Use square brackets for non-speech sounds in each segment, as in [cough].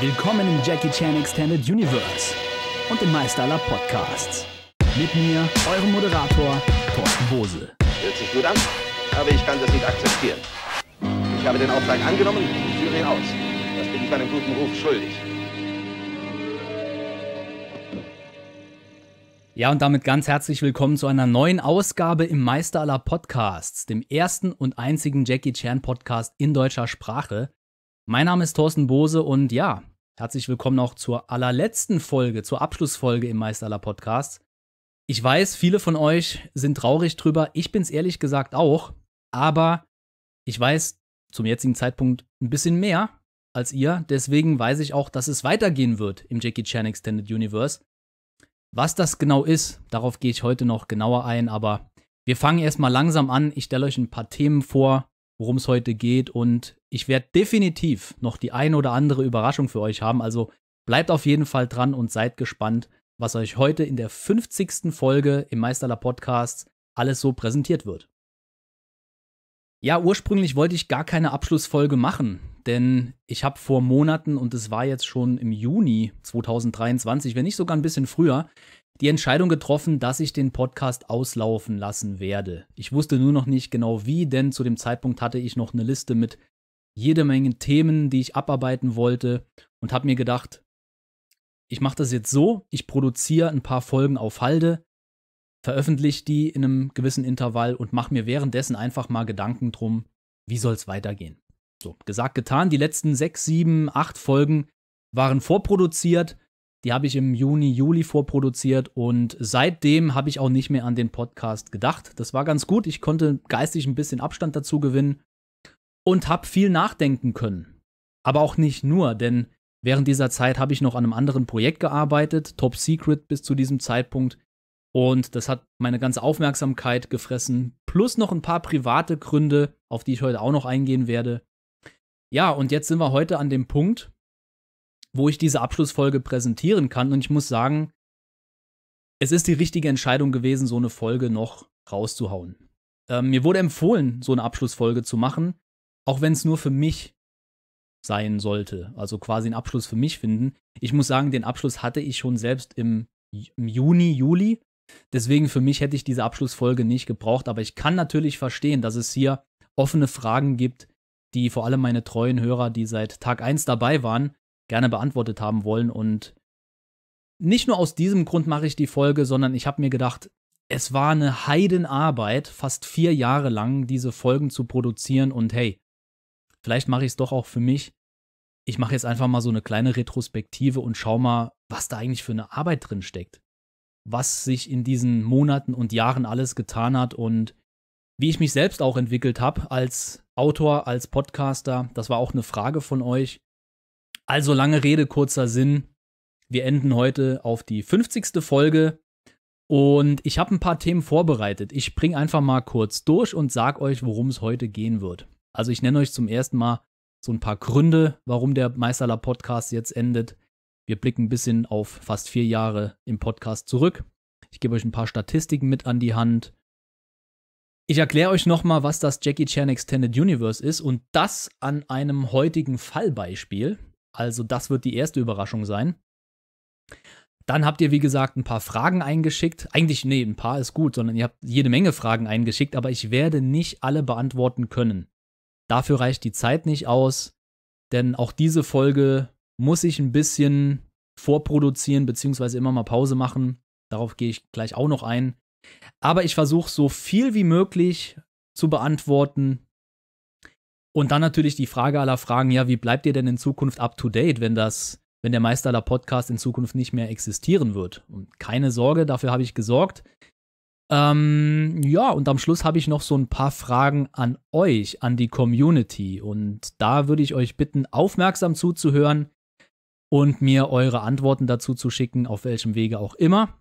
Willkommen im Jackie Chan Extended Universe und dem Meister aller Podcasts. Mit mir, eurem Moderator, Thorsten Bose. Hört sich gut an, aber ich kann das nicht akzeptieren. Ich habe den Auftrag angenommen und führe ihn aus. Das bin ich meinem guten Ruf schuldig. Ja, und damit ganz herzlich willkommen zu einer neuen Ausgabe im Meister aller Podcasts, dem ersten und einzigen Jackie Chan Podcast in deutscher Sprache. Mein Name ist Thorsten Bose und ja, herzlich willkommen auch zur allerletzten Folge, zur Abschlussfolge im Meister aller Podcasts. Ich weiß, viele von euch sind traurig drüber. Ich bin's ehrlich gesagt auch. Aber ich weiß zum jetzigen Zeitpunkt ein bisschen mehr als ihr. Deswegen weiß ich auch, dass es weitergehen wird im Jackie Chan Extended Universe. Was das genau ist, darauf gehe ich heute noch genauer ein, aber wir fangen erstmal langsam an. Ich stelle euch ein paar Themen vor, worum es heute geht und ich werde definitiv noch die ein oder andere Überraschung für euch haben. Also bleibt auf jeden Fall dran und seid gespannt, was euch heute in der 50. Folge im Meisterler Podcast alles so präsentiert wird. Ja, ursprünglich wollte ich gar keine Abschlussfolge machen, denn ich habe vor Monaten, und es war jetzt schon im Juni 2023, wenn nicht sogar ein bisschen früher, die Entscheidung getroffen, dass ich den Podcast auslaufen lassen werde. Ich wusste nur noch nicht genau wie, denn zu dem Zeitpunkt hatte ich noch eine Liste mit jede Menge Themen, die ich abarbeiten wollte und habe mir gedacht, ich mache das jetzt so, ich produziere ein paar Folgen auf Halde, veröffentliche die in einem gewissen Intervall und mache mir währenddessen einfach mal Gedanken drum, wie soll es weitergehen. So, gesagt, getan. Die letzten sechs, sieben, acht Folgen waren vorproduziert. Die habe ich im Juni, Juli vorproduziert und seitdem habe ich auch nicht mehr an den Podcast gedacht. Das war ganz gut. Ich konnte geistig ein bisschen Abstand dazu gewinnen und habe viel nachdenken können. Aber auch nicht nur, denn während dieser Zeit habe ich noch an einem anderen Projekt gearbeitet, Top Secret bis zu diesem Zeitpunkt. Und das hat meine ganze Aufmerksamkeit gefressen, plus noch ein paar private Gründe, auf die ich heute auch noch eingehen werde. Ja, und jetzt sind wir heute an dem Punkt, wo ich diese Abschlussfolge präsentieren kann. Und ich muss sagen, es ist die richtige Entscheidung gewesen, so eine Folge noch rauszuhauen. Ähm, mir wurde empfohlen, so eine Abschlussfolge zu machen, auch wenn es nur für mich sein sollte. Also quasi einen Abschluss für mich finden. Ich muss sagen, den Abschluss hatte ich schon selbst im, im Juni, Juli. Deswegen für mich hätte ich diese Abschlussfolge nicht gebraucht. Aber ich kann natürlich verstehen, dass es hier offene Fragen gibt, die vor allem meine treuen Hörer, die seit Tag 1 dabei waren, gerne beantwortet haben wollen. Und nicht nur aus diesem Grund mache ich die Folge, sondern ich habe mir gedacht, es war eine Heidenarbeit, fast vier Jahre lang diese Folgen zu produzieren. Und hey, vielleicht mache ich es doch auch für mich. Ich mache jetzt einfach mal so eine kleine Retrospektive und schau mal, was da eigentlich für eine Arbeit drin steckt. Was sich in diesen Monaten und Jahren alles getan hat und wie ich mich selbst auch entwickelt habe als Autor, als Podcaster. Das war auch eine Frage von euch. Also lange Rede, kurzer Sinn. Wir enden heute auf die 50. Folge und ich habe ein paar Themen vorbereitet. Ich springe einfach mal kurz durch und sag euch, worum es heute gehen wird. Also ich nenne euch zum ersten Mal so ein paar Gründe, warum der Meisterler Podcast jetzt endet. Wir blicken ein bisschen auf fast vier Jahre im Podcast zurück. Ich gebe euch ein paar Statistiken mit an die Hand. Ich erkläre euch nochmal, was das Jackie Chan Extended Universe ist und das an einem heutigen Fallbeispiel. Also das wird die erste Überraschung sein. Dann habt ihr, wie gesagt, ein paar Fragen eingeschickt. Eigentlich, nee, ein paar ist gut, sondern ihr habt jede Menge Fragen eingeschickt, aber ich werde nicht alle beantworten können. Dafür reicht die Zeit nicht aus, denn auch diese Folge muss ich ein bisschen vorproduzieren, beziehungsweise immer mal Pause machen. Darauf gehe ich gleich auch noch ein. Aber ich versuche so viel wie möglich zu beantworten. Und dann natürlich die Frage aller Fragen, ja, wie bleibt ihr denn in Zukunft up to date, wenn das, wenn der Meister aller Podcast in Zukunft nicht mehr existieren wird? Und keine Sorge, dafür habe ich gesorgt. Ähm, ja, und am Schluss habe ich noch so ein paar Fragen an euch, an die Community. Und da würde ich euch bitten, aufmerksam zuzuhören und mir eure Antworten dazu zu schicken, auf welchem Wege auch immer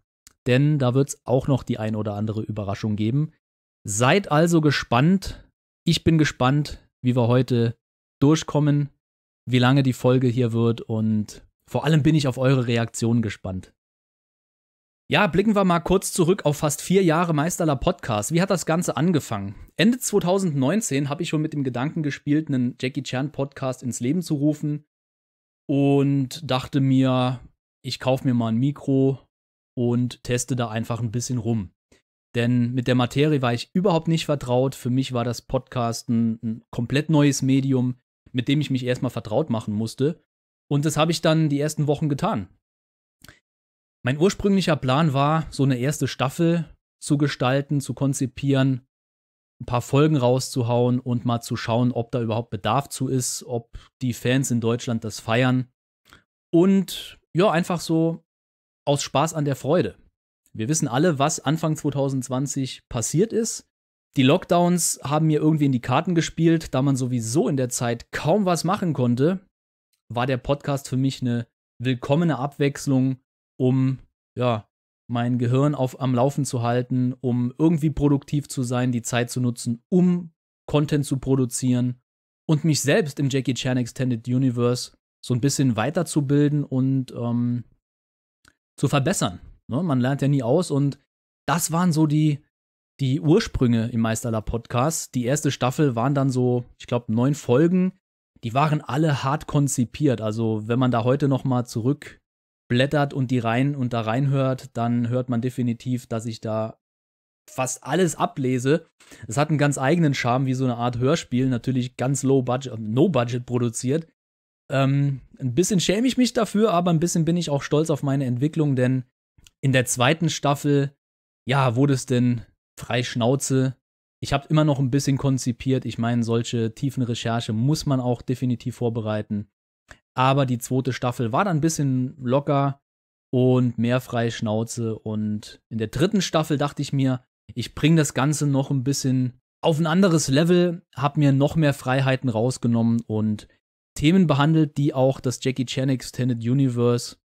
denn da wird es auch noch die ein oder andere Überraschung geben. Seid also gespannt. Ich bin gespannt, wie wir heute durchkommen, wie lange die Folge hier wird und vor allem bin ich auf eure Reaktionen gespannt. Ja, blicken wir mal kurz zurück auf fast vier Jahre Meisterler Podcast. Wie hat das Ganze angefangen? Ende 2019 habe ich schon mit dem Gedanken gespielt, einen Jackie Chan Podcast ins Leben zu rufen. und dachte mir, ich kaufe mir mal ein Mikro und teste da einfach ein bisschen rum. Denn mit der Materie war ich überhaupt nicht vertraut. Für mich war das Podcasten ein komplett neues Medium, mit dem ich mich erstmal vertraut machen musste. Und das habe ich dann die ersten Wochen getan. Mein ursprünglicher Plan war, so eine erste Staffel zu gestalten, zu konzipieren, ein paar Folgen rauszuhauen und mal zu schauen, ob da überhaupt Bedarf zu ist, ob die Fans in Deutschland das feiern. Und ja, einfach so aus Spaß an der Freude. Wir wissen alle, was Anfang 2020 passiert ist. Die Lockdowns haben mir irgendwie in die Karten gespielt, da man sowieso in der Zeit kaum was machen konnte, war der Podcast für mich eine willkommene Abwechslung, um ja, mein Gehirn auf, am Laufen zu halten, um irgendwie produktiv zu sein, die Zeit zu nutzen, um Content zu produzieren und mich selbst im Jackie Chan Extended Universe so ein bisschen weiterzubilden und ähm, zu verbessern. Ne? Man lernt ja nie aus und das waren so die, die Ursprünge im Meisterler Podcast. Die erste Staffel waren dann so, ich glaube, neun Folgen. Die waren alle hart konzipiert. Also, wenn man da heute noch mal zurückblättert und die rein und da reinhört, dann hört man definitiv, dass ich da fast alles ablese. Es hat einen ganz eigenen Charme, wie so eine Art Hörspiel, natürlich ganz low budget, no budget produziert. Ähm, ein bisschen schäme ich mich dafür, aber ein bisschen bin ich auch stolz auf meine Entwicklung, denn in der zweiten Staffel, ja, wurde es denn frei Schnauze. Ich habe immer noch ein bisschen konzipiert. Ich meine, solche tiefen Recherche muss man auch definitiv vorbereiten. Aber die zweite Staffel war dann ein bisschen locker und mehr freie Schnauze. Und in der dritten Staffel dachte ich mir, ich bringe das Ganze noch ein bisschen auf ein anderes Level, habe mir noch mehr Freiheiten rausgenommen und Themen behandelt, die auch das Jackie Chan Extended Universe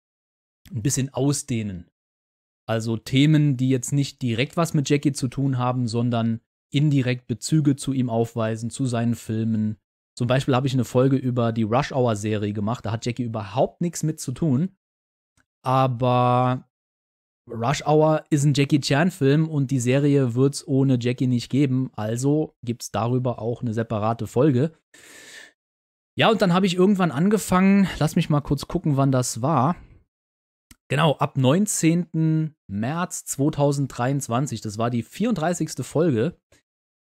ein bisschen ausdehnen. Also Themen, die jetzt nicht direkt was mit Jackie zu tun haben, sondern indirekt Bezüge zu ihm aufweisen, zu seinen Filmen. Zum Beispiel habe ich eine Folge über die Rush Hour Serie gemacht, da hat Jackie überhaupt nichts mit zu tun. Aber Rush Hour ist ein Jackie Chan-Film und die Serie wird es ohne Jackie nicht geben. Also gibt es darüber auch eine separate Folge. Ja, und dann habe ich irgendwann angefangen, lass mich mal kurz gucken, wann das war. Genau, ab 19. März 2023, das war die 34. Folge.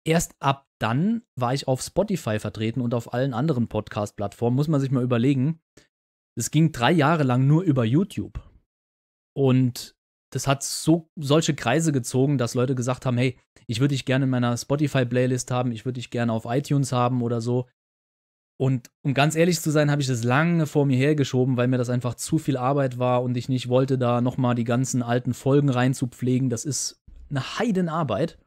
Erst ab dann war ich auf Spotify vertreten und auf allen anderen Podcast-Plattformen, muss man sich mal überlegen. Es ging drei Jahre lang nur über YouTube. Und das hat so solche Kreise gezogen, dass Leute gesagt haben, hey, ich würde dich gerne in meiner Spotify-Playlist haben, ich würde dich gerne auf iTunes haben oder so. Und um ganz ehrlich zu sein, habe ich das lange vor mir hergeschoben, weil mir das einfach zu viel Arbeit war und ich nicht wollte, da nochmal die ganzen alten Folgen reinzupflegen. Das ist eine Heidenarbeit.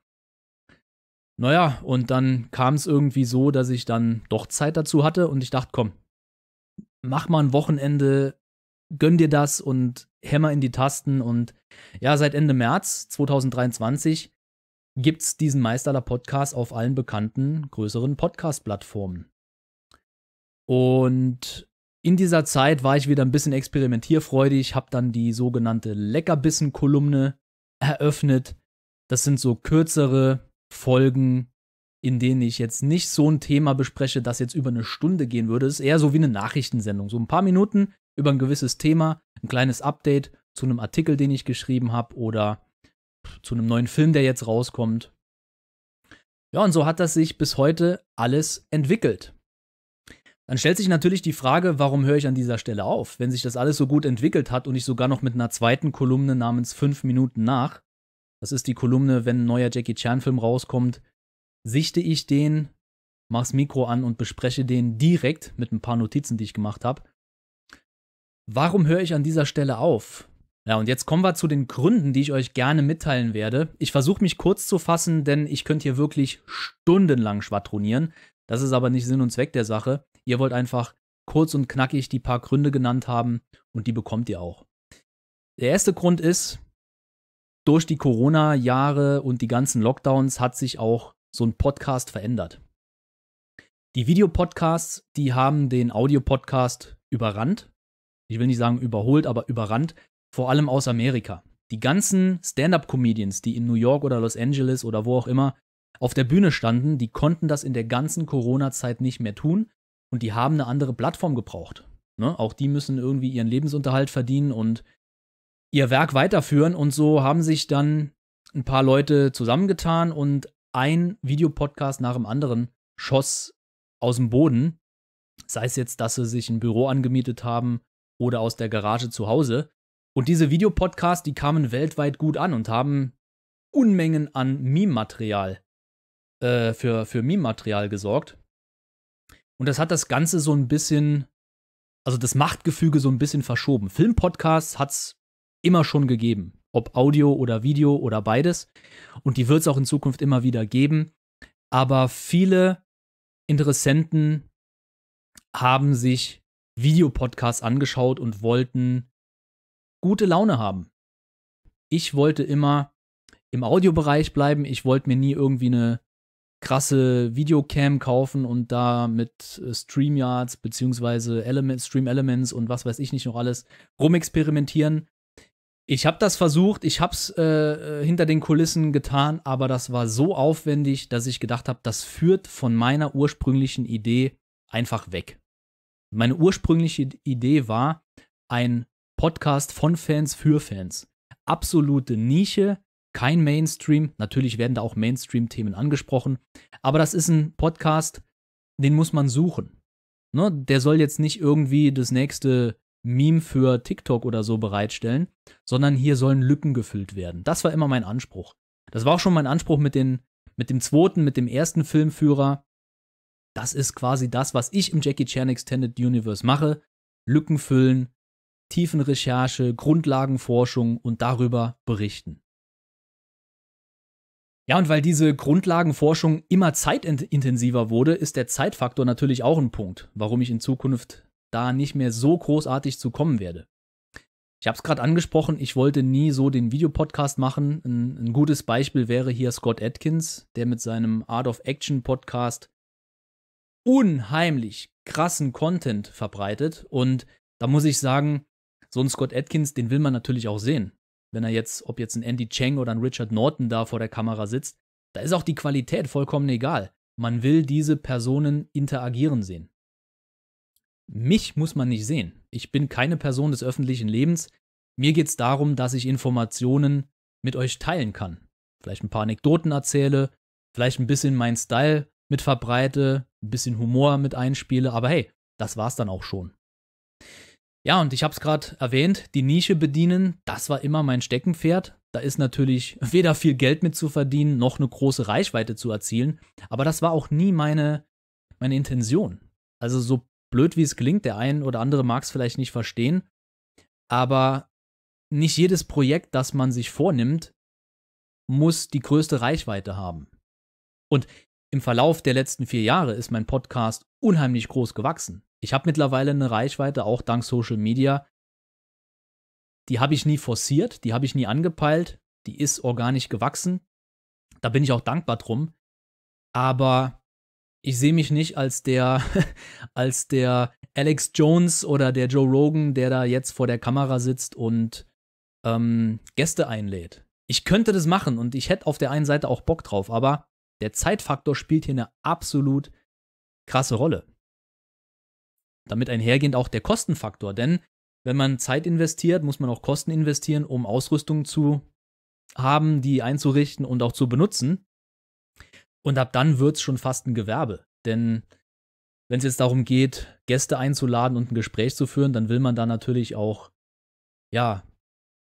Naja, und dann kam es irgendwie so, dass ich dann doch Zeit dazu hatte und ich dachte, komm, mach mal ein Wochenende, gönn dir das und hämmer in die Tasten. Und ja, seit Ende März 2023 gibt es diesen Meisterler Podcast auf allen bekannten größeren Podcast-Plattformen. Und in dieser Zeit war ich wieder ein bisschen experimentierfreudig, habe dann die sogenannte Leckerbissen-Kolumne eröffnet. Das sind so kürzere Folgen, in denen ich jetzt nicht so ein Thema bespreche, das jetzt über eine Stunde gehen würde. Es ist eher so wie eine Nachrichtensendung. So ein paar Minuten über ein gewisses Thema, ein kleines Update zu einem Artikel, den ich geschrieben habe oder zu einem neuen Film, der jetzt rauskommt. Ja, und so hat das sich bis heute alles entwickelt. Dann stellt sich natürlich die Frage, warum höre ich an dieser Stelle auf, wenn sich das alles so gut entwickelt hat und ich sogar noch mit einer zweiten Kolumne namens 5 Minuten nach, das ist die Kolumne, wenn ein neuer Jackie Chan-Film rauskommt, sichte ich den, mach's Mikro an und bespreche den direkt mit ein paar Notizen, die ich gemacht habe. Warum höre ich an dieser Stelle auf? Ja, und jetzt kommen wir zu den Gründen, die ich euch gerne mitteilen werde. Ich versuche mich kurz zu fassen, denn ich könnte hier wirklich stundenlang schwadronieren. Das ist aber nicht Sinn und Zweck der Sache. Ihr wollt einfach kurz und knackig die paar Gründe genannt haben und die bekommt ihr auch. Der erste Grund ist, durch die Corona-Jahre und die ganzen Lockdowns hat sich auch so ein Podcast verändert. Die Videopodcasts, die haben den Audiopodcast überrannt. Ich will nicht sagen überholt, aber überrannt. Vor allem aus Amerika. Die ganzen Stand-up-Comedians, die in New York oder Los Angeles oder wo auch immer auf der Bühne standen, die konnten das in der ganzen Corona-Zeit nicht mehr tun und die haben eine andere Plattform gebraucht. Ne? Auch die müssen irgendwie ihren Lebensunterhalt verdienen und ihr Werk weiterführen. Und so haben sich dann ein paar Leute zusammengetan und ein Videopodcast nach dem anderen schoss aus dem Boden. Sei es jetzt, dass sie sich ein Büro angemietet haben oder aus der Garage zu Hause. Und diese Videopodcasts, die kamen weltweit gut an und haben Unmengen an Meme-Material äh, für, für Meme-Material gesorgt. Und das hat das Ganze so ein bisschen, also das Machtgefüge so ein bisschen verschoben. Filmpodcasts hat es immer schon gegeben, ob Audio oder Video oder beides. Und die wird es auch in Zukunft immer wieder geben. Aber viele Interessenten haben sich Videopodcasts angeschaut und wollten gute Laune haben. Ich wollte immer im Audiobereich bleiben. Ich wollte mir nie irgendwie eine krasse Videocam kaufen und da mit äh, StreamYards beziehungsweise Element, Stream Elements und was weiß ich nicht noch alles rumexperimentieren. Ich habe das versucht, ich habe es äh, äh, hinter den Kulissen getan, aber das war so aufwendig, dass ich gedacht habe, das führt von meiner ursprünglichen Idee einfach weg. Meine ursprüngliche Idee war ein Podcast von Fans für Fans. Absolute Nische, kein Mainstream. Natürlich werden da auch Mainstream-Themen angesprochen. Aber das ist ein Podcast, den muss man suchen. Ne? Der soll jetzt nicht irgendwie das nächste Meme für TikTok oder so bereitstellen, sondern hier sollen Lücken gefüllt werden. Das war immer mein Anspruch. Das war auch schon mein Anspruch mit, den, mit dem zweiten, mit dem ersten Filmführer. Das ist quasi das, was ich im Jackie Chan Extended Universe mache. Lücken füllen, Tiefenrecherche, Grundlagenforschung und darüber berichten. Ja, und weil diese Grundlagenforschung immer zeitintensiver wurde, ist der Zeitfaktor natürlich auch ein Punkt, warum ich in Zukunft da nicht mehr so großartig zu kommen werde. Ich habe es gerade angesprochen, ich wollte nie so den Videopodcast machen. Ein, ein, gutes Beispiel wäre hier Scott Atkins, der mit seinem Art of Action Podcast unheimlich krassen Content verbreitet. Und da muss ich sagen, so ein Scott Atkins, den will man natürlich auch sehen wenn er jetzt, ob jetzt ein Andy Cheng oder ein Richard Norton da vor der Kamera sitzt, da ist auch die Qualität vollkommen egal. Man will diese Personen interagieren sehen. Mich muss man nicht sehen. Ich bin keine Person des öffentlichen Lebens. Mir geht es darum, dass ich Informationen mit euch teilen kann. Vielleicht ein paar Anekdoten erzähle, vielleicht ein bisschen meinen Style mit verbreite, ein bisschen Humor mit einspiele, aber hey, das war's dann auch schon. Ja, und ich habe es gerade erwähnt, die Nische bedienen, das war immer mein Steckenpferd. Da ist natürlich [laughs] weder viel Geld mit zu verdienen, noch eine große Reichweite zu erzielen. Aber das war auch nie meine, meine Intention. Also so blöd wie es klingt, der ein oder andere mag es vielleicht nicht verstehen. Aber nicht jedes Projekt, das man sich vornimmt, muss die größte Reichweite haben. Und im Verlauf der letzten vier Jahre ist mein Podcast unheimlich groß gewachsen. Ich habe mittlerweile eine Reichweite, auch dank Social Media. Die habe ich nie forciert, die habe ich nie angepeilt, die ist organisch gewachsen. Da bin ich auch dankbar drum. Aber ich sehe mich nicht als der, [laughs] als der Alex Jones oder der Joe Rogan, der da jetzt vor der Kamera sitzt und ähm, Gäste einlädt. Ich könnte das machen und ich hätte auf der einen Seite auch Bock drauf, aber der Zeitfaktor spielt hier eine absolut krasse Rolle damit einhergehend auch der Kostenfaktor. Denn wenn man Zeit investiert, muss man auch Kosten investieren, um Ausrüstung zu haben, die einzurichten und auch zu benutzen. Und ab dann wird es schon fast ein Gewerbe. Denn wenn es jetzt darum geht, Gäste einzuladen und ein Gespräch zu führen, dann will man da natürlich auch, ja,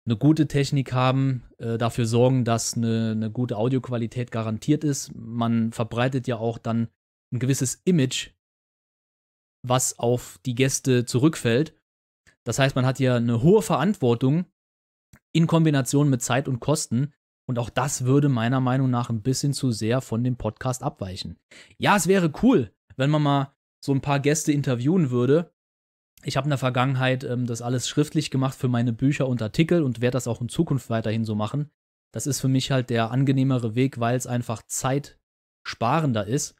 eine gute Technik haben, äh, dafür sorgen, dass eine, eine gute Audioqualität garantiert ist. Man verbreitet ja auch dann ein gewisses Image was auf die Gäste zurückfällt. Das heißt, man hat hier eine hohe Verantwortung in Kombination mit Zeit und Kosten. Und auch das würde meiner Meinung nach ein bisschen zu sehr von dem Podcast abweichen. Ja, es wäre cool, wenn man mal so ein paar Gäste interviewen würde. Ich habe in der Vergangenheit ähm, das alles schriftlich gemacht für meine Bücher und Artikel und werde das auch in Zukunft weiterhin so machen. Das ist für mich halt der angenehmere Weg, weil es einfach zeitsparender ist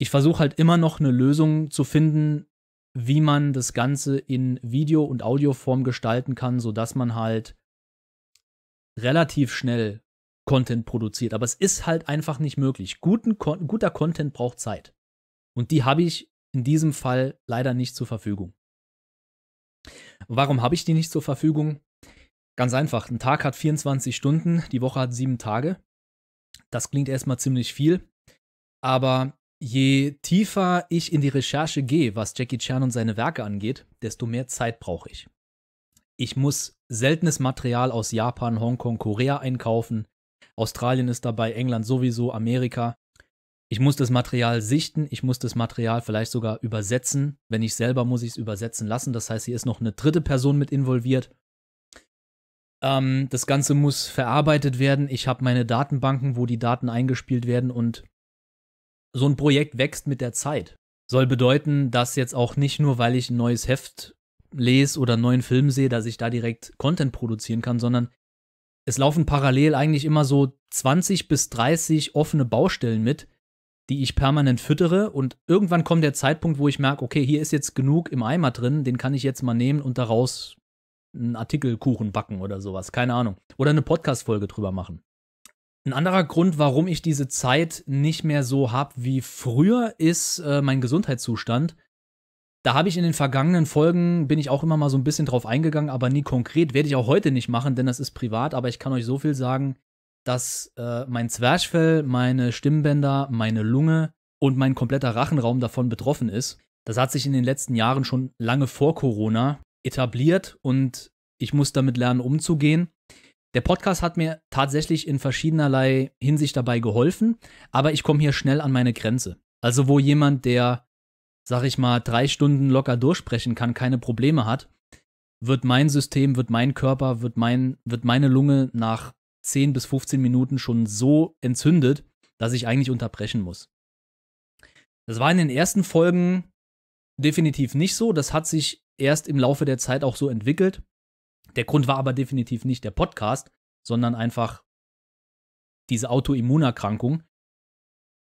ich versuche halt immer noch eine Lösung zu finden, wie man das Ganze in Video- und Audioform gestalten kann, sodass man halt relativ schnell Content produziert. Aber es ist halt einfach nicht möglich. Guten, guter Content braucht Zeit. Und die habe ich in diesem Fall leider nicht zur Verfügung. Warum habe ich die nicht zur Verfügung? Ganz einfach, ein Tag hat 24 Stunden, die Woche hat sieben Tage. Das klingt erstmal ziemlich viel, aber je tiefer ich in die Recherche gehe, was Jackie Chan und seine Werke angeht, desto mehr Zeit brauche ich. Ich muss seltenes Material aus Japan, Hongkong, Korea einkaufen. Australien ist dabei, England sowieso, Amerika. Ich muss das Material sichten, ich muss das Material vielleicht sogar übersetzen. Wenn ich selber muss ich es übersetzen lassen. Das heißt, hier ist noch eine dritte Person mit involviert. Ähm, das Ganze muss verarbeitet werden. Ich habe meine Datenbanken, wo die Daten eingespielt werden und so ein Projekt wächst mit der Zeit. Soll bedeuten, dass jetzt auch nicht nur, weil ich ein neues Heft lese oder einen neuen Film sehe, dass ich da direkt Content produzieren kann, sondern es laufen parallel eigentlich immer so 20 bis 30 offene Baustellen mit, die ich permanent füttere und irgendwann kommt der Zeitpunkt, wo ich merke, okay, hier ist jetzt genug im Eimer drin, den kann ich jetzt mal nehmen und daraus einen Artikelkuchen backen oder sowas, keine Ahnung. Oder eine Podcast-Folge drüber machen. Ein anderer Grund, warum ich diese Zeit nicht mehr so habe wie früher, ist äh, mein Gesundheitszustand. Da habe ich in den vergangenen Folgen, bin ich auch immer mal so ein bisschen drauf eingegangen, aber nie konkret. Werde ich auch heute nicht machen, denn das ist privat, aber ich kann euch so viel sagen, dass äh, mein Zwerchfell, meine Stimmbänder, meine Lunge und mein kompletter Rachenraum davon betroffen ist. Das hat sich in den letzten Jahren schon lange vor Corona etabliert und ich muss damit lernen, umzugehen. Der Podcast hat mir tatsächlich in verschiedenerlei Hinsicht dabei geholfen, aber ich komme hier schnell an meine Grenze. Also wo jemand, der, sag ich mal, drei Stunden locker durchsprechen kann, keine Probleme hat, wird mein System, wird mein Körper, wird, mein, wird meine Lunge nach 10 bis 15 Minuten schon so entzündet, dass ich eigentlich unterbrechen muss. Das war in den ersten Folgen definitiv nicht so. Das hat sich erst im Laufe der Zeit auch so entwickelt. Der Grund war aber definitiv nicht der Podcast, sondern einfach diese Autoimmunerkrankung.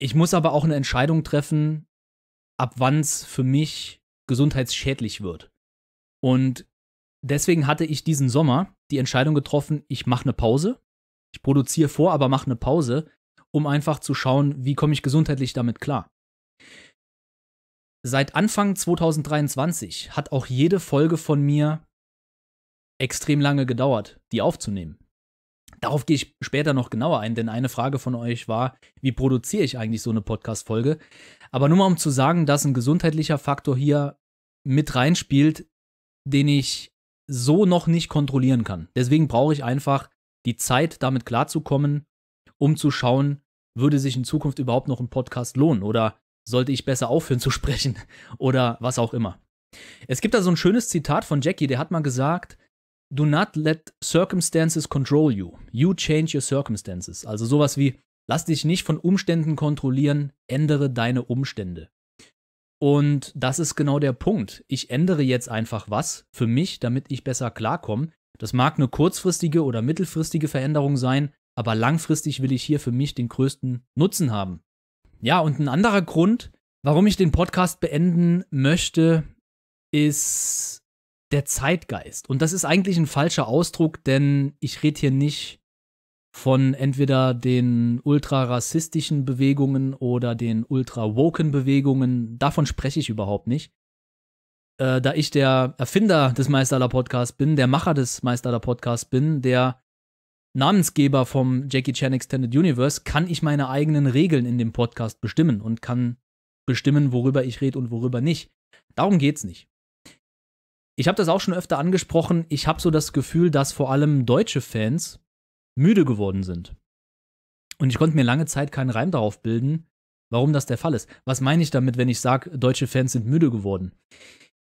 Ich muss aber auch eine Entscheidung treffen, ab wann es für mich gesundheitsschädlich wird. Und deswegen hatte ich diesen Sommer die Entscheidung getroffen, ich mache eine Pause. Ich produziere vor, aber mache eine Pause, um einfach zu schauen, wie komme ich gesundheitlich damit klar. Seit Anfang 2023 hat auch jede Folge von mir extrem lange gedauert, die aufzunehmen. Darauf gehe ich später noch genauer ein, denn eine Frage von euch war, wie produziere ich eigentlich so eine Podcast-Folge? Aber nur mal um zu sagen, dass ein gesundheitlicher Faktor hier mit reinspielt, den ich so noch nicht kontrollieren kann. Deswegen brauche ich einfach die Zeit, damit klarzukommen, um zu schauen, würde sich in Zukunft überhaupt noch ein Podcast lohnen oder sollte ich besser aufhören zu [laughs] sprechen oder was auch immer. Es gibt da so ein schönes Zitat von Jackie, der hat mal gesagt, Do not let circumstances control you. You change your circumstances. Also sowas wie, lass dich nicht von Umständen kontrollieren, ändere deine Umstände. Und das ist genau der Punkt. Ich ändere jetzt einfach was für mich, damit ich besser klarkomme. Das mag eine kurzfristige oder mittelfristige Veränderung sein, aber langfristig will ich hier für mich den größten Nutzen haben. Ja, und ein anderer Grund, warum ich den Podcast beenden möchte, ist der Zeitgeist. Und das ist eigentlich ein falscher Ausdruck, denn ich rede hier nicht von entweder den ultra-rassistischen Bewegungen oder den ultra-woken Bewegungen. Davon spreche ich überhaupt nicht. Äh, da ich der Erfinder des Meisterler Podcasts bin, der Macher des Meisterler Podcasts bin, der Namensgeber vom Jackie Chan Extended Universe, kann ich meine eigenen Regeln in dem Podcast bestimmen und kann bestimmen, worüber ich rede und worüber nicht. Darum geht's nicht. Ich habe das auch schon öfter angesprochen. Ich habe so das Gefühl, dass vor allem deutsche Fans müde geworden sind. Und ich konnte mir lange Zeit keinen Reim darauf bilden, warum das der Fall ist. Was meine ich damit, wenn ich sage, deutsche Fans sind müde geworden?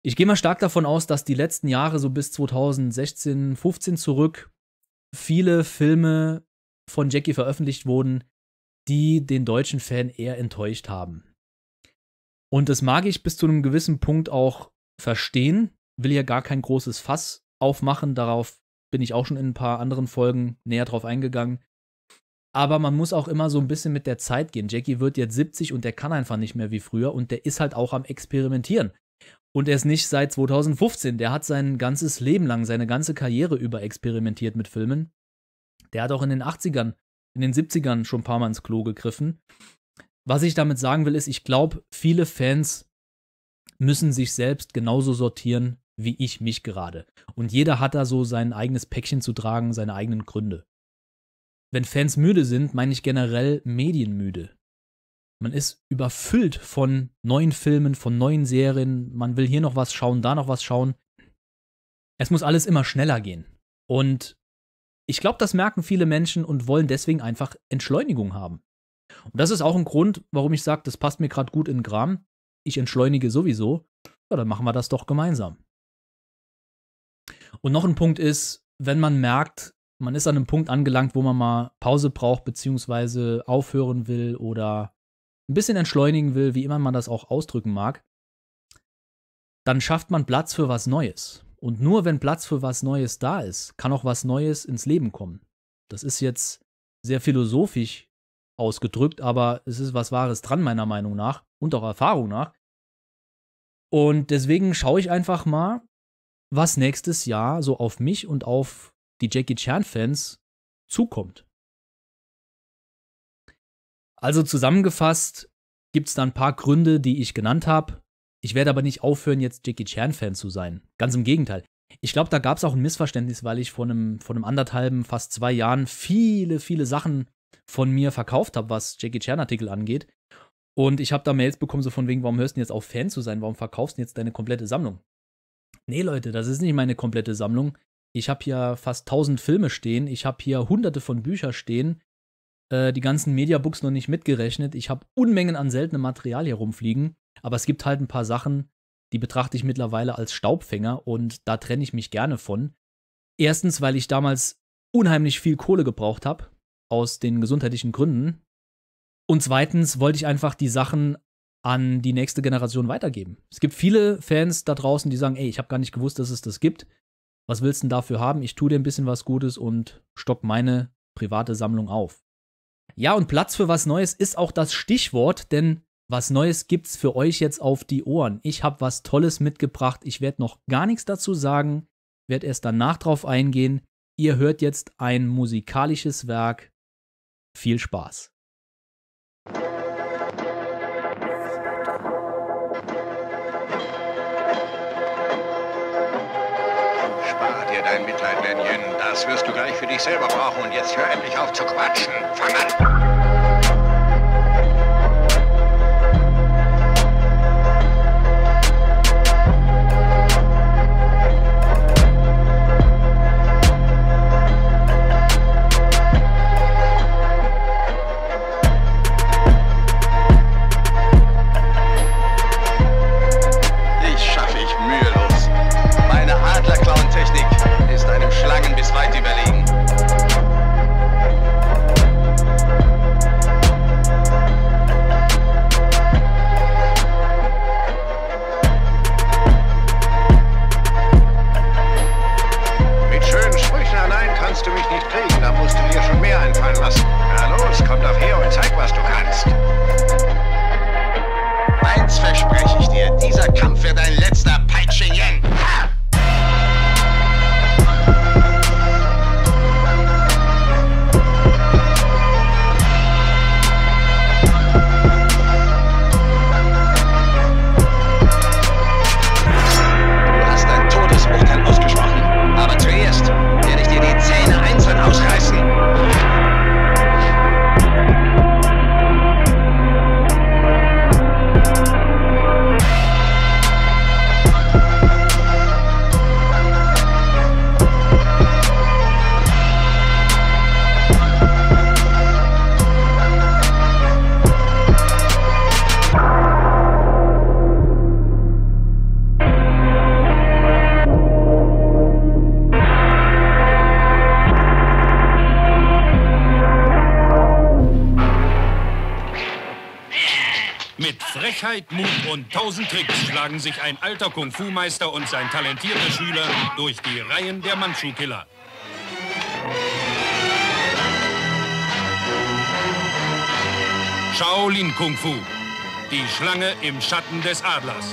Ich gehe mal stark davon aus, dass die letzten Jahre, so bis 2016, 15 zurück, viele Filme von Jackie veröffentlicht wurden, die den deutschen Fan eher enttäuscht haben. Und das mag ich bis zu einem gewissen Punkt auch verstehen, will ja gar kein großes Fass aufmachen. Darauf bin ich auch schon in ein paar anderen Folgen näher drauf eingegangen. Aber man muss auch immer so ein bisschen mit der Zeit gehen. Jackie wird jetzt 70 und der kann einfach nicht mehr wie früher und der ist halt auch am Experimentieren. Und er ist nicht seit 2015. Der hat sein ganzes Leben lang, seine ganze Karriere über experimentiert mit Filmen. Der hat auch in den 80ern, in den 70ern schon ein paar Mal ins Klo gegriffen. Was ich damit sagen will, ist, ich glaube, viele Fans müssen sich selbst genauso sortieren wie ich mich gerade. Und jeder hat da so sein eigenes Päckchen zu tragen, seine eigenen Gründe. Wenn Fans müde sind, meine ich generell medienmüde. Man ist überfüllt von neuen Filmen, von neuen Serien. Man will hier noch was schauen, da noch was schauen. Es muss alles immer schneller gehen. Und ich glaube, das merken viele Menschen und wollen deswegen einfach Entschleunigung haben. Und das ist auch ein Grund, warum ich sage, das passt mir gerade gut in Kram. Ich entschleunige sowieso. Ja, dann machen wir das doch gemeinsam. Und noch ein Punkt ist, wenn man merkt, man ist an einem Punkt angelangt, wo man mal Pause braucht, beziehungsweise aufhören will oder ein bisschen entschleunigen will, wie immer man das auch ausdrücken mag, dann schafft man Platz für was Neues. Und nur wenn Platz für was Neues da ist, kann auch was Neues ins Leben kommen. Das ist jetzt sehr philosophisch ausgedrückt, aber es ist was Wahres dran, meiner Meinung nach und auch Erfahrung nach. Und deswegen schaue ich einfach mal, was nächstes Jahr so auf mich und auf die Jackie Chan-Fans zukommt. Also zusammengefasst gibt es da ein paar Gründe, die ich genannt habe. Ich werde aber nicht aufhören, jetzt Jackie Chan-Fan zu sein. Ganz im Gegenteil. Ich glaube, da gab es auch ein Missverständnis, weil ich vor einem, vor einem anderthalben, fast zwei Jahren viele, viele Sachen von mir verkauft habe, was Jackie Chan-Artikel angeht. Und ich habe da Mails bekommen, so von wegen, warum hörst du jetzt auf, Fan zu sein? Warum verkaufst du jetzt deine komplette Sammlung? Nee, Leute, das ist nicht meine komplette Sammlung. Ich habe hier fast 1000 Filme stehen. Ich habe hier hunderte von Büchern stehen. Äh, die ganzen Mediabooks noch nicht mitgerechnet. Ich habe Unmengen an seltenem Material hier rumfliegen. Aber es gibt halt ein paar Sachen, die betrachte ich mittlerweile als Staubfänger und da trenne ich mich gerne von. Erstens, weil ich damals unheimlich viel Kohle gebraucht habe, aus den gesundheitlichen Gründen. Und zweitens wollte ich einfach die Sachen an die nächste Generation weitergeben. Es gibt viele Fans da draußen, die sagen, ey, ich habe gar nicht gewusst, dass es das gibt. Was willst du denn dafür haben? Ich tue dir ein bisschen was Gutes und stock meine private Sammlung auf. Ja, und Platz für was Neues ist auch das Stichwort, denn was Neues gibt's für euch jetzt auf die Ohren. Ich habe was Tolles mitgebracht. Ich werde noch gar nichts dazu sagen, werde erst danach drauf eingehen. Ihr hört jetzt ein musikalisches Werk. Viel Spaß. Lenjen. Das wirst du gleich für dich selber brauchen. Und jetzt hör endlich auf zu quatschen. Fang an. Alter Kung-Fu-Meister und sein talentierter Schüler durch die Reihen der Mandschu-Killer. Shaolin Kung Fu. Die Schlange im Schatten des Adlers.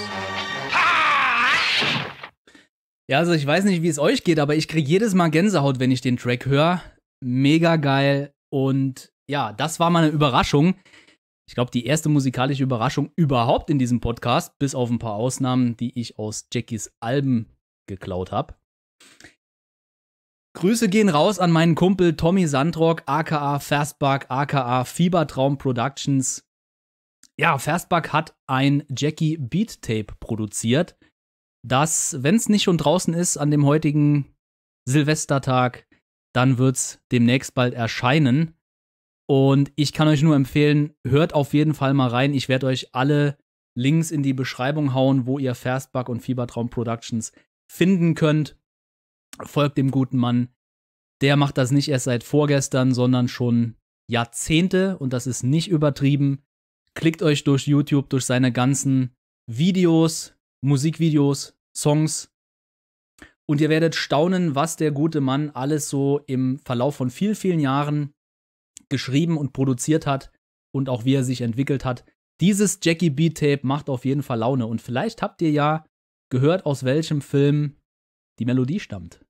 Ja, also ich weiß nicht, wie es euch geht, aber ich kriege jedes Mal Gänsehaut, wenn ich den Track höre. Mega geil. Und ja, das war mal eine Überraschung. Ich glaube, die erste musikalische Überraschung überhaupt in diesem Podcast, bis auf ein paar Ausnahmen, die ich aus Jackies Alben geklaut habe. Grüße gehen raus an meinen Kumpel Tommy Sandrock, aka Fastbuck, aka Fiebertraum Productions. Ja, Fastbuck hat ein Jackie Beat Tape produziert, das, wenn es nicht schon draußen ist an dem heutigen Silvestertag, dann wird es demnächst bald erscheinen. Und ich kann euch nur empfehlen, hört auf jeden Fall mal rein. Ich werde euch alle Links in die Beschreibung hauen, wo ihr Fastbuck und Fiebertraum Productions finden könnt folgt dem guten Mann. Der macht das nicht erst seit vorgestern, sondern schon Jahrzehnte und das ist nicht übertrieben. Klickt euch durch YouTube, durch seine ganzen Videos, Musikvideos, Songs und ihr werdet staunen, was der gute Mann alles so im Verlauf von vielen, vielen Jahren geschrieben und produziert hat und auch wie er sich entwickelt hat. Dieses Jackie B Tape macht auf jeden Fall Laune und vielleicht habt ihr ja gehört, aus welchem Film die Melodie stammt.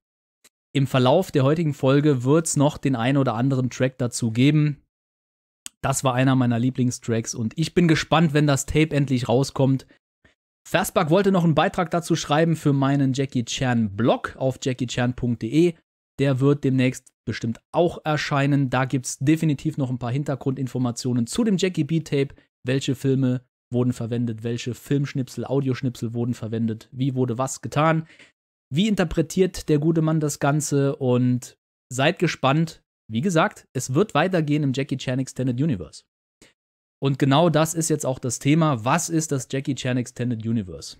Im Verlauf der heutigen Folge wird es noch den einen oder anderen Track dazu geben. Das war einer meiner Lieblingstracks und ich bin gespannt, wenn das Tape endlich rauskommt. Fastback wollte noch einen Beitrag dazu schreiben für meinen Jackie Chan Blog auf jackiechan.de. Der wird demnächst bestimmt auch erscheinen. Da gibt es definitiv noch ein paar Hintergrundinformationen zu dem Jackie B Tape. Welche Filme wurden verwendet, welche Filmschnipsel, Audioschnipsel wurden verwendet, wie wurde was getan. Wie interpretiert der gute Mann das Ganze? Und seid gespannt. Wie gesagt, es wird weitergehen im Jackie Chan Extended Universe. Und genau das ist jetzt auch das Thema. Was ist das Jackie Chan Extended Universe?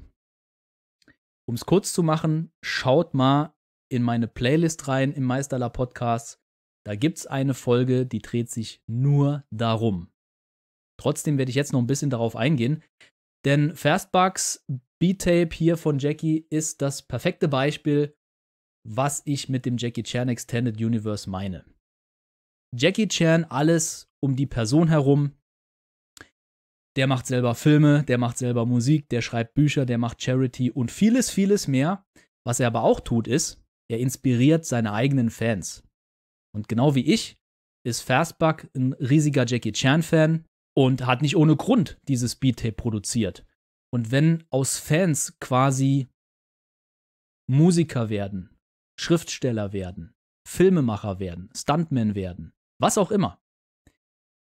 Um es kurz zu machen, schaut mal in meine Playlist rein im Meisterler Podcast. Da gibt es eine Folge, die dreht sich nur darum. Trotzdem werde ich jetzt noch ein bisschen darauf eingehen, denn Fastbucks B-Tape hier von Jackie ist das perfekte Beispiel, was ich mit dem Jackie Chan Extended Universe meine. Jackie Chan, alles um die Person herum. Der macht selber Filme, der macht selber Musik, der schreibt Bücher, der macht Charity und vieles, vieles mehr. Was er aber auch tut, ist, er inspiriert seine eigenen Fans. Und genau wie ich ist Fastbuck ein riesiger Jackie Chan-Fan und hat nicht ohne Grund dieses Beat-Tape produziert. Und wenn aus Fans quasi Musiker werden, Schriftsteller werden, Filmemacher werden, Stuntmen werden, was auch immer,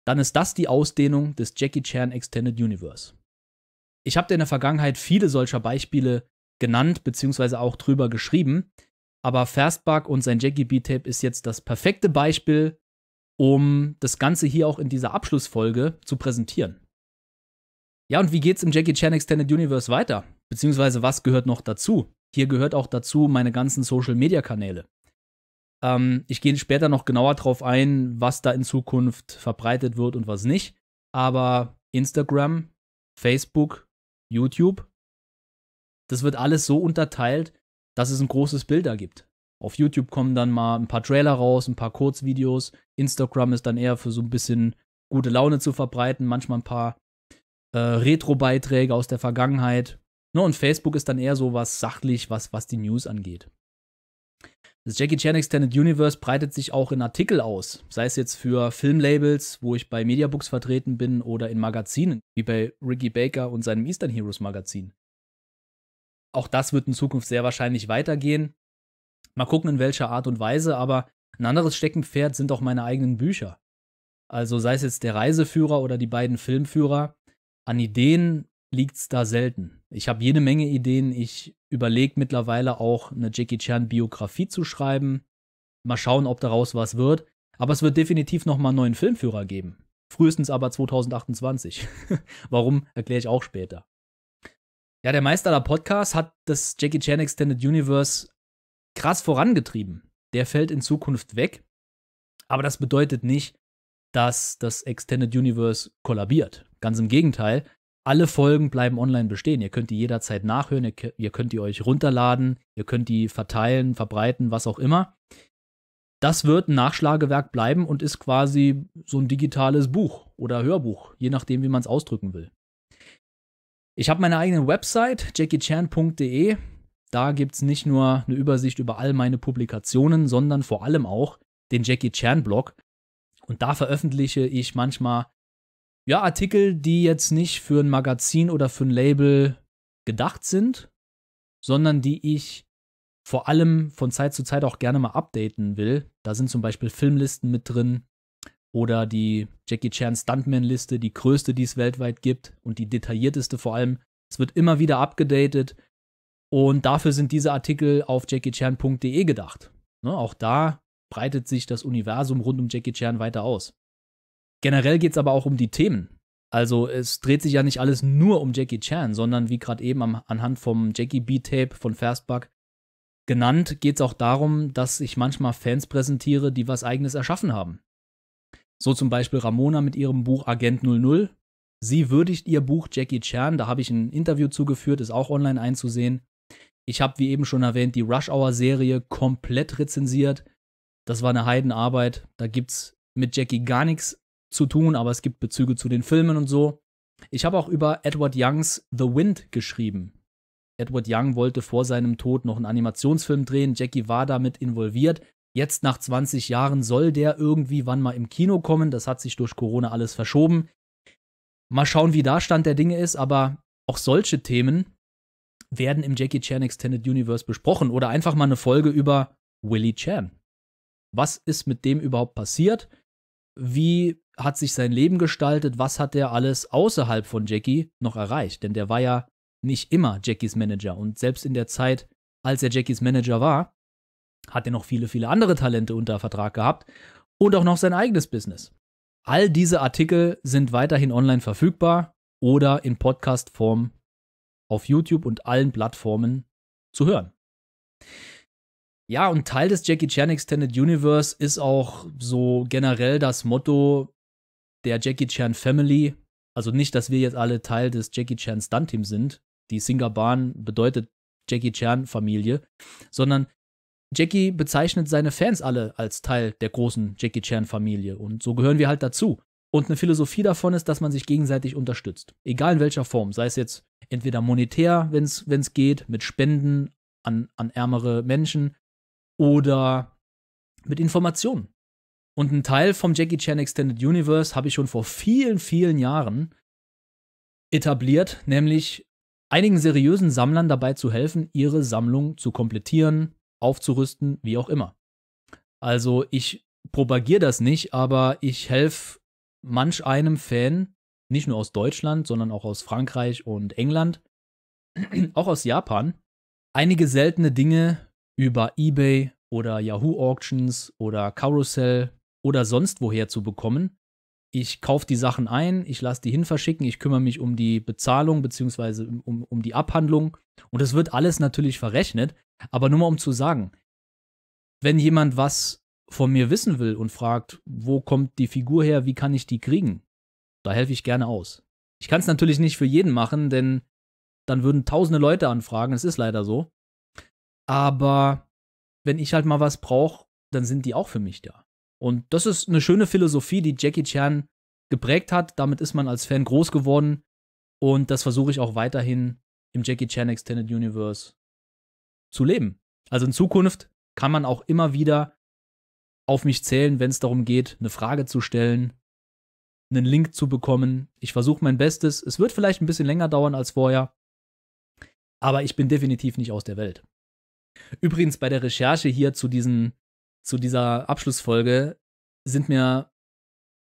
dann ist das die Ausdehnung des Jackie Chan Extended Universe. Ich habe in der Vergangenheit viele solcher Beispiele genannt, beziehungsweise auch drüber geschrieben, aber Fastbuck und sein Jackie B-Tape ist jetzt das perfekte Beispiel, um das Ganze hier auch in dieser Abschlussfolge zu präsentieren. Ja, und wie geht's im Jackie Chan Extended Universe weiter? Beziehungsweise was gehört noch dazu? Hier gehört auch dazu meine ganzen Social Media Kanäle. Ähm, ich gehe später noch genauer drauf ein, was da in Zukunft verbreitet wird und was nicht. Aber Instagram, Facebook, YouTube, das wird alles so unterteilt, dass es ein großes Bild ergibt. Auf YouTube kommen dann mal ein paar Trailer raus, ein paar Kurzvideos. Instagram ist dann eher für so ein bisschen gute Laune zu verbreiten, manchmal ein paar äh, Retro-Beiträge aus der Vergangenheit. Ne, und Facebook ist dann eher so was sachlich, was, was die News angeht. Das Jackie Chan Extended Universe breitet sich auch in Artikel aus, sei es jetzt für Filmlabels, wo ich bei Mediabooks vertreten bin, oder in Magazinen, wie bei Ricky Baker und seinem Eastern Heroes Magazin. Auch das wird in Zukunft sehr wahrscheinlich weitergehen. Mal gucken, in welcher Art und Weise, aber ein anderes Steckenpferd sind auch meine eigenen Bücher. Also sei es jetzt der Reiseführer oder die beiden Filmführer, an Ideen liegt es da selten. Ich habe jede Menge Ideen. Ich überlege mittlerweile auch eine Jackie Chan Biografie zu schreiben. Mal schauen, ob daraus was wird. Aber es wird definitiv noch mal einen neuen Filmführer geben. Frühestens aber 2028. [laughs] Warum, erkläre ich auch später. Ja, der Meister aller Podcast hat das Jackie Chan Extended Universe krass vorangetrieben. Der fällt in Zukunft weg. Aber das bedeutet nicht, dass das Extended Universe kollabiert. Ganz im Gegenteil, alle Folgen bleiben online bestehen. Ihr könnt die jederzeit nachhören, ihr könnt die euch runterladen, ihr könnt die verteilen, verbreiten, was auch immer. Das wird ein Nachschlagewerk bleiben und ist quasi so ein digitales Buch oder Hörbuch, je nachdem, wie man es ausdrücken will. Ich habe meine eigene Website, jackiechan.de. Da gibt es nicht nur eine Übersicht über all meine Publikationen, sondern vor allem auch den Jackie Chan Blog. Und da veröffentliche ich manchmal ja, Artikel, die jetzt nicht für ein Magazin oder für ein Label gedacht sind, sondern die ich vor allem von Zeit zu Zeit auch gerne mal updaten will. Da sind zum Beispiel Filmlisten mit drin oder die Jackie Chan Stuntman-Liste, die größte, die es weltweit gibt und die detaillierteste vor allem. Es wird immer wieder abgedatet und dafür sind diese Artikel auf jackiechan.de gedacht. Ne, auch da breitet sich das Universum rund um Jackie Chan weiter aus. Generell geht es aber auch um die Themen. Also es dreht sich ja nicht alles nur um Jackie Chan, sondern wie gerade eben am, anhand vom Jackie B-Tape von Fastbuck genannt, geht es auch darum, dass ich manchmal Fans präsentiere, die was eigenes erschaffen haben. So zum Beispiel Ramona mit ihrem Buch Agent 00. Sie würdigt ihr Buch Jackie Chan, da habe ich ein Interview zugeführt, ist auch online einzusehen. Ich habe, wie eben schon erwähnt, die Rush Hour Serie komplett rezensiert. Das war eine Heidenarbeit. Da gibt es mit Jackie gar nichts zu tun, aber es gibt Bezüge zu den Filmen und so. Ich habe auch über Edward Youngs The Wind geschrieben. Edward Young wollte vor seinem Tod noch einen Animationsfilm drehen. Jackie war damit involviert. Jetzt nach 20 Jahren soll der irgendwie wann mal im Kino kommen. Das hat sich durch Corona alles verschoben. Mal schauen, wie da Stand der Dinge ist, aber auch solche Themen werden im Jackie Chan Extended Universe besprochen oder einfach mal eine Folge über Willie Chan. Was ist mit dem überhaupt passiert? Wie hat sich sein Leben gestaltet? Was hat er alles außerhalb von Jackie noch erreicht? Denn der war ja nicht immer Jackies Manager. Und selbst in der Zeit, als er Jackies Manager war, hat er noch viele, viele andere Talente unter Vertrag gehabt und auch noch sein eigenes Business. All diese Artikel sind weiterhin online verfügbar oder in Podcast-Form auf YouTube und allen Plattformen zu hören. Ja, und Teil des Jackie Chan Extended Universe ist auch so generell das Motto der Jackie Chan Family. Also nicht, dass wir jetzt alle Teil des Jackie Chan Stunt Teams sind. Die Singapore bedeutet Jackie Chan Familie, sondern Jackie bezeichnet seine Fans alle als Teil der großen Jackie Chan Familie und so gehören wir halt dazu. Und eine Philosophie davon ist, dass man sich gegenseitig unterstützt. Egal in welcher Form. Sei es jetzt entweder monetär, wenn es geht, mit Spenden an, an ärmere Menschen oder mit Informationen. Und ein Teil vom Jackie Chan Extended Universe habe ich schon vor vielen, vielen Jahren etabliert, nämlich einigen seriösen Sammlern dabei zu helfen, ihre Sammlung zu komplettieren, aufzurüsten, wie auch immer. Also ich propagiere das nicht, aber ich helfe manch einem Fan, nicht nur aus Deutschland, sondern auch aus Frankreich und England, [clears throat] auch aus Japan, einige seltene Dinge über eBay oder Yahoo Auctions oder Carousel oder sonst woher zu bekommen. Ich kaufe die Sachen ein, ich lasse die hin verschicken, ich kümmere mich um die Bezahlung bzw. Um, um die Abhandlung und es wird alles natürlich verrechnet. Aber nur mal um zu sagen, wenn jemand was von mir wissen will und fragt, wo kommt die Figur her, wie kann ich die kriegen, da helfe ich gerne aus. Ich kann es natürlich nicht für jeden machen, denn dann würden tausende Leute anfragen, es ist leider so. Aber wenn ich halt mal was brauche, dann sind die auch für mich da. Und das ist eine schöne Philosophie, die Jackie Chan geprägt hat. Damit ist man als Fan groß geworden. Und das versuche ich auch weiterhin im Jackie Chan Extended Universe zu leben. Also in Zukunft kann man auch immer wieder auf mich zählen, wenn es darum geht, eine Frage zu stellen, einen Link zu bekommen. Ich versuche mein Bestes. Es wird vielleicht ein bisschen länger dauern als vorher, aber ich bin definitiv nicht aus der Welt. Übrigens bei der Recherche hier zu, diesen, zu dieser Abschlussfolge sind mir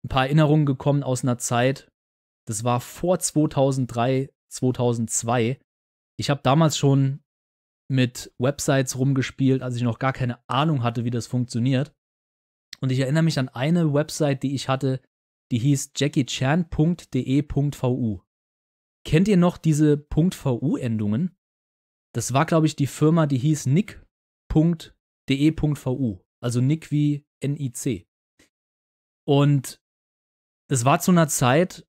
ein paar Erinnerungen gekommen aus einer Zeit, das war vor 2003, 2002. Ich habe damals schon mit Websites rumgespielt, als ich noch gar keine Ahnung hatte, wie das funktioniert. Und ich erinnere mich an eine Website, die ich hatte, die hieß jackiechan.de.vu. Kennt ihr noch diese .vu-Endungen? Das war, glaube ich, die Firma, die hieß nick.de.vu. Also Nick wie N-I-C. Und das war zu einer Zeit,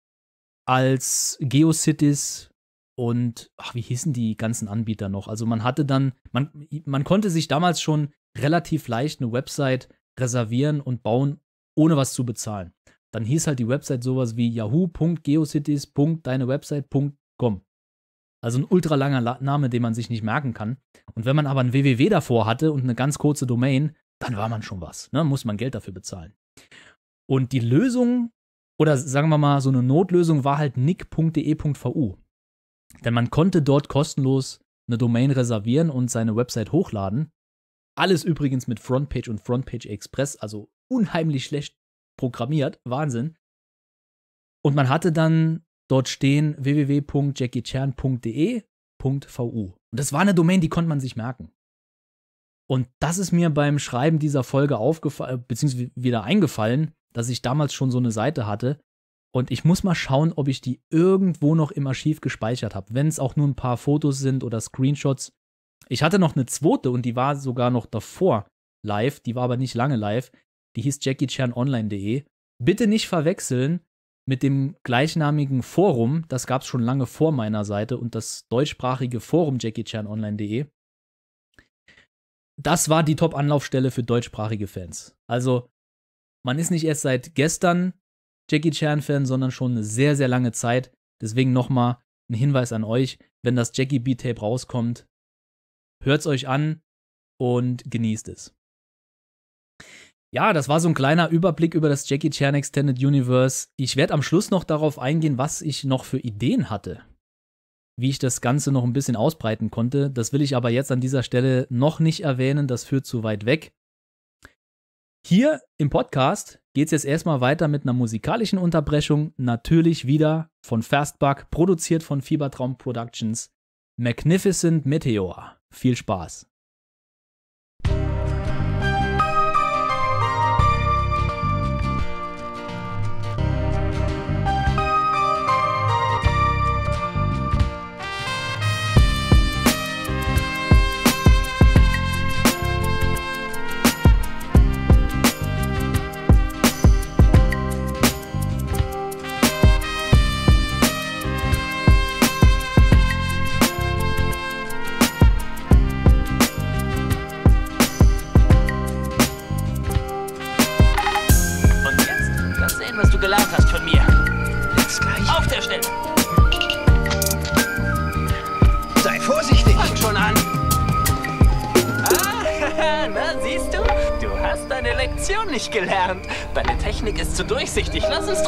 als GeoCities und, ach, wie hießen die ganzen Anbieter noch? Also man hatte dann, man, man konnte sich damals schon relativ leicht eine Website reservieren und bauen, ohne was zu bezahlen dann hieß halt die Website sowas wie yahoo.geocities.deinewebsite.com. Also ein ultra langer Name, den man sich nicht merken kann. Und wenn man aber ein www davor hatte und eine ganz kurze Domain, dann war man schon was. Ne? Muss man Geld dafür bezahlen. Und die Lösung, oder sagen wir mal, so eine Notlösung war halt nick.de.vu. Denn man konnte dort kostenlos eine Domain reservieren und seine Website hochladen. Alles übrigens mit Frontpage und Frontpage Express, also unheimlich schlecht programmiert. Wahnsinn. Und man hatte dann dort stehen www.jackiechan.de.vu. Und das war eine Domain, die konnte man sich merken. Und das ist mir beim Schreiben dieser Folge aufgefallen, beziehungsweise wieder eingefallen, dass ich damals schon so eine Seite hatte. Und ich muss mal schauen, ob ich die irgendwo noch im Archiv gespeichert habe. Wenn es auch nur ein paar Fotos sind oder Screenshots. Ich hatte noch eine zweite und die war sogar noch davor live. Die war aber nicht lange live. Die hieß jackiechanonline.de. Bitte nicht verwechseln mit dem gleichnamigen Forum. Das gab es schon lange vor meiner Seite und das deutschsprachige Forum jackiechanonline.de das war die Top-Anlaufstelle für deutschsprachige Fans. Also, man ist nicht erst seit gestern Jackie Chan-Fan, sondern schon eine sehr, sehr lange Zeit. Deswegen nochmal ein Hinweis an euch, wenn das Jackie B-Tape rauskommt, hört's euch an und genießt es. Ja, das war so ein kleiner Überblick über das Jackie Chan Extended Universe. Ich werde am Schluss noch darauf eingehen, was ich noch für Ideen hatte wie ich das Ganze noch ein bisschen ausbreiten konnte. Das will ich aber jetzt an dieser Stelle noch nicht erwähnen, das führt zu weit weg. Hier im Podcast geht es jetzt erstmal weiter mit einer musikalischen Unterbrechung, natürlich wieder von Fastbug, produziert von Fiebertraum Productions. Magnificent Meteor. Viel Spaß.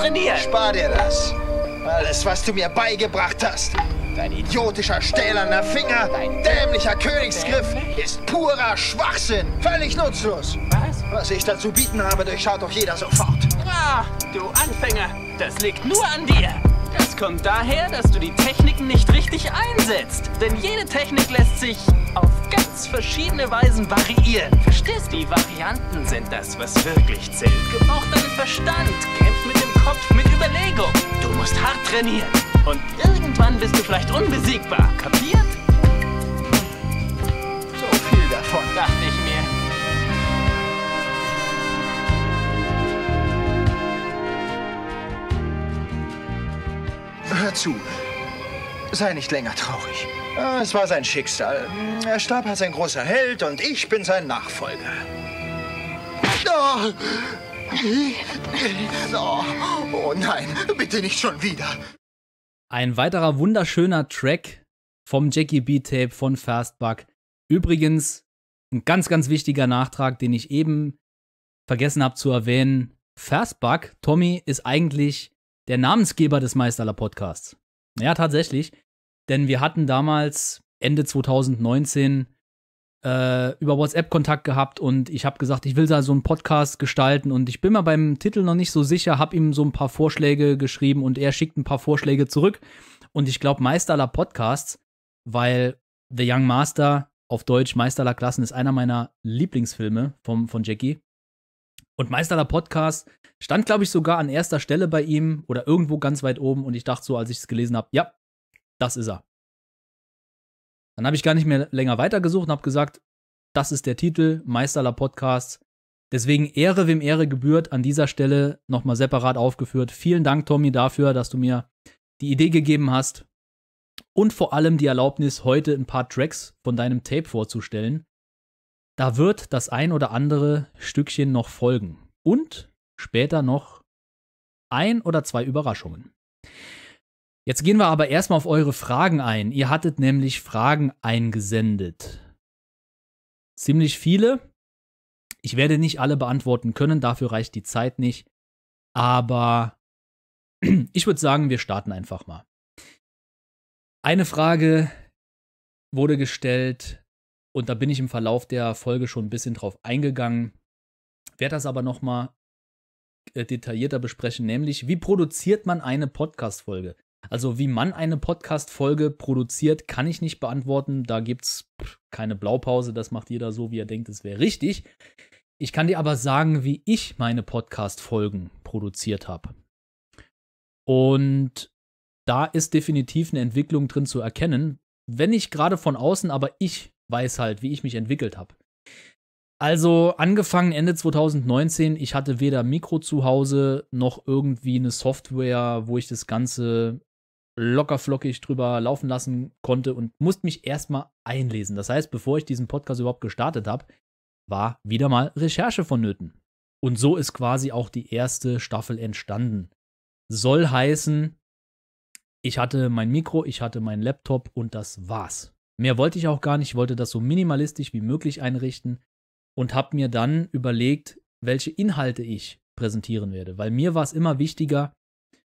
Trainieren. Spar dir das. Alles, was du mir beigebracht hast. Dein idiotischer, stählerner Finger, dein dämlicher Königsgriff ist purer Schwachsinn. Völlig nutzlos. Was? Was ich dazu bieten habe, durchschaut doch jeder sofort. Ah, du Anfänger. Das liegt nur an dir. Das kommt daher, dass du die Techniken nicht richtig einsetzt. Denn jede Technik lässt sich auf ganz verschiedene Weisen variieren. Verstehst du? Die Varianten sind das, was wirklich zählt. Gebrauch deinen Verstand, kämpf mit dem Kopf, mit Überlegung. Du musst hart trainieren. Und irgendwann bist du vielleicht unbesiegbar. Kapiert? So viel davon. Dachte ich mir. Hör zu. Sei nicht länger traurig. Es war sein Schicksal. Er starb als ein großer Held und ich bin sein Nachfolger. Oh. Oh. oh nein, bitte nicht schon wieder. Ein weiterer wunderschöner Track vom Jackie B Tape von Fastbuck. Übrigens ein ganz, ganz wichtiger Nachtrag, den ich eben vergessen habe zu erwähnen. Fastbuck, Tommy, ist eigentlich der Namensgeber des Meisterler Podcasts. Ja, tatsächlich. Denn wir hatten damals Ende 2019 äh, über WhatsApp Kontakt gehabt und ich habe gesagt, ich will da so einen Podcast gestalten und ich bin mir beim Titel noch nicht so sicher, habe ihm so ein paar Vorschläge geschrieben und er schickt ein paar Vorschläge zurück und ich glaube Meister aller Podcasts, weil The Young Master auf Deutsch Meister aller Klassen ist einer meiner Lieblingsfilme vom, von Jackie. Und Meister aller Podcast stand, glaube ich, sogar an erster Stelle bei ihm oder irgendwo ganz weit oben und ich dachte so, als ich es gelesen habe, ja, das ist er. Dann habe ich gar nicht mehr länger weitergesucht und habe gesagt, das ist der Titel, Meister aller Podcasts. Deswegen Ehre, wem Ehre gebührt, an dieser Stelle nochmal separat aufgeführt. Vielen Dank, Tommy, dafür, dass du mir die Idee gegeben hast und vor allem die Erlaubnis, heute ein paar Tracks von deinem Tape vorzustellen. Da wird das ein oder andere Stückchen noch folgen und später noch ein oder zwei Überraschungen. Jetzt gehen wir aber erstmal auf eure Fragen ein. Ihr hattet nämlich Fragen eingesendet. Ziemlich viele. Ich werde nicht alle beantworten können, dafür reicht die Zeit nicht. Aber [clears throat] ich würde sagen, wir starten einfach mal. Eine Frage wurde gestellt Und da bin ich im Verlauf der Folge schon ein bisschen drauf eingegangen. Werde das aber nochmal äh, detaillierter besprechen, nämlich wie produziert man eine Podcast-Folge? Also wie man eine Podcast-Folge produziert, kann ich nicht beantworten. Da gibt es keine Blaupause, das macht jeder so, wie er denkt, es wäre richtig. Ich kann dir aber sagen, wie ich meine Podcast-Folgen produziert habe. Und da ist definitiv eine Entwicklung drin zu erkennen. Wenn nicht gerade von außen, aber ich weiß halt, wie ich mich entwickelt habe. Also angefangen Ende 2019, ich hatte weder Mikro zu Hause noch irgendwie eine Software, wo ich das Ganze lockerflockig drüber laufen lassen konnte und musste mich erstmal einlesen. Das heißt, bevor ich diesen Podcast überhaupt gestartet habe, war wieder mal Recherche vonnöten. Und so ist quasi auch die erste Staffel entstanden. Soll heißen, ich hatte mein Mikro, ich hatte meinen Laptop und das war's. Mehr wollte ich auch gar nicht, ich wollte das so minimalistisch wie möglich einrichten und habe mir dann überlegt, welche Inhalte ich präsentieren werde. Weil mir war es immer wichtiger,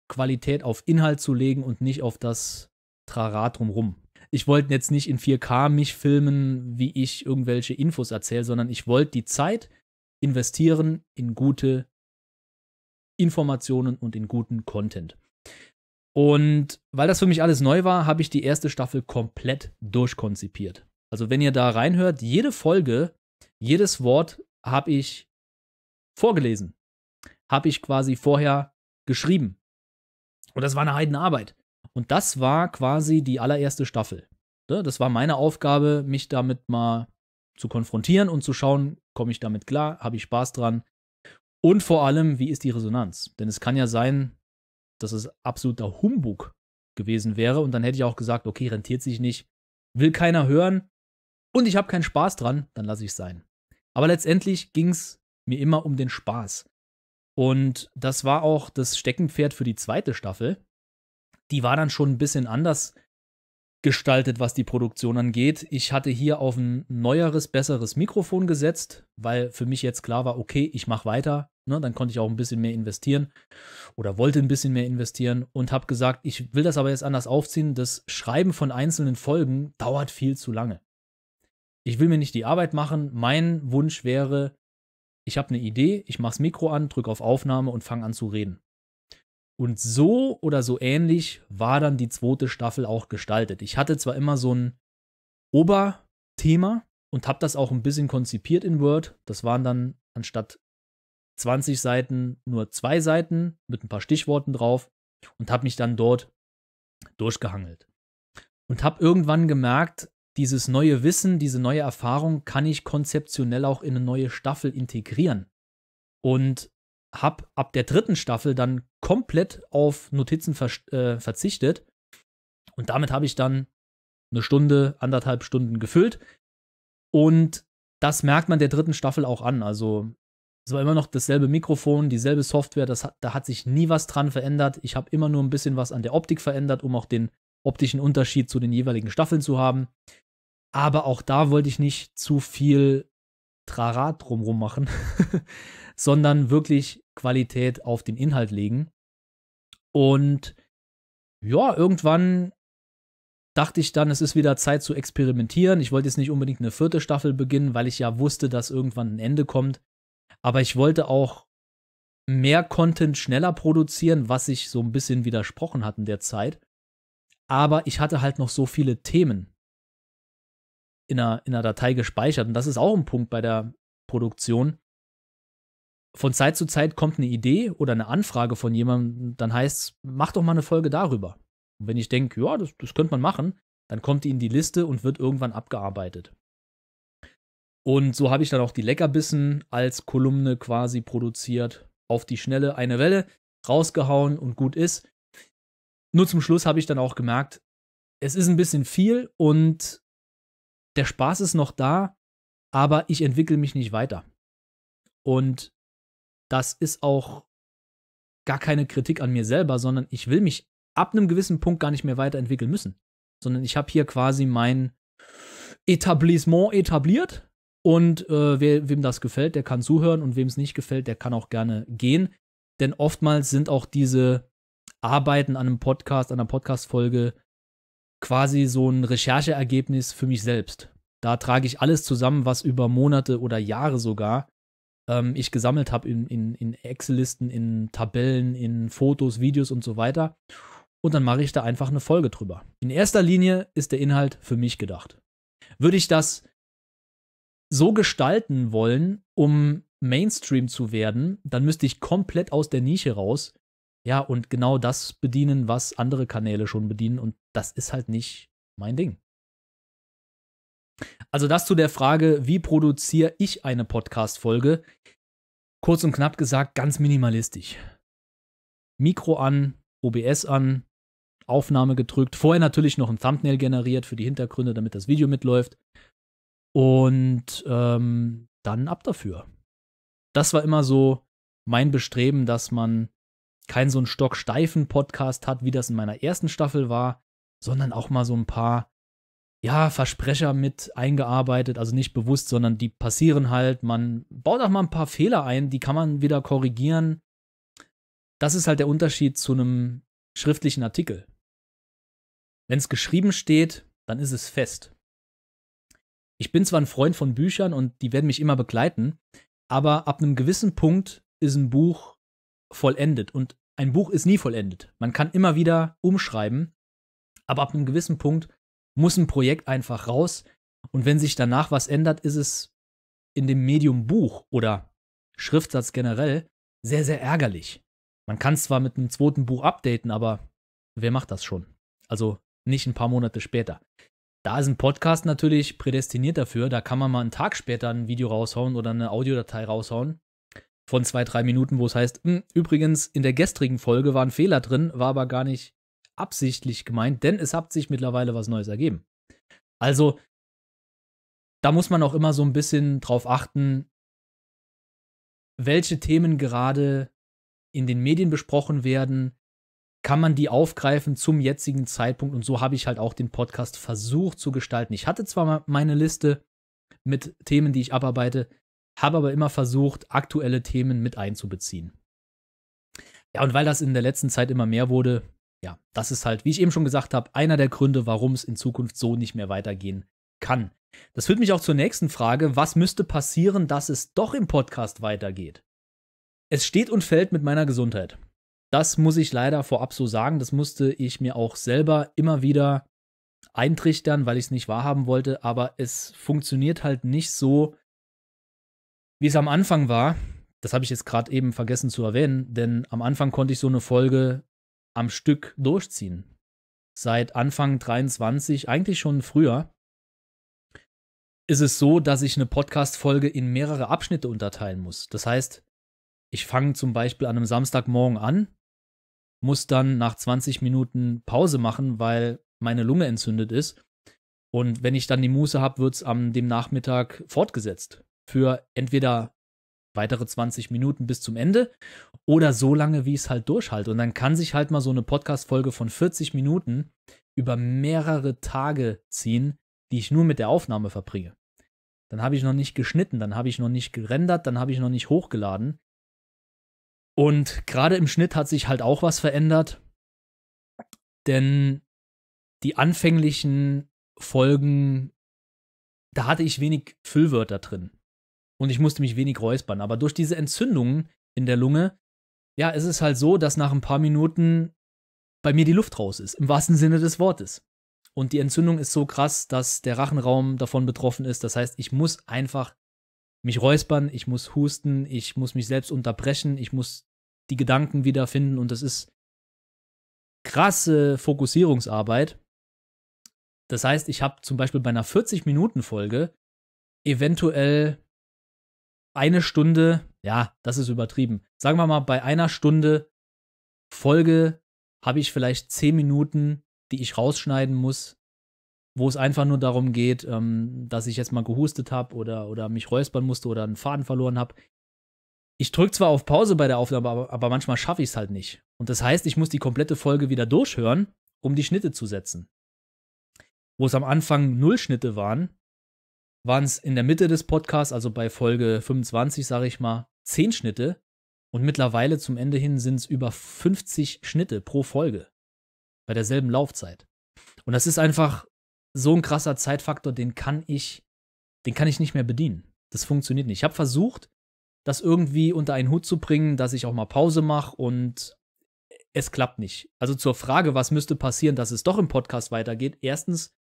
Qualität auf Inhalt zu legen und nicht auf das Trara drumrum. Ich wollte jetzt nicht in 4K mich filmen, wie ich irgendwelche Infos erzähle, sondern ich wollte die Zeit investieren in gute Informationen und in guten Content. Und weil das für mich alles neu war, habe ich die erste Staffel komplett durchkonzipiert. Also wenn ihr da reinhört, jede Folge, jedes Wort habe ich vorgelesen. Habe ich quasi vorher geschrieben. Und das war eine Heidenarbeit. Und das war quasi die allererste Staffel. Ne, das war meine Aufgabe, mich damit mal zu konfrontieren und zu schauen, komme ich damit klar, habe ich Spaß dran. Und vor allem, wie ist die Resonanz? Denn es kann ja sein, dass es absoluter Humbug gewesen wäre und dann hätte ich auch gesagt, okay, rentiert sich nicht, will keiner hören und ich habe keinen Spaß dran, dann lasse ich es sein. Aber letztendlich ging es mir immer um den Spaß. Und das war auch das Steckenpferd für die zweite Staffel. Die war dann schon ein bisschen anders gestaltet, was die Produktion angeht. Ich hatte hier auf ein neueres, besseres Mikrofon gesetzt, weil für mich jetzt klar war, okay, ich mache weiter. Ne, dann konnte ich auch ein bisschen mehr investieren oder wollte ein bisschen mehr investieren und habe gesagt, ich will das aber jetzt anders aufziehen. Das Schreiben von einzelnen Folgen dauert viel zu lange. Ich will mir nicht die Arbeit machen. Mein Wunsch wäre, ich habe eine Idee, ich mache das Mikro an, drücke auf Aufnahme und fange an zu reden. Und so oder so ähnlich war dann die zweite Staffel auch gestaltet. Ich hatte zwar immer so ein Oberthema und habe das auch ein bisschen konzipiert in Word. Das waren dann anstatt 20 Seiten nur zwei Seiten mit ein paar Stichworten drauf und habe mich dann dort durchgehangelt. Und habe irgendwann gemerkt, dieses neue Wissen, diese neue Erfahrung kann ich konzeptionell auch in eine neue Staffel integrieren. Und habe ab der dritten Staffel dann komplett auf Notizen ver äh, verzichtet. Und damit habe ich dann eine Stunde, anderthalb Stunden gefüllt. Und das merkt man der dritten Staffel auch an. Also es war immer noch dasselbe Mikrofon, dieselbe Software, das hat, da hat sich nie was dran verändert. Ich habe immer nur ein bisschen was an der Optik verändert, um auch den optischen Unterschied zu den jeweiligen Staffeln zu haben. Aber auch da wollte ich nicht zu viel Trara drumrum machen, [laughs] sondern wirklich Qualität auf den Inhalt legen. Und ja, irgendwann dachte ich dann, es ist wieder Zeit zu experimentieren. Ich wollte jetzt nicht unbedingt eine vierte Staffel beginnen, weil ich ja wusste, dass irgendwann ein Ende kommt. Aber ich wollte auch mehr Content schneller produzieren, was sich so ein bisschen widersprochen hat in der Zeit. Aber ich hatte halt noch so viele Themen in einer, in einer Datei gespeichert. Und das ist auch ein Punkt bei der Produktion von Zeit zu Zeit kommt eine Idee oder eine Anfrage von jemandem, dann heißt es, mach doch mal eine Folge darüber. Und wenn ich denke, ja, das, das könnte man machen, dann kommt die in die Liste und wird irgendwann abgearbeitet. Und so habe ich dann auch die Leckerbissen als Kolumne quasi produziert, auf die Schnelle eine Welle, rausgehauen und gut ist. Nur zum Schluss habe ich dann auch gemerkt, es ist ein bisschen viel und der Spaß ist noch da, aber ich entwickle mich nicht weiter. Und das ist auch gar keine Kritik an mir selber, sondern ich will mich ab einem gewissen Punkt gar nicht mehr weiterentwickeln müssen. Sondern ich habe hier quasi mein Etablissement etabliert und äh, wer, wem das gefällt, der kann zuhören und wem es nicht gefällt, der kann auch gerne gehen. Denn oftmals sind auch diese Arbeiten an einem Podcast, an einer Podcast-Folge quasi so ein Rechercheergebnis für mich selbst. Da trage ich alles zusammen, was über Monate oder Jahre sogar ähm, ich gesammelt habe in, in, in Excel-Listen, in Tabellen, in Fotos, Videos und so weiter. Und dann mache ich da einfach eine Folge drüber. In erster Linie ist der Inhalt für mich gedacht. Würde ich das so gestalten wollen, um Mainstream zu werden, dann müsste ich komplett aus der Nische raus. Ja, und genau das bedienen, was andere Kanäle schon bedienen. Und das ist halt nicht mein Ding. Also das zu der Frage, wie produziere ich eine Podcast-Folge? Kurz und knapp gesagt, ganz minimalistisch. Mikro an, OBS an, Aufnahme gedrückt, vorher natürlich noch ein Thumbnail generiert für die Hintergründe, damit das Video mitläuft. Und ähm, dann ab dafür. Das war immer so mein Bestreben, dass man keinen so einen stocksteifen Podcast hat, wie das in meiner ersten Staffel war, sondern auch mal so ein paar ja, Versprecher mit eingearbeitet, also nicht bewusst, sondern die passieren halt. Man baut auch mal ein paar Fehler ein, die kann man wieder korrigieren. Das ist halt der Unterschied zu einem schriftlichen Artikel. Wenn es geschrieben steht, dann ist es fest. Ich bin zwar ein Freund von Büchern und die werden mich immer begleiten, aber ab einem gewissen Punkt ist ein Buch vollendet und ein Buch ist nie vollendet. Man kann immer wieder umschreiben, aber ab einem gewissen Punkt muss ein Projekt einfach raus. Und wenn sich danach was ändert, ist es in dem Medium Buch oder Schriftsatz generell sehr, sehr ärgerlich. Man kann es zwar mit einem zweiten Buch updaten, aber wer macht das schon? Also nicht ein paar Monate später. Da ist ein Podcast natürlich prädestiniert dafür. Da kann man mal einen Tag später ein Video raushauen oder eine Audiodatei raushauen von zwei, drei Minuten, wo es heißt, hm, übrigens, in der gestrigen Folge war ein Fehler drin, war aber gar nicht absichtlich gemeint, denn es hat sich mittlerweile was Neues ergeben. Also, da muss man auch immer so ein bisschen drauf achten, welche Themen gerade in den Medien besprochen werden, kann man die aufgreifen zum jetzigen Zeitpunkt und so habe ich halt auch den Podcast versucht zu gestalten. Ich hatte zwar meine Liste mit Themen, die ich abarbeite, habe aber immer versucht, aktuelle Themen mit einzubeziehen. Ja, und weil das in der letzten Zeit immer mehr wurde, ja, das ist halt, wie ich eben schon gesagt habe, einer der Gründe, warum es in Zukunft so nicht mehr weitergehen kann. Das führt mich auch zur nächsten Frage. Was müsste passieren, dass es doch im Podcast weitergeht? Es steht und fällt mit meiner Gesundheit. Das muss ich leider vorab so sagen. Das musste ich mir auch selber immer wieder eintrichtern, weil ich es nicht wahrhaben wollte. Aber es funktioniert halt nicht so, wie es am Anfang war. Das habe ich jetzt gerade eben vergessen zu erwähnen, denn am Anfang konnte ich so eine Folge am Stück durchziehen. Seit Anfang 23, eigentlich schon früher, ist es so, dass ich eine Podcast-Folge in mehrere Abschnitte unterteilen muss. Das heißt, ich fange zum Beispiel an einem Samstagmorgen an, muss dann nach 20 Minuten Pause machen, weil meine Lunge entzündet ist. Und wenn ich dann die Muße habe, wird es am dem Nachmittag fortgesetzt. Für entweder weitere 20 Minuten bis zum Ende oder so lange, wie es halt durchhalte. Und dann kann sich halt mal so eine Podcast-Folge von 40 Minuten über mehrere Tage ziehen, die ich nur mit der Aufnahme verbringe. Dann habe ich noch nicht geschnitten, dann habe ich noch nicht gerendert, dann habe ich noch nicht hochgeladen. Und gerade im Schnitt hat sich halt auch was verändert, denn die anfänglichen Folgen, da hatte ich wenig Füllwörter drin und ich musste mich wenig räuspern. Aber durch diese Entzündungen in der Lunge, ja, ist es halt so, dass nach ein paar Minuten bei mir die Luft raus ist, im wahrsten Sinne des Wortes. Und die Entzündung ist so krass, dass der Rachenraum davon betroffen ist. Das heißt, ich muss einfach mich räuspern, ich muss husten, ich muss mich selbst unterbrechen, ich muss die Gedanken wiederfinden und das ist krasse Fokussierungsarbeit. Das heißt, ich habe zum Beispiel bei einer 40-Minuten-Folge eventuell eine Stunde, ja, das ist übertrieben. Sagen wir mal, bei einer Stunde Folge habe ich vielleicht zehn Minuten, die ich rausschneiden muss, wo es einfach nur darum geht, ähm, dass ich jetzt mal gehustet habe oder, oder mich räuspern musste oder einen Faden verloren habe. Ich drücke zwar auf Pause bei der Aufnahme, aber, aber manchmal schaffe ich es halt nicht. Und das heißt, ich muss die komplette Folge wieder durchhören, um die Schnitte zu setzen. Wo es am Anfang null Schnitte waren, waren es in der Mitte des Podcasts, also bei Folge 25, sage ich mal, 10 Schnitte. Und mittlerweile zum Ende hin sind es über 50 Schnitte pro Folge. Bei derselben Laufzeit. Und das ist einfach so ein krasser Zeitfaktor, den kann ich den kann ich nicht mehr bedienen. Das funktioniert nicht. Ich habe versucht, das irgendwie unter einen Hut zu bringen, dass ich auch mal Pause mache und es klappt nicht. Also zur Frage, was müsste passieren, dass es doch im Podcast weitergeht. Erstens,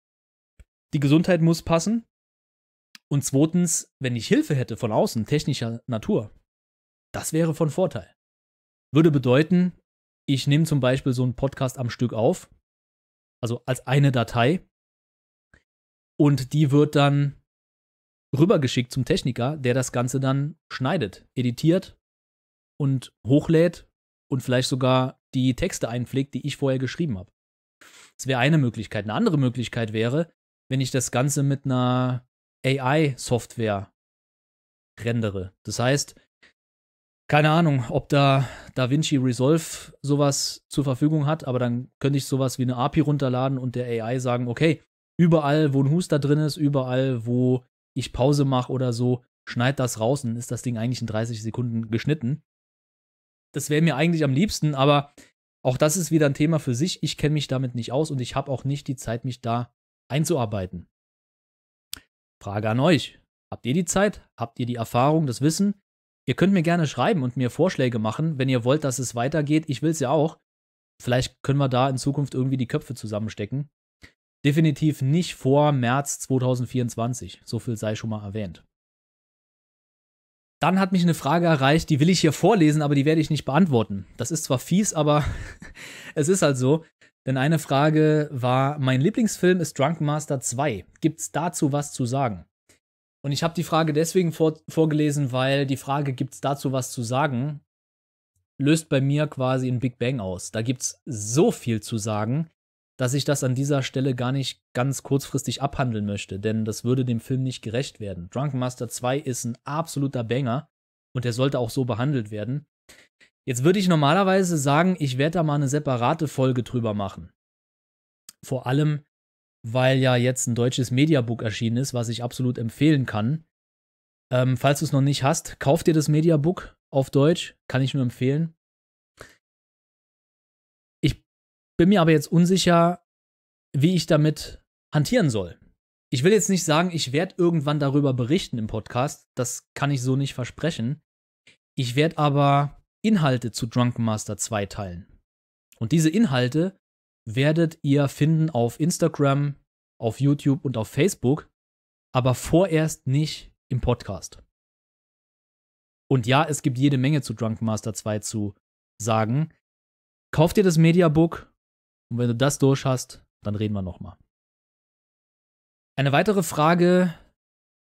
die Gesundheit muss passen. Und zweitens, wenn ich Hilfe hätte von außen, technischer Natur, das wäre von Vorteil. Würde bedeuten, ich nehme zum Beispiel so einen Podcast am Stück auf, also als eine Datei, und die wird dann rübergeschickt zum Techniker, der das Ganze dann schneidet, editiert und hochlädt und vielleicht sogar die Texte einpflegt, die ich vorher geschrieben habe. Das wäre eine Möglichkeit. Eine andere Möglichkeit wäre, wenn ich das Ganze mit einer AI-Software rendere. Das heißt, keine Ahnung, ob da DaVinci Resolve sowas zur Verfügung hat, aber dann könnte ich sowas wie eine API runterladen und der AI sagen, okay, überall, wo ein Huster drin ist, überall, wo ich Pause mache oder so, schneid das raus und ist das Ding eigentlich in 30 Sekunden geschnitten. Das wäre mir eigentlich am liebsten, aber auch das ist wieder ein Thema für sich. Ich kenne mich damit nicht aus und ich habe auch nicht die Zeit, mich da einzuarbeiten. Frage an euch. Habt ihr die Zeit? Habt ihr die Erfahrung, das Wissen? Ihr könnt mir gerne schreiben und mir Vorschläge machen, wenn ihr wollt, dass es weitergeht. Ich will es ja auch. Vielleicht können wir da in Zukunft irgendwie die Köpfe zusammenstecken. Definitiv nicht vor März 2024. So viel sei schon mal erwähnt. Dann hat mich eine Frage erreicht, die will ich hier vorlesen, aber die werde ich nicht beantworten. Das ist zwar fies, aber [laughs] es ist halt so. Denn eine Frage war: Mein Lieblingsfilm ist Drunken Master 2. Gibt's dazu was zu sagen? Und ich habe die Frage deswegen vor, vorgelesen, weil die Frage, gibt's dazu was zu sagen, löst bei mir quasi ein Big Bang aus. Da gibt's so viel zu sagen, dass ich das an dieser Stelle gar nicht ganz kurzfristig abhandeln möchte, denn das würde dem Film nicht gerecht werden. Drunken Master 2 ist ein absoluter Banger und der sollte auch so behandelt werden. Jetzt würde ich normalerweise sagen, ich werde da mal eine separate Folge drüber machen. Vor allem, weil ja jetzt ein deutsches Mediabook erschienen ist, was ich absolut empfehlen kann. Ähm, falls du es noch nicht hast, kauf dir das Mediabook auf Deutsch, kann ich nur empfehlen. bin mir aber jetzt unsicher, wie ich damit hantieren soll. Ich will jetzt nicht sagen, ich werde irgendwann darüber berichten im Podcast. Das kann ich so nicht versprechen. Ich werde aber Inhalte zu Drunken Master 2 teilen. Und diese Inhalte werdet ihr finden auf Instagram, auf YouTube und auf Facebook, aber vorerst nicht im Podcast. Und ja, es gibt jede Menge zu Drunken Master 2 zu sagen. Kauft ihr das Mediabook und wenn du das durch hast, dann reden wir nochmal. Eine weitere Frage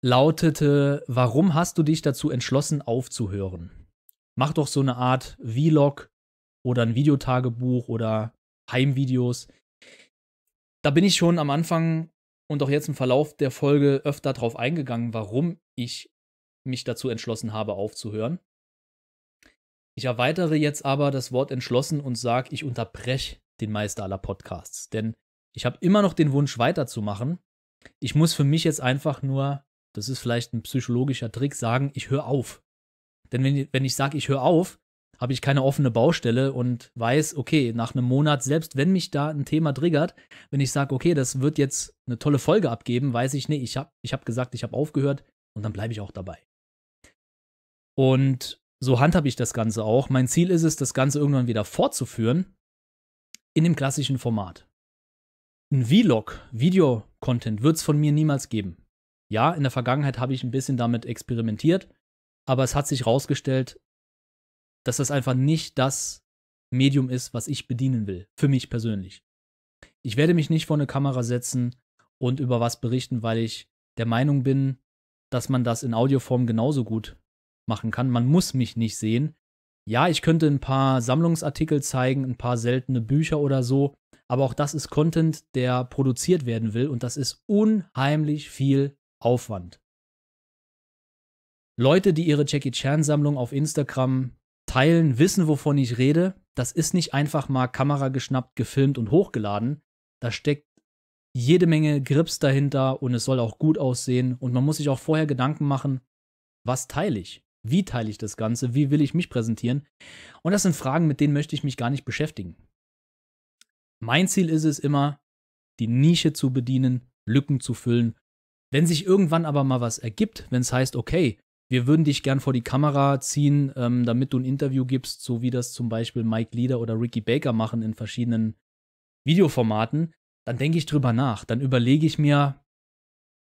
lautete, warum hast du dich dazu entschlossen aufzuhören? Mach doch so eine Art Vlog oder ein Videotagebuch oder Heimvideos. Da bin ich schon am Anfang und auch jetzt im Verlauf der Folge öfter darauf eingegangen, warum ich mich dazu entschlossen habe, aufzuhören. Ich erweitere jetzt aber das Wort entschlossen und sage, ich unterbreche den Meister aller Podcasts. Denn ich habe immer noch den Wunsch weiterzumachen. Ich muss für mich jetzt einfach nur, das ist vielleicht ein psychologischer Trick, sagen, ich höre auf. Denn wenn, wenn ich sage, ich höre auf, habe ich keine offene Baustelle und weiß, okay, nach einem Monat, selbst wenn mich da ein Thema triggert, wenn ich sage, okay, das wird jetzt eine tolle Folge abgeben, weiß ich, nee, ich habe ich hab gesagt, ich habe aufgehört und dann bleibe ich auch dabei. Und so handhabe ich das Ganze auch. Mein Ziel ist es, das Ganze irgendwann wieder fortzuführen, in dem klassischen Format. Ein Vlog, Video-Content, wird es von mir niemals geben. Ja, in der Vergangenheit habe ich ein bisschen damit experimentiert, aber es hat sich herausgestellt, dass das einfach nicht das Medium ist, was ich bedienen will, für mich persönlich. Ich werde mich nicht vor eine Kamera setzen und über was berichten, weil ich der Meinung bin, dass man das in Audioform genauso gut machen kann. Man muss mich nicht sehen. Ja, ich könnte ein paar Sammlungsartikel zeigen, ein paar seltene Bücher oder so, aber auch das ist Content, der produziert werden will und das ist unheimlich viel Aufwand. Leute, die ihre Jackie Chan Sammlung auf Instagram teilen, wissen, wovon ich rede. Das ist nicht einfach mal Kamera geschnappt, gefilmt und hochgeladen. Da steckt jede Menge Grips dahinter und es soll auch gut aussehen und man muss sich auch vorher Gedanken machen, was teile ich? Wie teile ich das Ganze? Wie will ich mich präsentieren? Und das sind Fragen, mit denen möchte ich mich gar nicht beschäftigen. Mein Ziel ist es immer, die Nische zu bedienen, Lücken zu füllen Wenn sich irgendwann aber mal was ergibt, wenn es heißt, okay, wir würden dich gern vor die Kamera ziehen, ähm, damit du ein Interview gibst, so wie das zum Beispiel Mike Leader oder Ricky Baker machen in verschiedenen Videoformaten, dann denke ich drüber nach. Dann überlege ich mir,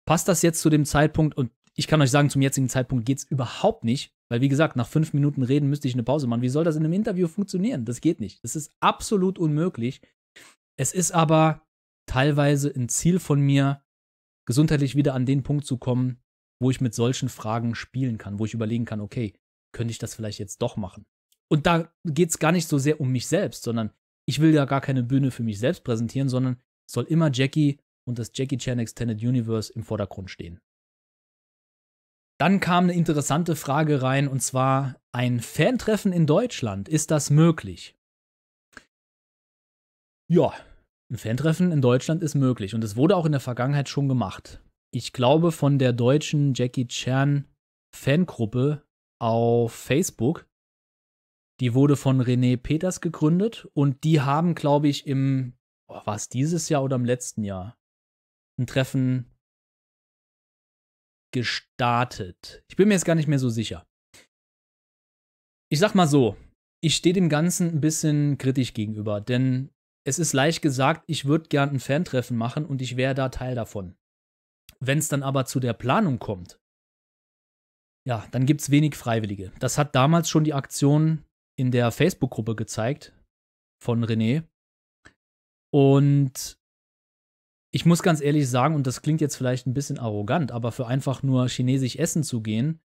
passt das jetzt zu dem Zeitpunkt? Und ich kann euch sagen, zum jetzigen Zeitpunkt geht es überhaupt nicht, weil wie gesagt, nach fünf Minuten reden müsste ich eine Pause machen. Wie soll das in einem Interview funktionieren? Das geht nicht. Das ist absolut unmöglich. Es ist aber teilweise ein Ziel von mir, gesundheitlich wieder an den Punkt zu kommen, wo ich mit solchen Fragen spielen kann, wo ich überlegen kann, okay, könnte ich das vielleicht jetzt doch machen? Und da geht es gar nicht so sehr um mich selbst, sondern ich will ja gar keine Bühne für mich selbst präsentieren, sondern soll immer Jackie und das Jackie Chan Extended Universe im Vordergrund stehen. Dann kam eine interessante Frage rein und zwar ein Fantreffen in Deutschland. Ist das möglich? Ja, ein Fantreffen in Deutschland ist möglich und es wurde auch in der Vergangenheit schon gemacht. Ich glaube von der deutschen Jackie Chan Fangruppe auf Facebook. Die wurde von René Peters gegründet und die haben, glaube ich, im, oh, war es dieses Jahr oder im letzten Jahr, ein Treffen gestartet. Ich bin mir jetzt gar nicht mehr so sicher. Ich sag mal so, ich stehe dem Ganzen ein bisschen kritisch gegenüber, denn es ist leicht gesagt, ich würde gern ein Fantreffen machen und ich wäre da Teil davon. Wenn es dann aber zu der Planung kommt, ja, dann gibt es wenig Freiwillige. Das hat damals schon die Aktion in der Facebook-Gruppe gezeigt von René. Und ich muss ganz ehrlich sagen, und das klingt jetzt vielleicht ein bisschen arrogant, aber für einfach nur chinesisch essen zu gehen,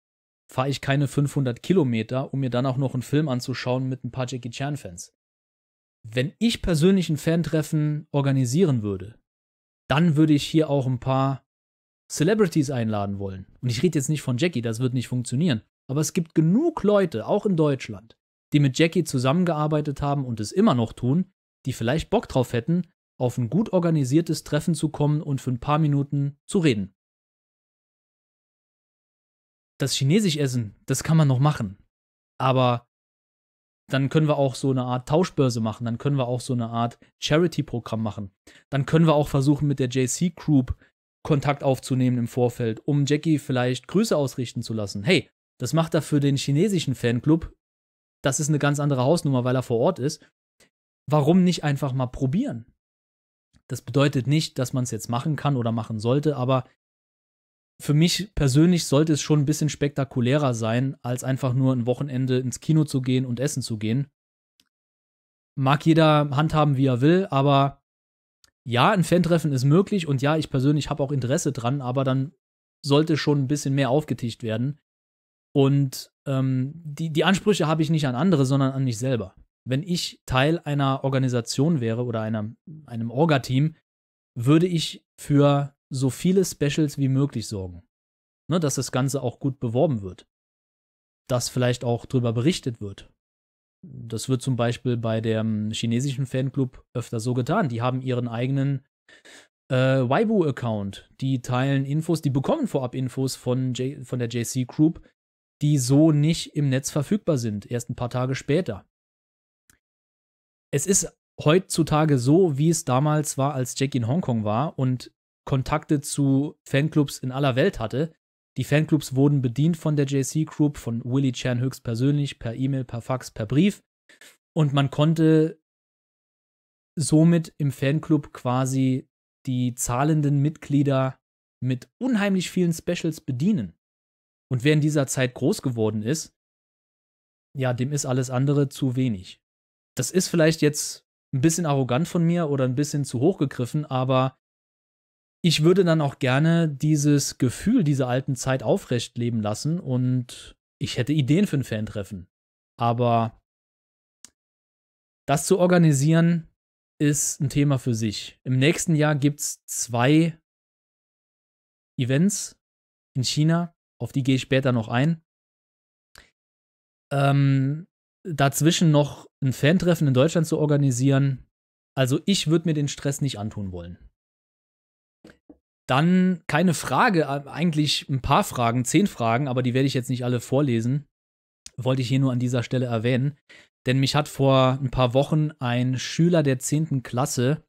fahre ich keine 500 Kilometer, um mir dann auch noch einen Film anzuschauen mit ein paar Jackie Chan-Fans. Wenn ich persönlich ein Fantreffen organisieren würde, dann würde ich hier auch ein paar Celebrities einladen wollen. Und ich rede jetzt nicht von Jackie, das wird nicht funktionieren. Aber es gibt genug Leute, auch in Deutschland, die mit Jackie zusammengearbeitet haben und es immer noch tun, die vielleicht Bock drauf hätten, auf ein gut organisiertes Treffen zu kommen und für ein paar Minuten zu reden. Das Chinesisch essen, das kann man noch machen. Aber dann können wir auch so eine Art Tauschbörse machen, dann können wir auch so eine Art Charity-Programm machen. Dann können wir auch versuchen, mit der JC Group Kontakt aufzunehmen im Vorfeld, um Jackie vielleicht Grüße ausrichten zu lassen. Hey, das macht er für den chinesischen Fanclub. Das ist eine ganz andere Hausnummer, weil er vor Ort ist. Warum nicht einfach mal probieren? Das bedeutet nicht, dass man es jetzt machen kann oder machen sollte, aber für mich persönlich sollte es schon ein bisschen spektakulärer sein, als einfach nur ein Wochenende ins Kino zu gehen und essen zu gehen. Mag jeder handhaben, wie er will, aber ja, ein Fan-Treffen ist möglich und ja, ich persönlich habe auch Interesse dran, aber dann sollte schon ein bisschen mehr aufgetischt werden. Und ähm, die, die Ansprüche habe ich nicht an andere, sondern an mich selber wenn ich Teil einer Organisation wäre oder einer, einem Orga-Team, würde ich für so viele Specials wie möglich sorgen. Ne, dass das Ganze auch gut beworben wird. Dass vielleicht auch darüber berichtet wird. Das wird zum Beispiel bei dem chinesischen Fanclub öfter so getan. Die haben ihren eigenen äh, Weibo-Account. Die teilen Infos, die bekommen vorab Infos von, J von der JC Group, die so nicht im Netz verfügbar sind, erst ein paar Tage später es ist heutzutage so, wie es damals war, als Jackie in Hongkong war und Kontakte zu Fanclubs in aller Welt hatte. Die Fanclubs wurden bedient von der JC Group, von Willie Chan höchstpersönlich, per E-Mail, per Fax, per Brief. Und man konnte somit im Fanclub quasi die zahlenden Mitglieder mit unheimlich vielen Specials bedienen. Und wer in dieser Zeit groß geworden ist, ja, dem ist alles andere zu wenig das ist vielleicht jetzt ein bisschen arrogant von mir oder ein bisschen zu hoch gegriffen, aber ich würde dann auch gerne dieses Gefühl dieser alten Zeit aufrecht leben lassen und ich hätte Ideen für ein Fan-Treffen. Aber das zu organisieren ist ein Thema für sich. Im nächsten Jahr gibt es zwei Events in China, auf die gehe ich später noch ein. Ähm, dazwischen noch ein Fantreffen in Deutschland zu organisieren, also ich würde mir den Stress nicht antun wollen. Dann keine Frage, äh, eigentlich ein paar Fragen, zehn Fragen, aber die werde ich jetzt nicht alle vorlesen. Wollte ich hier nur an dieser Stelle erwähnen. Denn mich hat vor ein paar Wochen ein Schüler der 10. Klasse,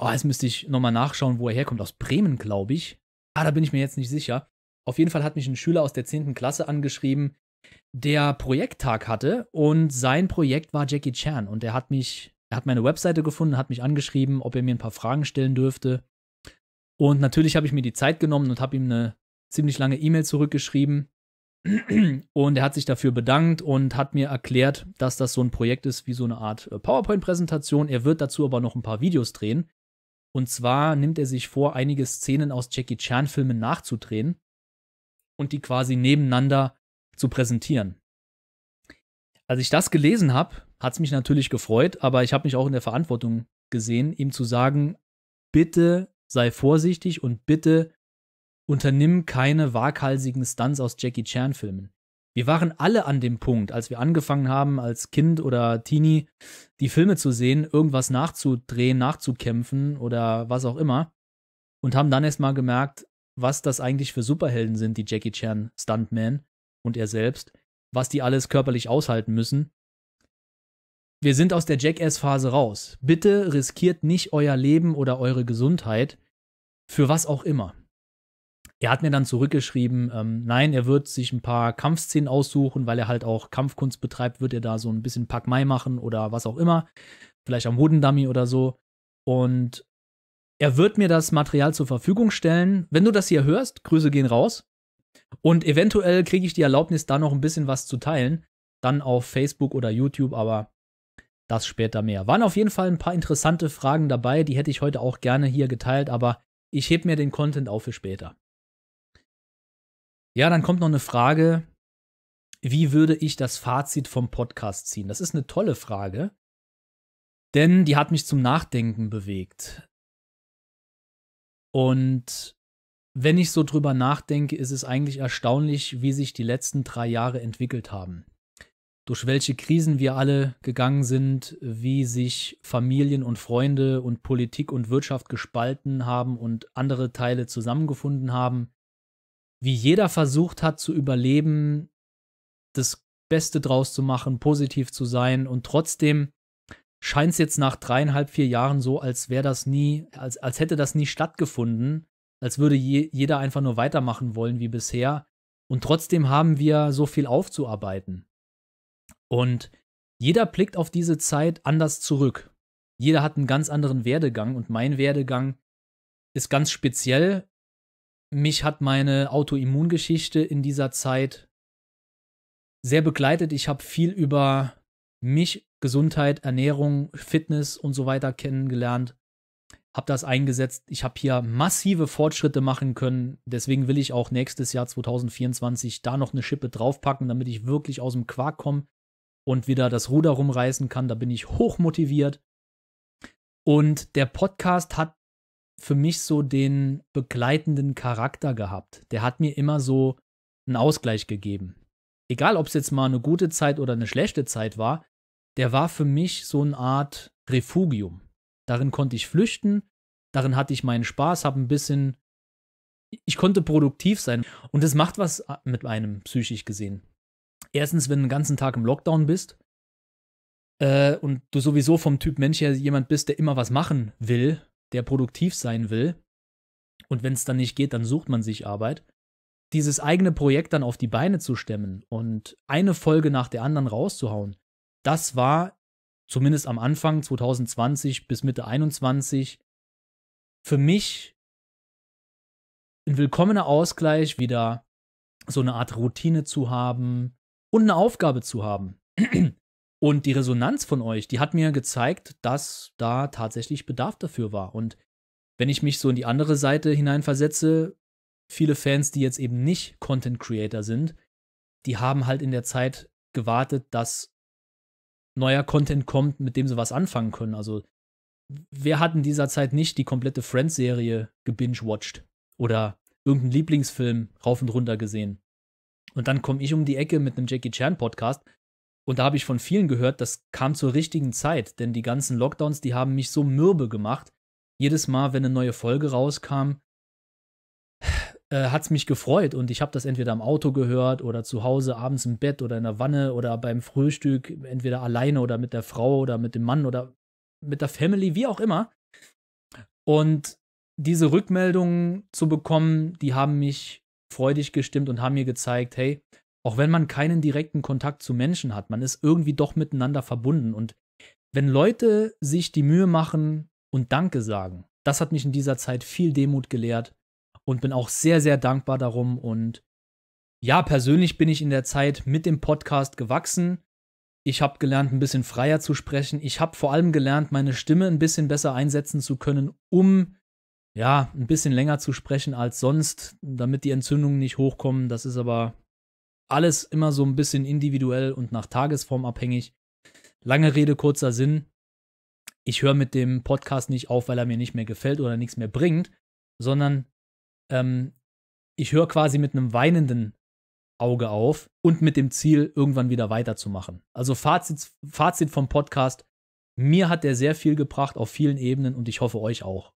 oh, jetzt müsste ich nochmal nachschauen, wo er herkommt, aus Bremen, glaube ich. Ah, da bin ich mir jetzt nicht sicher. Auf jeden Fall hat mich ein Schüler aus der 10. Klasse angeschrieben, der Projekttag hatte und sein Projekt war Jackie Chan und er hat mich, er hat meine Webseite gefunden, hat mich angeschrieben, ob er mir ein paar Fragen stellen dürfte. Und natürlich habe ich mir die Zeit genommen und habe ihm eine ziemlich lange E-Mail zurückgeschrieben. Und er hat sich dafür bedankt und hat mir erklärt, dass das so ein Projekt ist wie so eine Art äh, PowerPoint-Präsentation. Er wird dazu aber noch ein paar Videos drehen. Und zwar nimmt er sich vor, einige Szenen aus Jackie Chan-Filmen nachzudrehen und die quasi nebeneinander zu präsentieren. Als ich das gelesen habe, hat es mich natürlich gefreut, aber ich habe mich auch in der Verantwortung gesehen, ihm zu sagen, bitte sei vorsichtig und bitte unternimm keine waghalsigen Stunts aus Jackie Chan-Filmen. Wir waren alle an dem Punkt, als wir angefangen haben, als Kind oder Teenie die Filme zu sehen, irgendwas nachzudrehen, nachzukämpfen oder was auch immer. Und haben dann erst mal gemerkt, was das eigentlich für Superhelden sind, die Jackie Chan Stuntman und er selbst, was die alles körperlich aushalten müssen. Wir sind aus der Jackass-Phase raus. Bitte riskiert nicht euer Leben oder eure Gesundheit für was auch immer. Er hat mir dann zurückgeschrieben, ähm, nein, er wird sich ein paar Kampfszenen aussuchen, weil er halt auch Kampfkunst betreibt, wird er da so ein bisschen Pack Mai machen oder was auch immer. Vielleicht am Wooden Dummy oder so. Und er wird mir das Material zur Verfügung stellen. Wenn du das hier hörst, Grüße gehen raus. Und eventuell kriege ich die Erlaubnis, da noch ein bisschen was zu teilen. Dann auf Facebook oder YouTube, aber das später mehr. Waren auf jeden Fall ein paar interessante Fragen dabei, die hätte ich heute auch gerne hier geteilt, aber ich heb mir den Content auf für später. Ja, dann kommt noch eine Frage. Wie würde ich das Fazit vom Podcast ziehen? Das ist eine tolle Frage, denn die hat mich zum Nachdenken bewegt. Und wenn ich so drüber nachdenke, ist es eigentlich erstaunlich, wie sich die letzten drei Jahre entwickelt haben. Durch welche Krisen wir alle gegangen sind, wie sich Familien und Freunde und Politik und Wirtschaft gespalten haben und andere Teile zusammengefunden haben, wie jeder versucht hat zu überleben, das Beste draus zu machen, positiv zu sein und trotzdem scheint es jetzt nach dreieinhalb, vier Jahren so, als wäre das nie, als, als hätte das nie stattgefunden, als würde je, jeder einfach nur weitermachen wollen wie bisher. Und trotzdem haben wir so viel aufzuarbeiten. Und jeder blickt auf diese Zeit anders zurück. Jeder hat einen ganz anderen Werdegang und mein Werdegang ist ganz speziell, mich hat meine Autoimmungeschichte in dieser Zeit sehr begleitet. Ich habe viel über mich, Gesundheit, Ernährung, Fitness und so weiter kennengelernt. Habe das eingesetzt. Ich habe hier massive Fortschritte machen können. Deswegen will ich auch nächstes Jahr 2024 da noch eine Schippe draufpacken, damit ich wirklich aus dem Quark komme und wieder das Ruder rumreißen kann. Da bin ich hoch motiviert. Und der Podcast hat für mich so den begleitenden Charakter gehabt. Der hat mir immer so einen Ausgleich gegeben. Egal, ob es jetzt mal eine gute Zeit oder eine schlechte Zeit war, der war für mich so eine Art Refugium. Darin konnte ich flüchten, darin hatte ich meinen Spaß, habe ein bisschen, ich konnte produktiv sein. Und es macht was mit einem psychisch gesehen. Erstens, wenn du den ganzen Tag im Lockdown bist äh, und du sowieso vom Typ Mensch her jemand bist, der immer was machen will, der produktiv sein will, und wenn es dann nicht geht, dann sucht man sich Arbeit, dieses eigene Projekt dann auf die Beine zu stemmen und eine Folge nach der anderen rauszuhauen, das war zumindest am Anfang 2020 bis Mitte 21 für mich ein willkommener Ausgleich, wieder so eine Art Routine zu haben und eine Aufgabe zu haben. [clears throat] Und die Resonanz von euch, die hat mir gezeigt, dass da tatsächlich Bedarf dafür war. Und wenn ich mich so in die andere Seite hineinversetze, viele Fans, die jetzt eben nicht Content Creator sind, die haben halt in der Zeit gewartet, dass neuer Content kommt, mit dem sie was anfangen können. Also, wer hat in dieser Zeit nicht die komplette Friends-Serie gebingewatcht oder irgendeinen Lieblingsfilm rauf und runter gesehen? Und dann komme ich um die Ecke mit einem Jackie Chan Podcast und da habe ich von vielen gehört, das kam zur richtigen Zeit, denn die ganzen Lockdowns, die haben mich so mürbe gemacht. Jedes Mal, wenn eine neue Folge rauskam, äh, hat es mich gefreut und ich habe das entweder im Auto gehört oder zu Hause abends im Bett oder in der Wanne oder beim Frühstück, entweder alleine oder mit der Frau oder mit dem Mann oder mit der Family, wie auch immer. Und diese Rückmeldungen zu bekommen, die haben mich freudig gestimmt und haben mir gezeigt, hey, auch wenn man keinen direkten Kontakt zu Menschen hat, man ist irgendwie doch miteinander verbunden. Und wenn Leute sich die Mühe machen und Danke sagen, das hat mich in dieser Zeit viel Demut gelehrt und bin auch sehr, sehr dankbar darum. Und ja, persönlich bin ich in der Zeit mit dem Podcast gewachsen. Ich habe gelernt, ein bisschen freier zu sprechen. Ich habe vor allem gelernt, meine Stimme ein bisschen besser einsetzen zu können, um ja, ein bisschen länger zu sprechen als sonst, damit die Entzündungen nicht hochkommen. Das ist aber alles immer so ein bisschen individuell und nach Tagesform abhängig. Lange Rede, kurzer Sinn. Ich höre mit dem Podcast nicht auf, weil er mir nicht mehr gefällt oder nichts mehr bringt, sondern ähm, ich höre quasi mit einem weinenden Auge auf und mit dem Ziel, irgendwann wieder weiterzumachen. Also Fazit, Fazit vom Podcast. Mir hat der sehr viel gebracht auf vielen Ebenen und ich hoffe euch auch.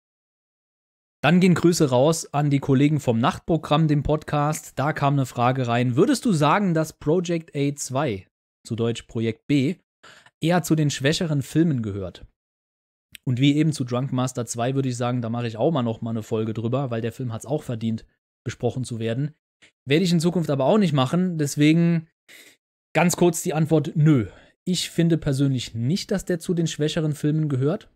Dann gehen Grüße raus an die Kollegen vom Nachtprogramm, dem Podcast. Da kam eine Frage rein. Würdest du sagen, dass Project A2, zu Deutsch Projekt B, eher zu den schwächeren Filmen gehört? Und wie eben zu Drunk Master 2 würde ich sagen, da mache ich auch mal noch mal eine Folge drüber, weil der Film hat es auch verdient, besprochen zu werden. Werde ich in Zukunft aber auch nicht machen. Deswegen ganz kurz die Antwort: Nö. Ich finde persönlich nicht, dass der zu den schwächeren Filmen gehört.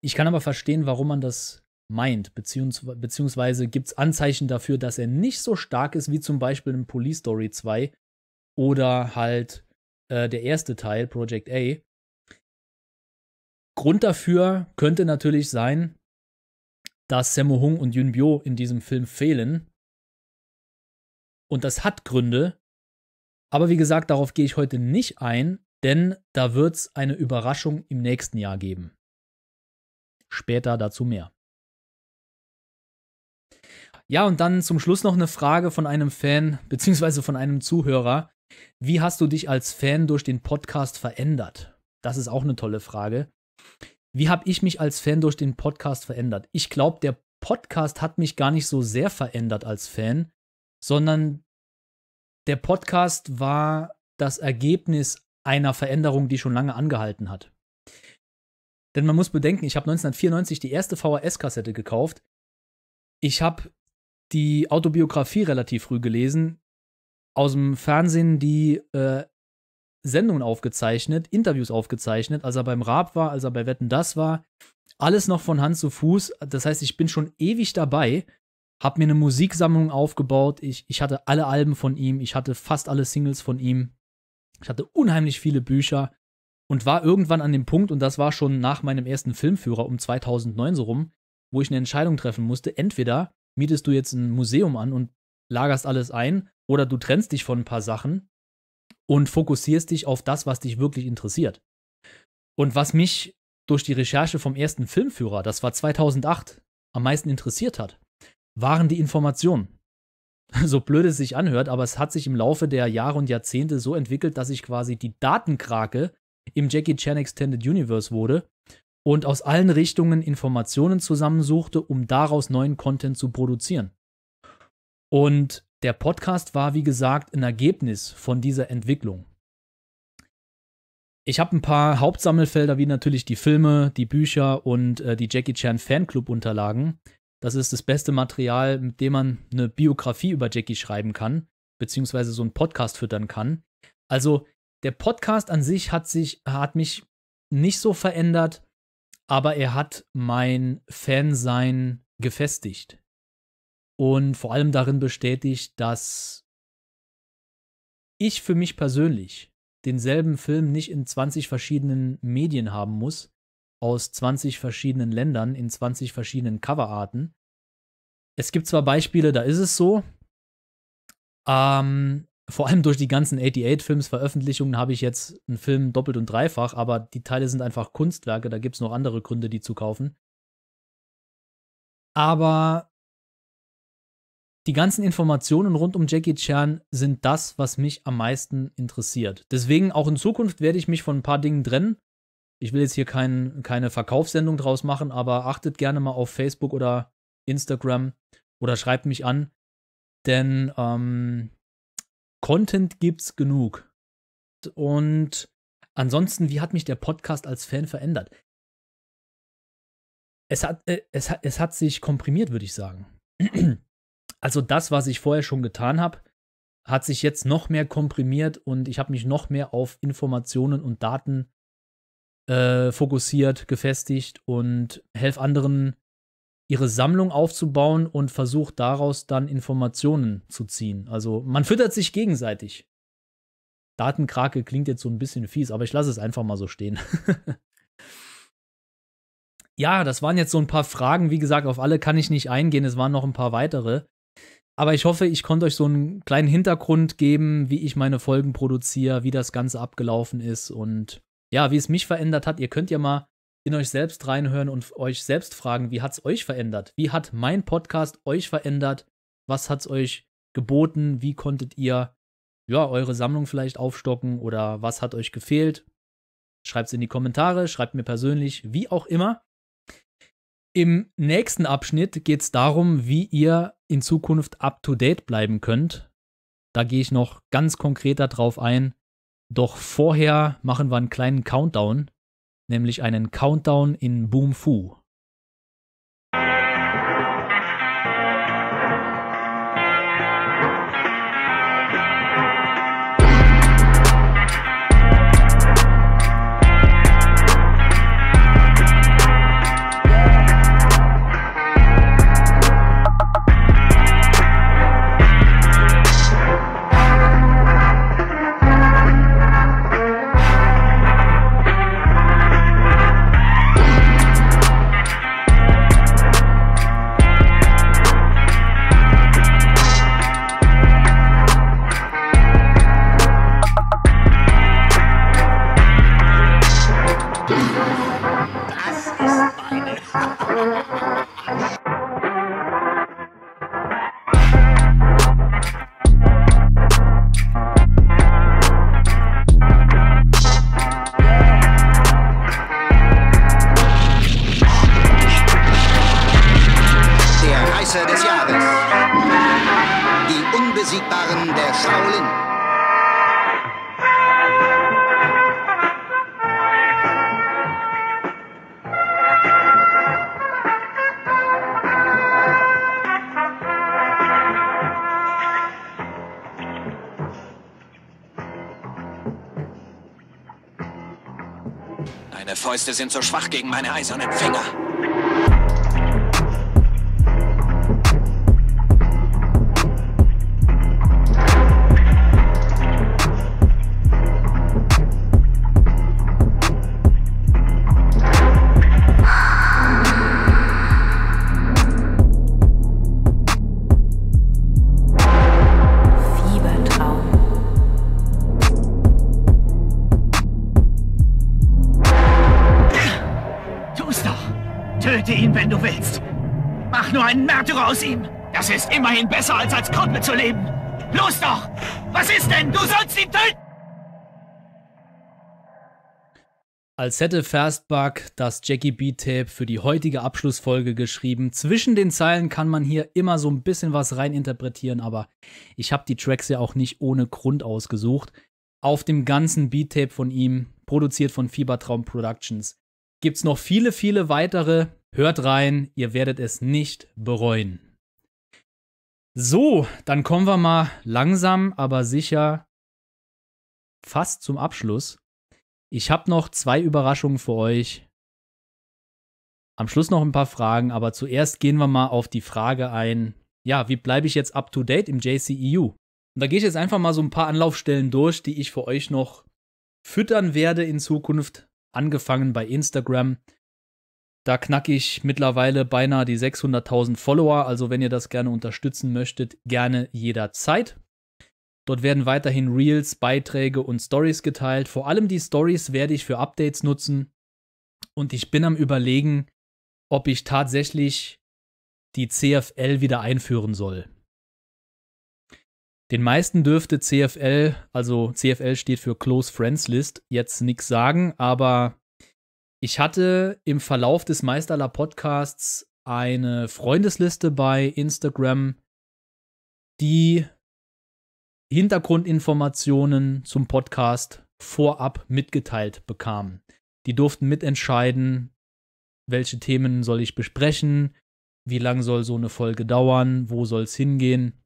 Ich kann aber verstehen, warum man das meint, beziehungsweise, beziehungsweise gibt es Anzeichen dafür, dass er nicht so stark ist wie zum Beispiel in Police Story 2 oder halt äh, der erste Teil, Project A. Grund dafür könnte natürlich sein, dass Sammo Hung und Yun Bio in diesem Film fehlen und das hat Gründe. Aber wie gesagt, darauf gehe ich heute nicht ein, denn da wird es eine Überraschung im nächsten Jahr geben. Später dazu mehr. Ja, und dann zum Schluss noch eine Frage von einem Fan, [laughs] beziehungsweise von einem Zuhörer. Wie hast du dich als Fan durch den Podcast verändert? Das ist auch eine tolle Frage. Wie habe ich mich als Fan durch den Podcast verändert? Ich glaube, der Podcast hat mich gar nicht so sehr verändert als Fan, sondern der Podcast war das Ergebnis einer Veränderung, die schon lange angehalten hat. Denn man muss bedenken, ich habe 1994 die erste VHS-Kassette gekauft. Ich habe die Autobiografie relativ früh gelesen, aus dem Fernsehen die äh, Sendungen aufgezeichnet, Interviews aufgezeichnet, als er beim Raab war, als er bei Wetten das war. Alles noch von Hand zu Fuß. Das heißt, ich bin schon ewig dabei hab mir eine Musiksammlung aufgebaut. Ich, ich hatte alle Alben von ihm, ich hatte fast alle Singles von ihm. Ich hatte unheimlich viele Bücher und war irgendwann an dem Punkt, und das war schon nach meinem ersten Filmführer um 2009 so rum, wo ich eine Entscheidung treffen musste. Entweder mietest du jetzt ein Museum an und lagerst alles ein, oder du trennst dich von ein paar Sachen und fokussierst dich auf das, was dich wirklich interessiert. Und was mich durch die Recherche vom ersten Filmführer, das war 2008, am meisten interessiert hat, waren die Informationen. [laughs] So blöd es sich anhört, aber es hat sich im Laufe der Jahre und Jahrzehnte so entwickelt, dass ich quasi die Datenkrake im Jackie Chan Extended Universe wurde und aus allen Richtungen Informationen zusammensuchte, um daraus neuen Content zu produzieren. Und der Podcast war, wie gesagt, ein Ergebnis von dieser Entwicklung. Ich habe ein paar Hauptsammelfelder, wie natürlich die Filme, die Bücher und äh, die Jackie Chan Fanclub-Unterlagen. Das ist das beste Material, mit dem man eine Biografie über Jackie schreiben kann, beziehungsweise so einen Podcast füttern kann. Also der Podcast an sich hat sich, hat mich nicht so verändert, aber er hat mein Fansein gefestigt. Und vor allem darin bestätigt, dass ich für mich persönlich denselben Film nicht in 20 verschiedenen Medien haben muss, aus 20 verschiedenen Ländern in 20 verschiedenen Coverarten. Es gibt zwar Beispiele, da ist es so. Ähm, vor allem durch die ganzen 88-Films-Veröffentlichungen habe ich jetzt einen Film doppelt und dreifach, aber die Teile sind einfach Kunstwerke, da gibt es noch andere Gründe, die zu kaufen. Aber die ganzen Informationen rund um Jackie Chan sind das, was mich am meisten interessiert. Deswegen auch in Zukunft werde ich mich von ein paar Dingen trennen. Ich will jetzt hier kein, keine Verkaufssendung draus machen, aber achtet gerne mal auf Facebook oder Instagram oder schreibt mich an, denn ähm, Content gibt's genug. Und ansonsten, wie hat mich der Podcast als Fan verändert? es hat, äh, es es hat sich komprimiert, würde ich sagen. [clears throat] Also das, was ich vorher schon getan habe, hat sich jetzt noch mehr komprimiert und ich habe mich noch mehr auf Informationen und Daten äh, fokussiert, gefestigt und helfe anderen, ihre Sammlung aufzubauen und versucht daraus dann Informationen zu ziehen. Also man füttert sich gegenseitig. Datenkrake klingt jetzt so ein bisschen fies, aber ich lasse es einfach mal so stehen. [laughs] ja, das waren jetzt so ein paar Fragen. Wie gesagt, auf alle kann ich nicht eingehen. Es waren noch ein paar weitere. Aber ich hoffe, ich konnte euch so einen kleinen Hintergrund geben, wie ich meine Folgen produziere, wie das Ganze abgelaufen ist und ja, wie es mich verändert hat. Ihr könnt ja mal in euch selbst reinhören und euch selbst fragen, wie hat es euch verändert? Wie hat mein Podcast euch verändert? Was hat es euch geboten? Wie konntet ihr ja, eure Sammlung vielleicht aufstocken oder was hat euch gefehlt? Schreibt es in die Kommentare, schreibt mir persönlich, wie auch immer. Im nächsten Abschnitt geht es darum, wie ihr in Zukunft up-to-date bleiben könnt. Da gehe ich noch ganz konkret darauf ein. Doch vorher machen wir einen kleinen Countdown, nämlich einen Countdown in Boom Fu. Sind so schwach gegen meine eisernen Finger. Besser, als als Kumpel zu leben. Los doch! Was ist denn? Du sollst ihn töten! Als hätte Fastbug das Jackie B-Tape für die heutige Abschlussfolge geschrieben. Zwischen den Zeilen kann man hier immer so ein bisschen was reininterpretieren, aber ich habe die Tracks ja auch nicht ohne Grund ausgesucht. Auf dem ganzen B-Tape von ihm, produziert von Fiebertraum Productions, gibt es noch viele, viele weitere. Hört rein, ihr werdet es nicht bereuen. So, dann kommen wir mal langsam, aber sicher fast zum Abschluss. Ich habe noch zwei Überraschungen für euch. Am Schluss noch ein paar Fragen, aber zuerst gehen wir mal auf die Frage ein, ja, wie bleibe ich jetzt up to date im JCEU? Und da gehe ich jetzt einfach mal so ein paar Anlaufstellen durch, die ich für euch noch füttern werde in Zukunft, angefangen bei Instagram. Da knacke ich mittlerweile beinahe die 600.000 Follower, also wenn ihr das gerne unterstützen möchtet, gerne jederzeit. Dort werden weiterhin Reels, Beiträge und Stories geteilt. Vor allem die Stories werde ich für Updates nutzen. Und ich bin am Überlegen, ob ich tatsächlich die CFL wieder einführen soll. Den meisten dürfte CFL, also CFL steht für Close Friends List, jetzt nichts sagen, aber ich hatte im Verlauf des Meisterler Podcasts eine Freundesliste bei Instagram, die Hintergrundinformationen zum Podcast vorab mitgeteilt bekam. Die durften mitentscheiden, welche Themen soll ich besprechen, wie lang soll so eine Folge dauern, wo soll es hingehen.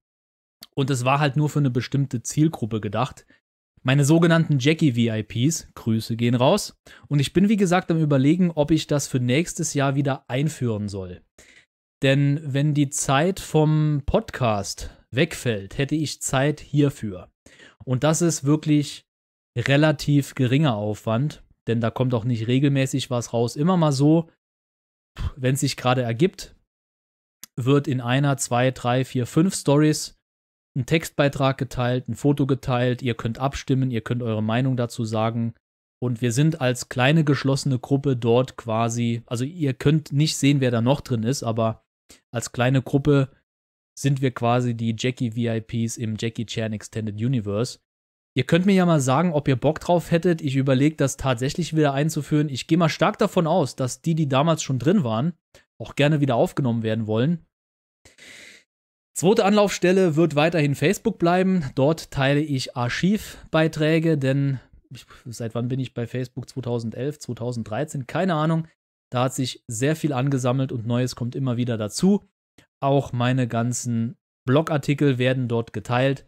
Und es war halt nur für eine bestimmte Zielgruppe gedacht. Meine sogenannten Jackie-VIPs, Grüße gehen raus. Und ich bin wie gesagt am Überlegen, ob ich das für nächstes Jahr wieder einführen soll. Denn wenn die Zeit vom Podcast wegfällt, hätte ich Zeit hierfür. Und das ist wirklich relativ geringer Aufwand, denn da kommt auch nicht regelmäßig was raus. Immer mal so, wenn es sich gerade ergibt, wird in einer, zwei, drei, vier, fünf Stories ein Textbeitrag geteilt, ein Foto geteilt. Ihr könnt abstimmen, ihr könnt eure Meinung dazu sagen. Und wir sind als kleine geschlossene Gruppe dort quasi, also ihr könnt nicht sehen, wer da noch drin ist, aber als kleine Gruppe sind wir quasi die Jackie VIPs im Jackie Chan Extended Universe. Ihr könnt mir ja mal sagen, ob ihr Bock drauf hättet. Ich überlege das tatsächlich wieder einzuführen. Ich gehe mal stark davon aus, dass die, die damals schon drin waren, auch gerne wieder aufgenommen werden wollen. Zweite Anlaufstelle wird weiterhin Facebook bleiben. Dort teile ich Archivbeiträge, denn ich, seit wann bin ich bei Facebook? 2011, 2013, keine Ahnung. Da hat sich sehr viel angesammelt und Neues kommt immer wieder dazu. Auch meine ganzen Blogartikel werden dort geteilt.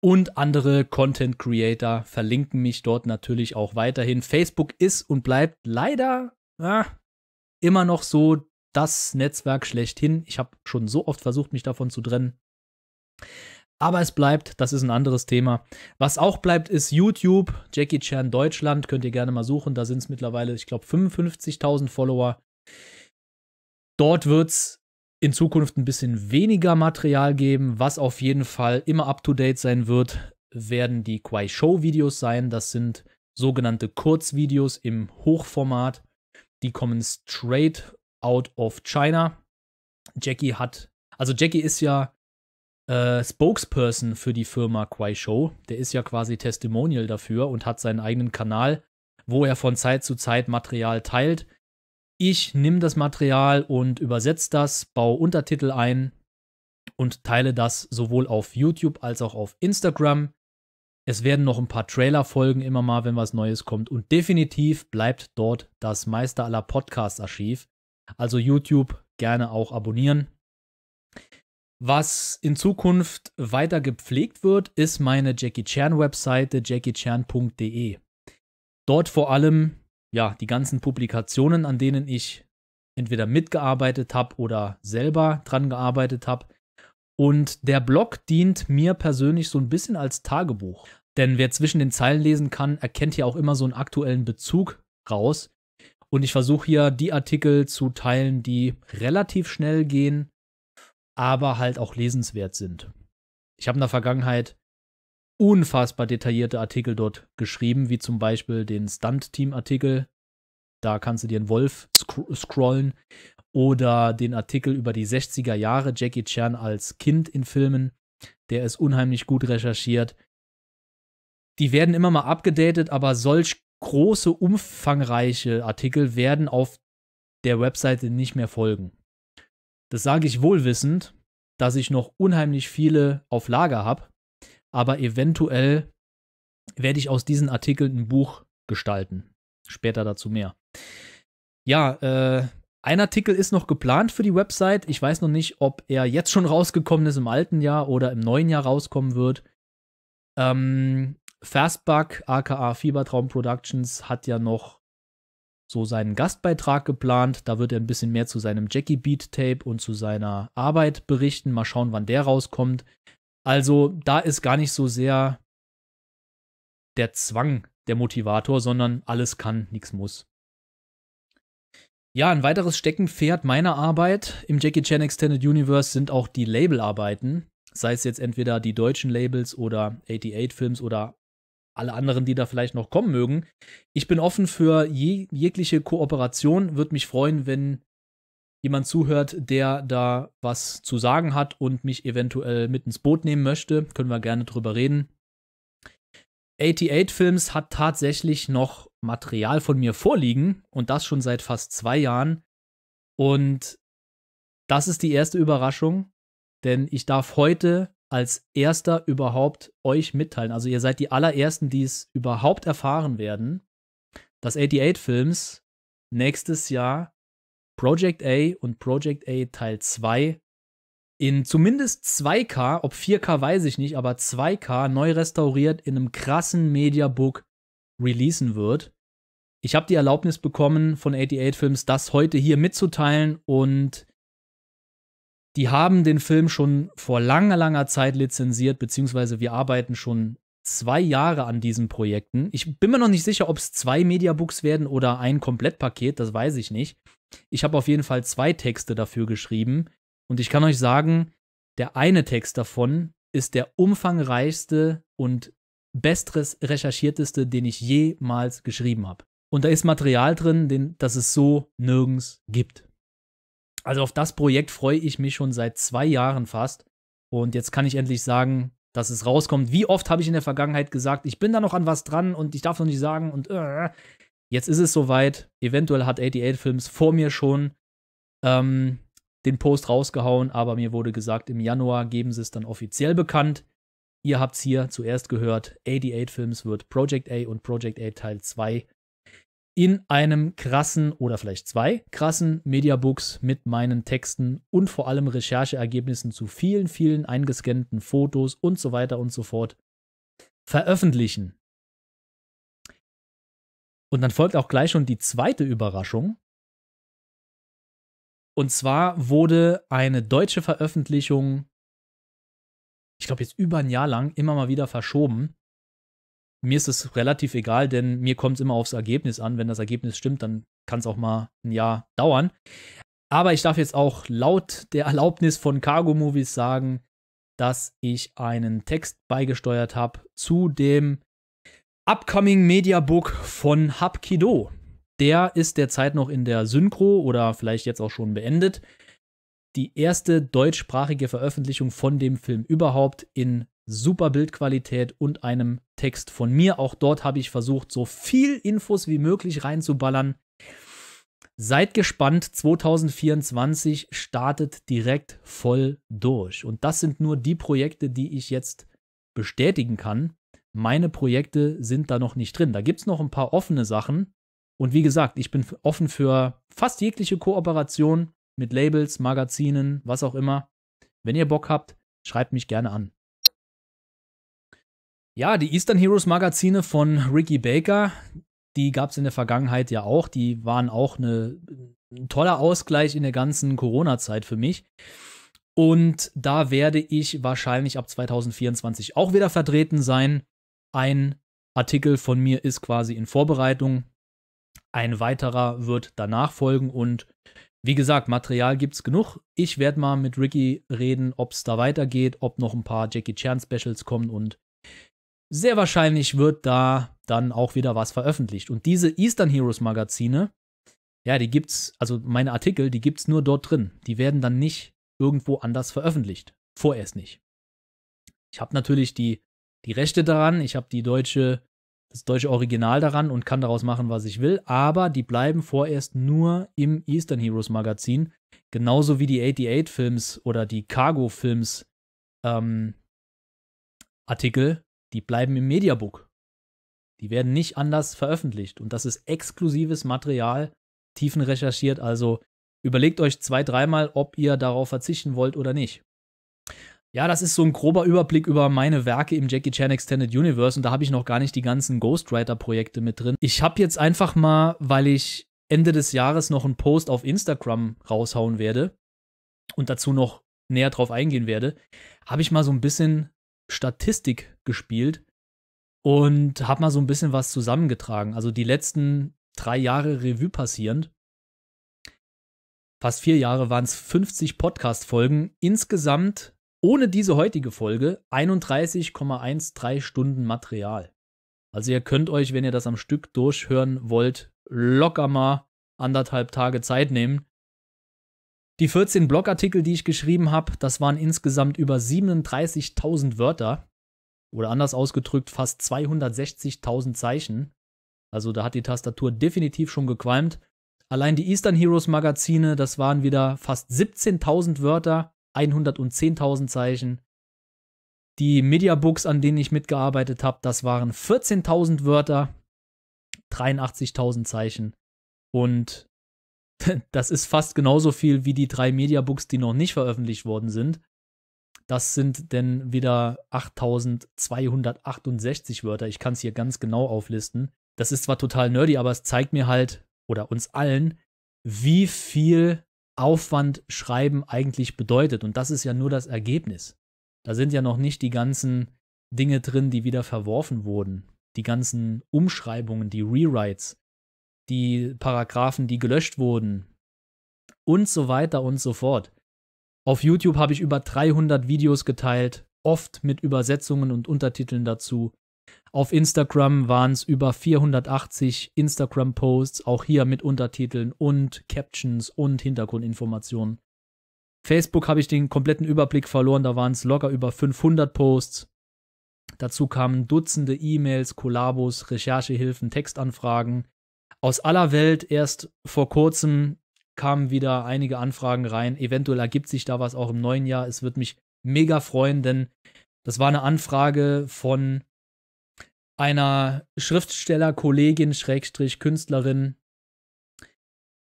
Und andere Content Creator verlinken mich dort natürlich auch weiterhin. Facebook ist und bleibt leider ja, immer noch so das Netzwerk schlechthin. Ich habe schon so oft versucht, mich davon zu trennen. Aber es bleibt, das ist ein anderes Thema. Was auch bleibt, ist YouTube. Jackie Chan Deutschland könnt ihr gerne mal suchen. Da sind es mittlerweile, ich glaube, 55.000 Follower. Dort wird es in Zukunft ein bisschen weniger Material geben. Was auf jeden Fall immer up-to-date sein wird, werden die Quai Show-Videos sein. Das sind sogenannte Kurzvideos im Hochformat. Die kommen straight out of China. Jackie hat, also Jackie ist ja äh, Spokesperson für die Firma Quai Show. Der ist ja quasi Testimonial dafür und hat seinen eigenen Kanal, wo er von Zeit zu Zeit Material teilt. Ich nehme das Material und übersetze das, baue Untertitel ein und teile das sowohl auf YouTube als auch auf Instagram. Es werden noch ein paar Trailer folgen, immer mal, wenn was Neues kommt. Und definitiv bleibt dort das Meister aller Podcast-Archiv. Also YouTube gerne auch abonnieren. Was in Zukunft weiter gepflegt wird, ist meine Jackie Chan Webseite jackiechan.de. Dort vor allem ja, die ganzen Publikationen, an denen ich entweder mitgearbeitet habe oder selber dran gearbeitet habe. Und der Blog dient mir persönlich so ein bisschen als Tagebuch. Denn wer zwischen den Zeilen lesen kann, erkennt hier auch immer so einen aktuellen Bezug raus. Und ich versuche hier die Artikel zu teilen, die relativ schnell gehen, aber halt auch lesenswert sind. Ich habe in der Vergangenheit unfassbar detaillierte Artikel dort geschrieben, wie zum Beispiel den Stunt-Team-Artikel. Da kannst du dir einen Wolf sc scrollen. Oder den Artikel über die 60er Jahre Jackie Chan als Kind in Filmen. Der ist unheimlich gut recherchiert. Die werden immer mal abgedatet, aber solch große, umfangreiche Artikel werden auf der Webseite nicht mehr folgen. Das sage ich wohlwissend, dass ich noch unheimlich viele auf Lager habe aber eventuell werde ich aus diesen Artikeln ein Buch gestalten. Später dazu mehr. Ja, äh, ein Artikel ist noch geplant für die Website. Ich weiß noch nicht, ob er jetzt schon rausgekommen ist im alten Jahr oder im neuen Jahr rauskommen wird. Ähm, Fastbug, aka Fiebertraum Productions, hat ja noch so seinen Gastbeitrag geplant. Da wird er ein bisschen mehr zu seinem Jackie Beat Tape und zu seiner Arbeit berichten. Mal schauen, wann der rauskommt. Also da ist gar nicht so sehr der Zwang der Motivator, sondern alles kann, nichts muss. Ja, ein weiteres Steckenpferd meiner Arbeit im Jackie Chan Extended Universe sind auch die Labelarbeiten. Sei es jetzt entweder die deutschen Labels oder 88 Films oder alle anderen, die da vielleicht noch kommen mögen. Ich bin offen für je, jegliche Kooperation. Würde mich freuen, wenn jemand zuhört, der da was zu sagen hat und mich eventuell mit ins Boot nehmen möchte, können wir gerne drüber reden. 88 Films hat tatsächlich noch Material von mir vorliegen und das schon seit fast zwei Jahren. Und das ist die erste Überraschung, denn ich darf heute als erster überhaupt euch mitteilen. Also ihr seid die allerersten, die es überhaupt erfahren werden, dass 88 Films nächstes Jahr Project A und Project A Teil 2 in zumindest 2K, ob 4K weiß ich nicht, aber 2K neu restauriert in einem krassen Mediabook releasen wird. Ich habe die Erlaubnis bekommen von 88 Films, das heute hier mitzuteilen und die haben den Film schon vor langer, langer Zeit lizenziert, beziehungsweise wir arbeiten schon zwei Jahre an diesen Projekten. Ich bin mir noch nicht sicher, ob es zwei Mediabooks werden oder ein Komplettpaket, das weiß ich nicht. Ich habe auf jeden Fall zwei Texte dafür geschrieben und ich kann euch sagen, der eine Text davon ist der umfangreichste und bestes recherchierteste, den ich jemals geschrieben habe. Und da ist Material drin, den, das es so nirgends gibt. Also auf das Projekt freue ich mich schon seit zwei Jahren fast. Und jetzt kann ich endlich sagen, dass es rauskommt. Wie oft habe ich in der Vergangenheit gesagt, ich bin da noch an was dran und ich darf noch nicht sagen und äh, jetzt ist es soweit. Eventuell hat 88 Films vor mir schon ähm, den Post rausgehauen, aber mir wurde gesagt, im Januar geben sie es dann offiziell bekannt. Ihr habt es hier zuerst gehört. 88 Films wird Project A und Project A Teil 2 in einem krassen oder vielleicht zwei krassen Mediabooks mit meinen Texten und vor allem Rechercheergebnissen zu vielen, vielen eingescannten Fotos und so weiter und so fort veröffentlichen. Und dann folgt auch gleich schon die zweite Überraschung. Und zwar wurde eine deutsche Veröffentlichung, ich glaube jetzt über ein Jahr lang, immer mal wieder verschoben. Mir ist es relativ egal, denn mir kommt es immer aufs Ergebnis an. Wenn das Ergebnis stimmt, dann kann es auch mal ein Jahr dauern. Aber ich darf jetzt auch laut der Erlaubnis von Cargo Movies sagen, dass ich einen Text beigesteuert habe zu dem Upcoming Media Book von Hapkido. Der ist derzeit noch in der Synchro oder vielleicht jetzt auch schon beendet. Die erste deutschsprachige Veröffentlichung von dem Film überhaupt in super Bildqualität und einem Text von mir. Auch dort habe ich versucht, so viel Infos wie möglich reinzuballern. Seid gespannt, 2024 startet direkt voll durch. Und das sind nur die Projekte, die ich jetzt bestätigen kann. Meine Projekte sind da noch nicht drin. Da gibt es noch ein paar offene Sachen, und wie gesagt, ich bin offen für fast jegliche Kooperation mit Labels, Magazinen, was auch immer. Wenn ihr Bock habt, schreibt mich gerne an. Ja, die Eastern Heroes Magazine von Ricky Baker, die gab es in der Vergangenheit ja auch. Die waren auch eine, ein toller Ausgleich in der ganzen Corona-Zeit für mich. Und da werde ich wahrscheinlich ab 2024 auch wieder vertreten sein. Ein Artikel von mir ist quasi in Vorbereitung. Ein weiterer wird danach folgen und wie gesagt, Material gibt's genug. Ich werde mal mit Ricky reden, ob es da weitergeht, ob noch ein paar Jackie Chan Specials kommen und sehr wahrscheinlich wird da dann auch wieder was veröffentlicht. Und diese Eastern Heroes Magazine, ja, die gibt's, also meine Artikel, die gibt's nur dort drin. Die werden dann nicht irgendwo anders veröffentlicht. Vorerst nicht. Ich habe natürlich die, die Rechte daran. Ich habe deutsche das deutsche Original daran und kann daraus machen, was ich will, aber die bleiben vorerst nur im Eastern Heroes Magazin, genauso wie die 88 Films oder die Cargo Films ähm, Artikel, die bleiben im Mediabook. Die werden nicht anders veröffentlicht und das ist exklusives Material, tiefenrecherchiert, also überlegt euch zwei, dreimal, ob ihr darauf verzichten wollt oder nicht. Ja, das ist so ein grober Überblick über meine Werke im Jackie Chan Extended Universe und da habe ich noch gar nicht die ganzen Ghostwriter-Projekte mit drin. Ich habe jetzt einfach mal, weil ich Ende des Jahres noch einen Post auf Instagram raushauen werde und dazu noch näher drauf eingehen werde, habe ich mal so ein bisschen Statistik gespielt und habe mal so ein bisschen was zusammengetragen. Also die letzten drei Jahre Revue passierend. Fast vier Jahre waren es 50 Podcast-Folgen. Insgesamt ohne diese heutige Folge 31,13 Stunden Material. Also ihr könnt euch, wenn ihr das am Stück durchhören wollt, locker mal anderthalb Tage Zeit nehmen. Die 14 Blogartikel, die ich geschrieben habe, das waren insgesamt über 37.000 Wörter. Oder anders ausgedrückt, fast 260.000 Zeichen. Also da hat die Tastatur definitiv schon gequalmt. Allein die Eastern Heroes Magazine, das waren wieder fast 17.000 Wörter. 110.000 Zeichen. Die Mediabooks, an denen ich mitgearbeitet habe, das waren 14.000 Wörter, 83.000 Zeichen. Und [laughs] das ist fast genauso viel wie die drei Mediabooks, die noch nicht veröffentlicht worden sind. Das sind denn wieder 8268 Wörter. Ich kann es hier ganz genau auflisten. Das ist zwar total nerdy, aber es zeigt mir halt, oder uns allen, wie viel Aufwand Schreiben eigentlich bedeutet. Und das ist ja nur das Ergebnis. Da sind ja noch nicht die ganzen Dinge drin, die wieder verworfen wurden. Die ganzen Umschreibungen, die Rewrites, die Paragraphen, die gelöscht wurden und so weiter und so fort. Auf YouTube habe ich über 300 Videos geteilt, oft mit Übersetzungen und Untertiteln dazu. Auf Instagram waren es über 480 Instagram-Posts, auch hier mit Untertiteln und Captions und Hintergrundinformationen. Facebook habe ich den kompletten Überblick verloren, da waren es locker über 500 Posts. Dazu kamen Dutzende E-Mails, Kollabos, Recherchehilfen, Textanfragen. Aus aller Welt erst vor kurzem kamen wieder einige Anfragen rein. Eventuell ergibt sich da was auch im neuen Jahr. Es wird mich mega freuen, denn das war eine Anfrage von einer Schriftstellerkollegin, Schrägstrich Künstlerin,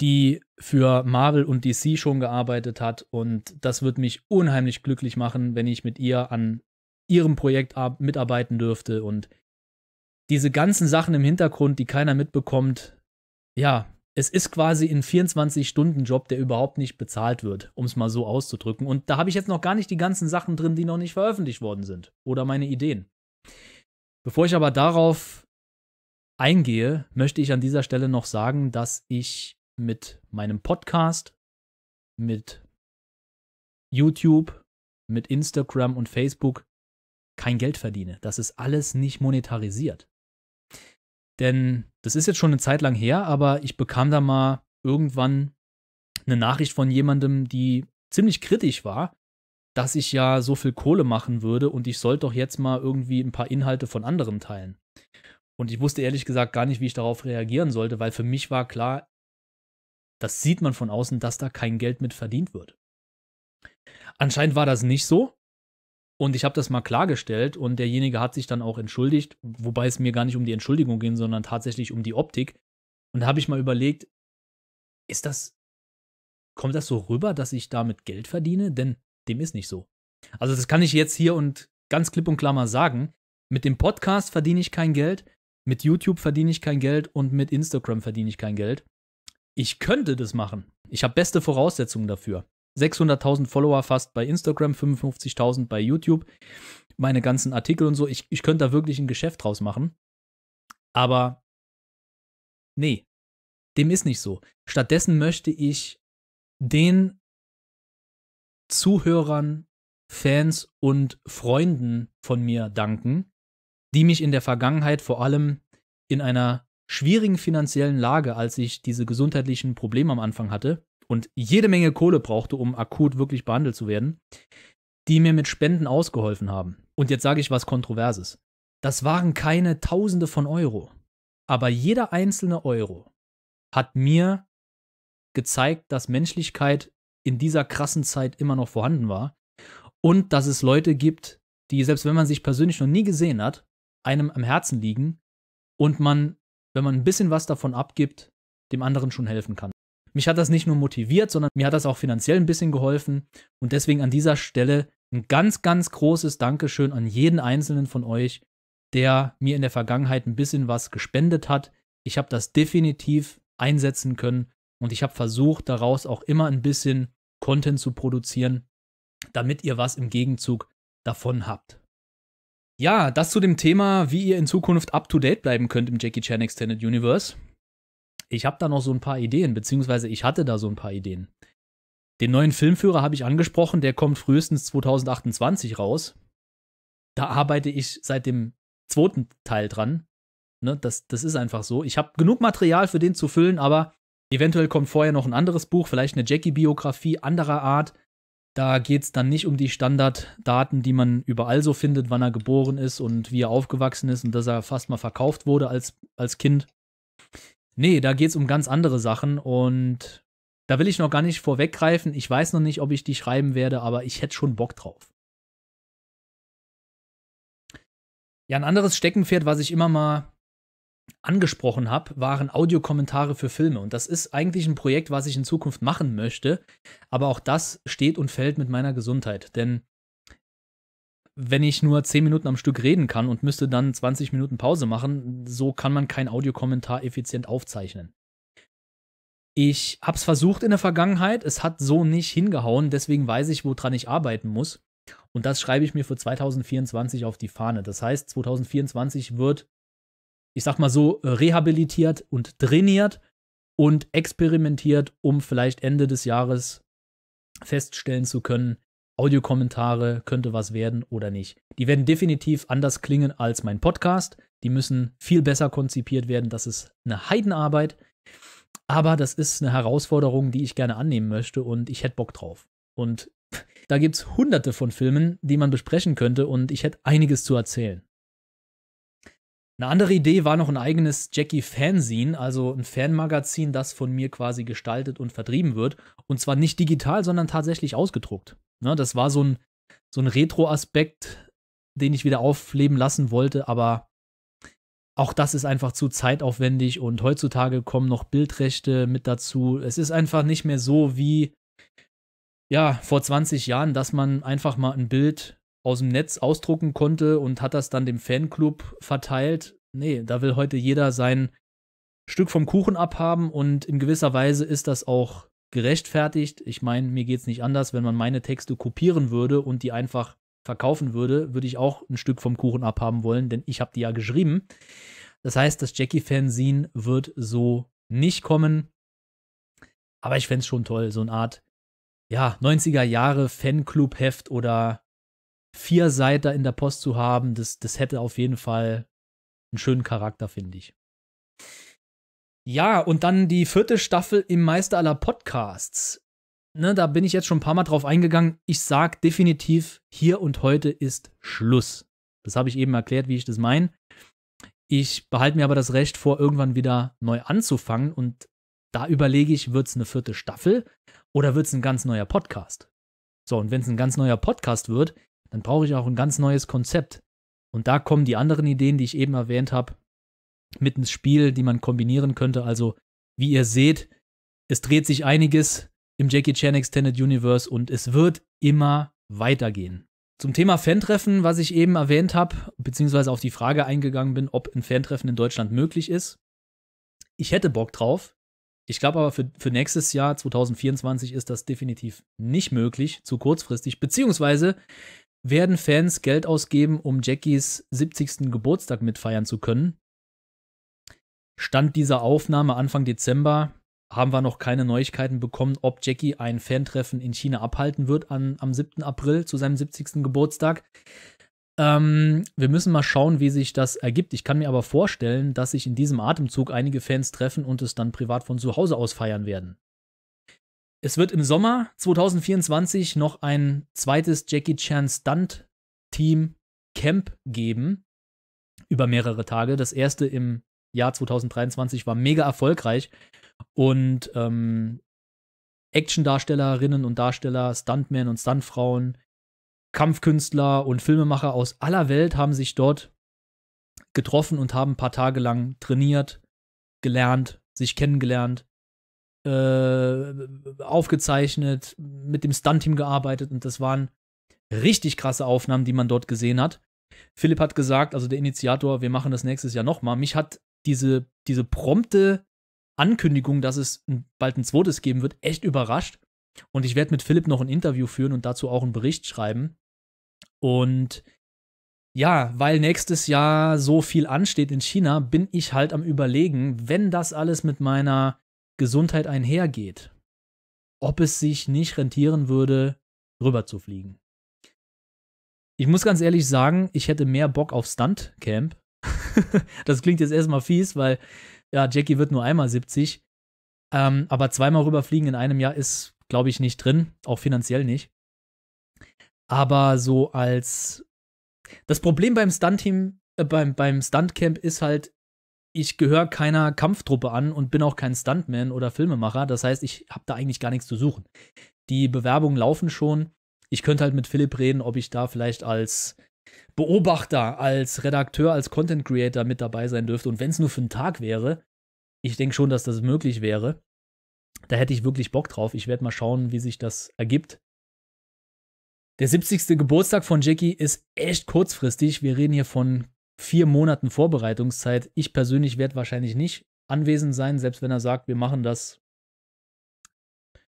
die für Marvel und DC schon gearbeitet hat. Und das wird mich unheimlich glücklich machen, wenn ich mit ihr an ihrem Projekt mitarbeiten dürfte. Und diese ganzen Sachen im Hintergrund, die keiner mitbekommt, ja, es ist quasi ein 24-Stunden-Job, der überhaupt nicht bezahlt wird, um es mal so auszudrücken. Und da habe ich jetzt noch gar nicht die ganzen Sachen drin, die noch nicht veröffentlicht worden sind. Oder meine Ideen. Bevor ich aber darauf eingehe, möchte ich an dieser Stelle noch sagen, dass ich mit meinem Podcast, mit YouTube, mit Instagram und Facebook kein Geld verdiene. Das ist alles nicht monetarisiert. Denn das ist jetzt schon eine Zeit lang her, aber ich bekam da mal irgendwann eine Nachricht von jemandem, die ziemlich kritisch war, dass ich ja so viel Kohle machen würde und ich sollte doch jetzt mal irgendwie ein paar Inhalte von anderen teilen. Und ich wusste ehrlich gesagt gar nicht, wie ich darauf reagieren sollte, weil für mich war klar, das sieht man von außen, dass da kein Geld mit verdient wird. Anscheinend war das nicht so. Und ich habe das mal klargestellt und derjenige hat sich dann auch entschuldigt, wobei es mir gar nicht um die Entschuldigung ging, sondern tatsächlich um die Optik. Und da habe ich mal überlegt, ist das, kommt das so rüber, dass ich damit Geld verdiene? Denn dem ist nicht so. Also das kann ich jetzt hier und ganz klipp und klar mal sagen. Mit dem Podcast verdiene ich kein Geld, mit YouTube verdiene ich kein Geld und mit Instagram verdiene ich kein Geld. Ich könnte das machen. Ich habe beste Voraussetzungen dafür. 600.000 Follower fast bei Instagram, 55.000 bei YouTube, meine ganzen Artikel und so. Ich, ich könnte da wirklich ein Geschäft draus machen. Aber nee, dem ist nicht so. Stattdessen möchte ich den Zuhörern, Fans und Freunden von mir danken, die mich in der Vergangenheit vor allem in einer schwierigen finanziellen Lage, als ich diese gesundheitlichen Probleme am Anfang hatte, und jede Menge Kohle brauchte, um akut wirklich behandelt zu werden, die mir mit Spenden ausgeholfen haben. Und jetzt sage ich was Kontroverses. Das waren keine Tausende von Euro. Aber jeder einzelne Euro hat mir gezeigt, dass Menschlichkeit in dieser krassen Zeit immer noch vorhanden war und dass es Leute gibt, die, selbst wenn man sich persönlich noch nie gesehen hat, einem am Herzen liegen und man, wenn man ein bisschen was davon abgibt, dem anderen schon helfen kann. Mich hat das nicht nur motiviert, sondern mir hat das auch finanziell ein bisschen geholfen. Und deswegen an dieser Stelle ein ganz, ganz großes Dankeschön an jeden einzelnen von euch, der mir in der Vergangenheit ein bisschen was gespendet hat. Ich habe das definitiv einsetzen können und ich habe versucht, daraus auch immer ein bisschen Content zu produzieren, damit ihr was im Gegenzug davon habt. Ja, das zu dem Thema, wie ihr in Zukunft up to date bleiben könnt im Jackie Chan Extended Universe. Ich habe da noch so ein paar Ideen, beziehungsweise ich hatte da so ein paar Ideen. Den neuen Filmführer habe ich angesprochen, der kommt frühestens 2028 raus. Da arbeite ich seit dem zweiten Teil dran. Ne, das, das ist einfach so. Ich habe genug Material für den zu füllen, aber eventuell kommt vorher noch ein anderes Buch, vielleicht eine Jackie-Biografie anderer Art. Da geht es dann nicht um die Standarddaten, die man überall so findet, wann er geboren ist und wie er aufgewachsen ist und dass er fast mal verkauft wurde als, als Kind. Nee, da geht es um ganz andere Sachen und da will ich noch gar nicht vorweggreifen. Ich weiß noch nicht, ob ich die schreiben werde, aber ich hätte schon Bock drauf. Ja, ein anderes Steckenpferd, was ich immer mal angesprochen habe, waren Audiokommentare für Filme. Und das ist eigentlich ein Projekt, was ich in Zukunft machen möchte. Aber auch das steht und fällt mit meiner Gesundheit. Denn wenn ich nur 10 Minuten am Stück reden kann und müsste dann 20 Minuten Pause machen, so kann man kein Audiokommentar effizient aufzeichnen. Ich habe es versucht in der Vergangenheit, es hat so nicht hingehauen, deswegen weiß ich, woran ich arbeiten muss. Und das schreibe ich mir für 2024 auf die Fahne. Das heißt, 2024 wird ich sag mal so, rehabilitiert und trainiert und experimentiert, um vielleicht Ende des Jahres feststellen zu können, Audiokommentare könnte was werden oder nicht. Die werden definitiv anders klingen als mein Podcast. Die müssen viel besser konzipiert werden. Das ist eine Heidenarbeit. Aber das ist eine Herausforderung, die ich gerne annehmen möchte und ich hätte Bock drauf. Und da gibt es hunderte von Filmen, die man besprechen könnte und ich hätte einiges zu erzählen. Eine andere Idee war noch ein eigenes Jackie-Fanzine, also ein Fanmagazin, das von mir quasi gestaltet und vertrieben wird. Und zwar nicht digital, sondern tatsächlich ausgedruckt. Ne, das war so ein, so ein Retro-Aspekt, den ich wieder aufleben lassen wollte, aber auch das ist einfach zu zeitaufwendig und heutzutage kommen noch Bildrechte mit dazu. Es ist einfach nicht mehr so wie ja, vor 20 Jahren, dass man einfach mal ein Bild aus dem Netz ausdrucken konnte und hat das dann dem Fanclub verteilt. Nee, da will heute jeder sein Stück vom Kuchen abhaben und in gewisser Weise ist das auch gerechtfertigt. Ich meine, mir geht es nicht anders, wenn man meine Texte kopieren würde und die einfach verkaufen würde, würde ich auch ein Stück vom Kuchen abhaben wollen, denn ich habe die ja geschrieben. Das heißt, das Jackie-Fanzine wird so nicht kommen. Aber ich fände es schon toll, so eine Art, ja, 90er Jahre Fanclub-Heft oder vier Seiten in der Post zu haben, das, das hätte auf jeden Fall einen schönen Charakter, finde ich. Ja, und dann die vierte Staffel im Meister aller Podcasts. Ne, da bin ich jetzt schon ein paar Mal drauf eingegangen. Ich sag definitiv, hier und heute ist Schluss. Das habe ich eben erklärt, wie ich das meine. Ich behalte mir aber das Recht vor, irgendwann wieder neu anzufangen. Und da überlege ich, wird es eine vierte Staffel oder wird es ein ganz neuer Podcast? So, und wenn es ein ganz neuer Podcast wird, dann brauche ich auch ein ganz neues Konzept. Und da kommen die anderen Ideen, die ich eben erwähnt habe, mit ins Spiel, die man kombinieren könnte. Also, wie ihr seht, es dreht sich einiges im Jackie Chan Extended Universe und es wird immer weitergehen. Zum Thema Fantreffen, was ich eben erwähnt habe, beziehungsweise auf die Frage eingegangen bin, ob ein Fantreffen in Deutschland möglich ist. Ich hätte Bock drauf. Ich glaube aber für, für nächstes Jahr, 2024, ist das definitiv nicht möglich, zu kurzfristig, beziehungsweise werden Fans Geld ausgeben, um Jackies 70. Geburtstag mitfeiern zu können. Stand dieser Aufnahme Anfang Dezember haben wir noch keine Neuigkeiten bekommen, ob Jackie ein Fantreffen in China abhalten wird an, am 7. April zu seinem 70. Geburtstag. Ähm, wir müssen mal schauen, wie sich das ergibt. Ich kann mir aber vorstellen, dass sich in diesem Atemzug einige Fans treffen und es dann privat von zu Hause aus feiern werden. Es wird im Sommer 2024 noch ein zweites Jackie Chan Stunt Team Camp geben. Über mehrere Tage. Das erste im Jahr 2023 war mega erfolgreich. Und ähm, Action-Darstellerinnen und Darsteller, Stuntmen und Stuntfrauen, Kampfkünstler und Filmemacher aus aller Welt haben sich dort getroffen und haben ein paar Tage lang trainiert, gelernt, sich kennengelernt äh, aufgezeichnet, mit dem Stunt-Team gearbeitet und das waren richtig krasse Aufnahmen, die man dort gesehen hat. Philipp hat gesagt, also der Initiator, wir machen das nächstes Jahr nochmal. Mich hat diese, diese prompte Ankündigung, dass es bald ein zweites geben wird, echt überrascht. Und ich werde mit Philipp noch ein Interview führen und dazu auch einen Bericht schreiben. Und ja, weil nächstes Jahr so viel ansteht in China, bin ich halt am Überlegen, wenn das alles mit meiner Gesundheit einhergeht, ob es sich nicht rentieren würde, rüber zu fliegen. Ich muss ganz ehrlich sagen, ich hätte mehr Bock auf Stuntcamp. [laughs] das klingt jetzt erstmal fies, weil ja, Jackie wird nur einmal 70. Ähm, aber zweimal rüberfliegen in einem Jahr ist, glaube ich, nicht drin, auch finanziell nicht. Aber so als das Problem beim Stunt-Team, äh, beim, beim Stuntcamp ist halt, ich gehöre keiner Kampftruppe an und bin auch kein Stuntman oder Filmemacher. Das heißt, ich habe da eigentlich gar nichts zu suchen. Die Bewerbungen laufen schon. Ich könnte halt mit Philipp reden, ob ich da vielleicht als Beobachter, als Redakteur, als Content Creator mit dabei sein dürfte. Und wenn es nur für einen Tag wäre, ich denke schon, dass das möglich wäre. Da hätte ich wirklich Bock drauf. Ich werde mal schauen, wie sich das ergibt. Der 70. Geburtstag von Jackie ist echt kurzfristig. Wir reden hier von vier Monaten Vorbereitungszeit. Ich persönlich werde wahrscheinlich nicht anwesend sein, selbst wenn er sagt, wir machen das.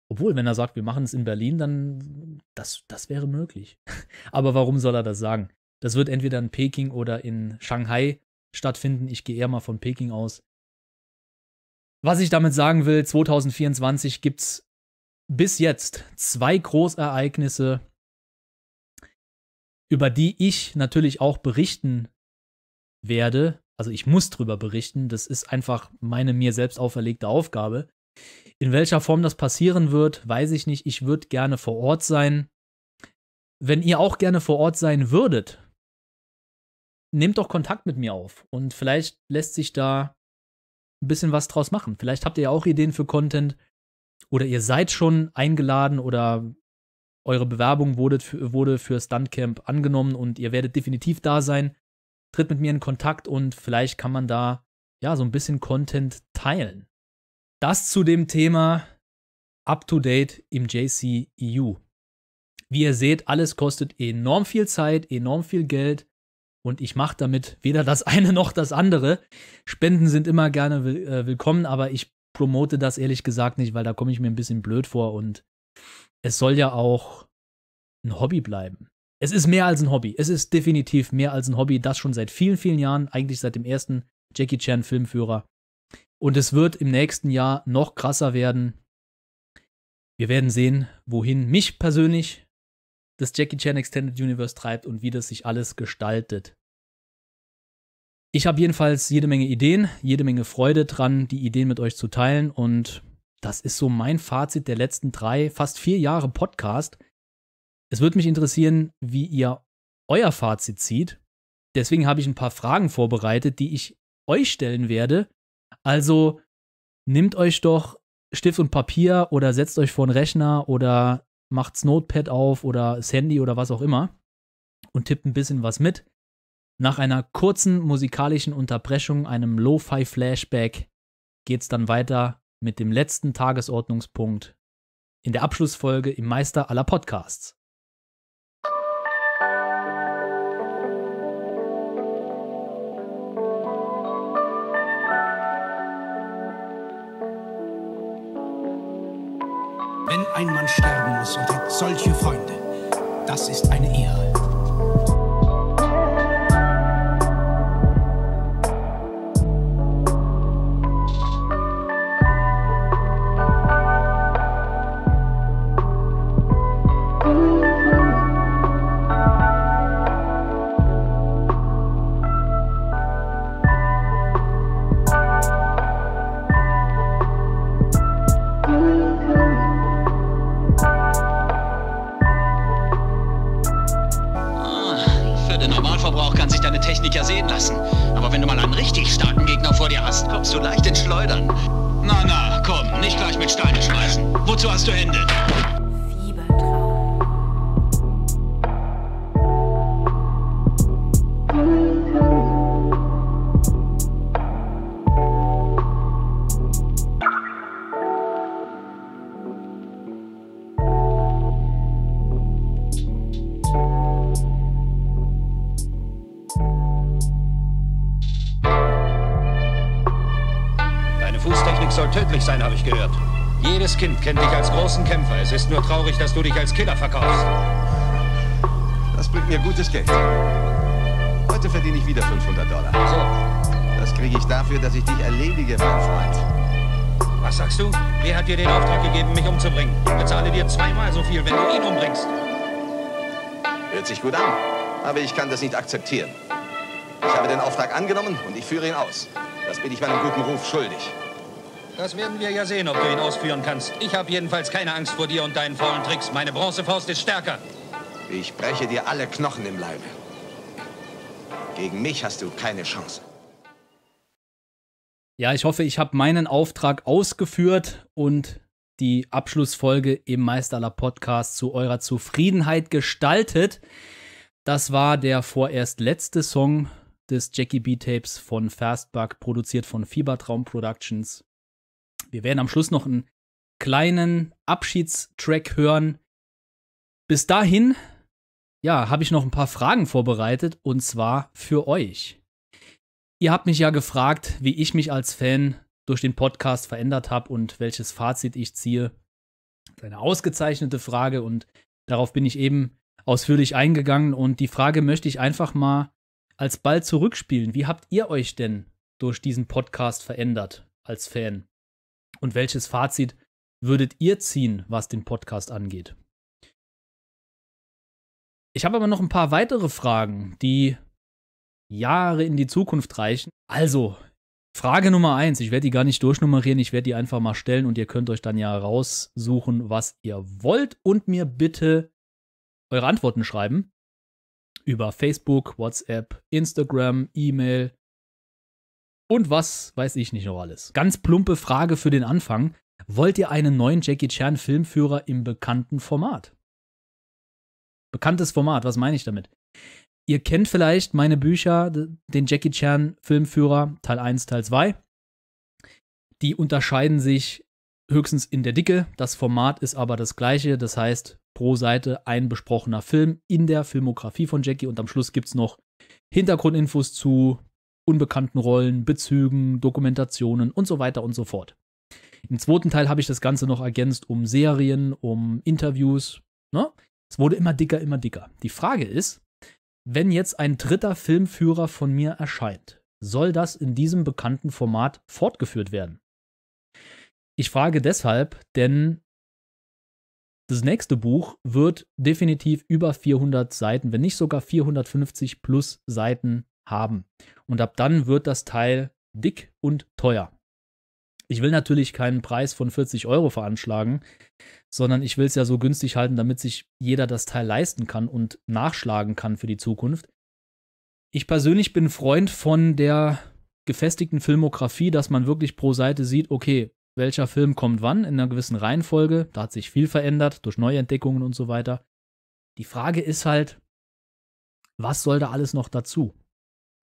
Obwohl, wenn er sagt, wir machen es in Berlin, dann das, das wäre möglich. [laughs] Aber warum soll er das sagen? Das wird entweder in Peking oder in Shanghai stattfinden. Ich gehe eher mal von Peking aus. Was ich damit sagen will, 2024 gibt es bis jetzt zwei Großereignisse, über die ich natürlich auch berichten werde. Also ich muss drüber berichten. Das ist einfach meine mir selbst auferlegte Aufgabe. In welcher Form das passieren wird, weiß ich nicht. Ich würde gerne vor Ort sein. Wenn ihr auch gerne vor Ort sein würdet, nehmt doch Kontakt mit mir auf. Und vielleicht lässt sich da ein bisschen was draus machen. Vielleicht habt ihr ja auch Ideen für Content oder ihr seid schon eingeladen oder eure Bewerbung wurde für, wurde für Stuntcamp angenommen und ihr werdet definitiv da sein. Tritt mit mir in Kontakt und vielleicht kann man da ja so ein bisschen Content teilen. Das zu dem Thema Up to Date im JCEU. Wie ihr seht, alles kostet enorm viel Zeit, enorm viel Geld und ich mache damit weder das eine noch das andere. Spenden sind immer gerne will, äh, willkommen, aber ich promote das ehrlich gesagt nicht, weil da komme ich mir ein bisschen blöd vor und es soll ja auch ein Hobby bleiben. Es ist mehr als ein Hobby. Es ist definitiv mehr als ein Hobby, das schon seit vielen, vielen Jahren, eigentlich seit dem ersten Jackie Chan Filmführer. Und es wird im nächsten Jahr noch krasser werden. Wir werden sehen, wohin mich persönlich das Jackie Chan Extended Universe treibt und wie das sich alles gestaltet. Ich habe jedenfalls jede Menge Ideen, jede Menge Freude dran, die Ideen mit euch zu teilen und das ist so mein Fazit der letzten drei, fast vier Jahre Podcast. Es würde mich interessieren, wie ihr euer Fazit zieht. Deswegen habe ich ein paar Fragen vorbereitet, die ich euch stellen werde. Also nehmt euch doch Stift und Papier oder setzt euch vor einen Rechner oder macht's Notepad auf oder das Handy oder was auch immer und tippt ein bisschen was mit. Nach einer kurzen musikalischen Unterbrechung, einem Lo-Fi-Flashback, geht's dann weiter mit dem letzten Tagesordnungspunkt in der Abschlussfolge im Meister aller Podcasts. Wenn ein Mann sterben muss und hat solche Freunde, das ist eine Ehre. Du dich als Killer verkaufst. Das bringt mir gutes Geld. Heute verdiene ich wieder 500 Dollar. So, Das kriege ich dafür, dass ich dich erledige, mein Freund. was sagst du? Wer hat dir den Auftrag gegeben, mich umzubringen? Ich bezahle dir zweimal so viel, wenn du ihn umbringst. Hört sich gut an, aber ich kann das nicht akzeptieren. Ich habe den Auftrag angenommen und ich führe ihn aus. Das bin ich meinem guten Ruf schuldig. Das werden wir ja sehen, ob du ihn ausführen kannst. Ich habe jedenfalls keine Angst vor dir und deinen faulen Tricks. Meine Bronzefaust ist stärker. Ich breche dir alle Knochen im Leibe. Gegen mich hast du keine Chance. Ja, ich hoffe, ich habe meinen Auftrag ausgeführt und die Abschlussfolge im Meister aller Podcast zu eurer Zufriedenheit gestaltet. Das war der vorerst letzte Song des Jackie B Tapes von Fastbuck, produziert von Fiebertraum Productions. Wir werden am Schluss noch einen kleinen Abschiedstrack hören. Bis dahin, ja, habe ich noch ein paar Fragen vorbereitet und zwar für euch. Ihr habt mich ja gefragt, wie ich mich als Fan durch den Podcast verändert habe und welches Fazit ich ziehe. Eine ausgezeichnete Frage und darauf bin ich eben ausführlich eingegangen und die Frage möchte ich einfach mal als Ball zurückspielen. Wie habt ihr euch denn durch diesen Podcast verändert als Fan? Und welches Fazit würdet ihr ziehen, was den Podcast angeht? Ich habe aber noch ein paar weitere Fragen, die Jahre in die Zukunft reichen. Also, Frage Nummer eins, ich werde die gar nicht durchnummerieren, ich werde die einfach mal stellen und ihr könnt euch dann ja raussuchen, was ihr wollt und mir bitte eure Antworten schreiben. Über Facebook, WhatsApp, Instagram, E-Mail und was weiß ich nicht noch alles. Ganz plumpe Frage für den Anfang. Wollt ihr einen neuen Jackie Chan Filmführer im bekannten Format? Bekanntes Format, was meine ich damit? Ihr kennt vielleicht meine Bücher, den Jackie Chan Filmführer, Teil 1, Teil 2. Die unterscheiden sich höchstens in der Dicke. Das Format ist aber das gleiche. Das heißt, pro Seite ein besprochener Film in der Filmografie von Jackie und am Schluss gibt es noch Hintergrundinfos zu unbekannten Rollen, Bezügen, Dokumentationen und so weiter und so fort. Im zweiten Teil habe ich das Ganze noch ergänzt um Serien, um Interviews. Ne? Es wurde immer dicker, immer dicker. Die Frage ist, wenn jetzt ein dritter Filmführer von mir erscheint, soll das in diesem bekannten Format fortgeführt werden? Ich frage deshalb, denn das nächste Buch wird definitiv über 400 Seiten, wenn nicht sogar 450 plus Seiten haben. Und ab dann wird das Teil dick und teuer. Ich will natürlich keinen Preis von 40 Euro veranschlagen, sondern ich will es ja so günstig halten, damit sich jeder das Teil leisten kann und nachschlagen kann für die Zukunft. Ich persönlich bin Freund von der gefestigten Filmografie, dass man wirklich pro Seite sieht, okay, welcher Film kommt wann in einer gewissen Reihenfolge. Da hat sich viel verändert durch Neuentdeckungen und so weiter. Die Frage ist halt, was soll da alles noch dazu?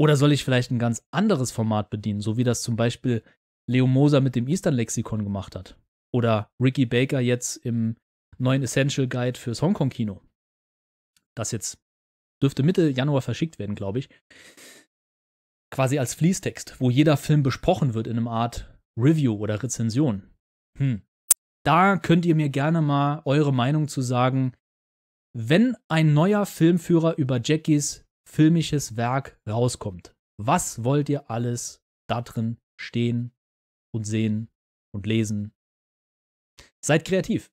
Oder soll ich vielleicht ein ganz anderes Format bedienen, so wie das zum Beispiel Leo Moser mit dem Eastern Lexikon gemacht hat? Oder Ricky Baker jetzt im neuen Essential Guide fürs Hongkong-Kino. Das jetzt dürfte Mitte Januar verschickt werden, glaube ich. Quasi als Fließtext, wo jeder Film besprochen wird in einem Art Review oder Rezension. Hm. Da könnt ihr mir gerne mal eure Meinung zu sagen. Wenn ein neuer Filmführer über Jackies filmisches Werk rauskommt, was wollt ihr alles da drin stehen und sehen und lesen? Seid kreativ.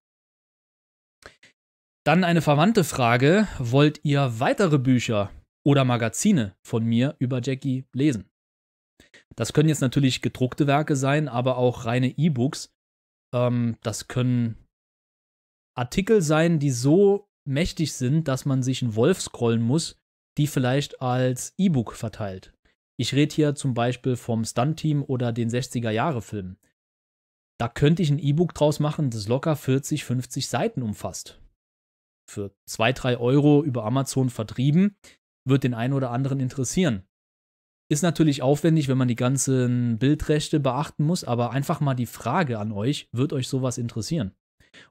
Dann eine verwandte Frage. Wollt ihr weitere Bücher oder Magazine von mir über Jackie lesen? Das können jetzt natürlich gedruckte Werke sein, aber auch reine E-Books. Ähm, das können Artikel sein, die so mächtig sind, dass man sich einen Wolf scrollen muss, die vielleicht als E-Book verteilt. Ich rede hier zum Beispiel vom Stunt-Team oder den 60er-Jahre-Filmen. Da könnte ich ein E-Book draus machen, das locker 40, 50 Seiten umfasst. Für 2, 3 Euro über Amazon vertrieben, wird den einen oder anderen interessieren. Ist natürlich aufwendig, wenn man die ganzen Bildrechte beachten muss, aber einfach mal die Frage an euch, wird euch sowas interessieren?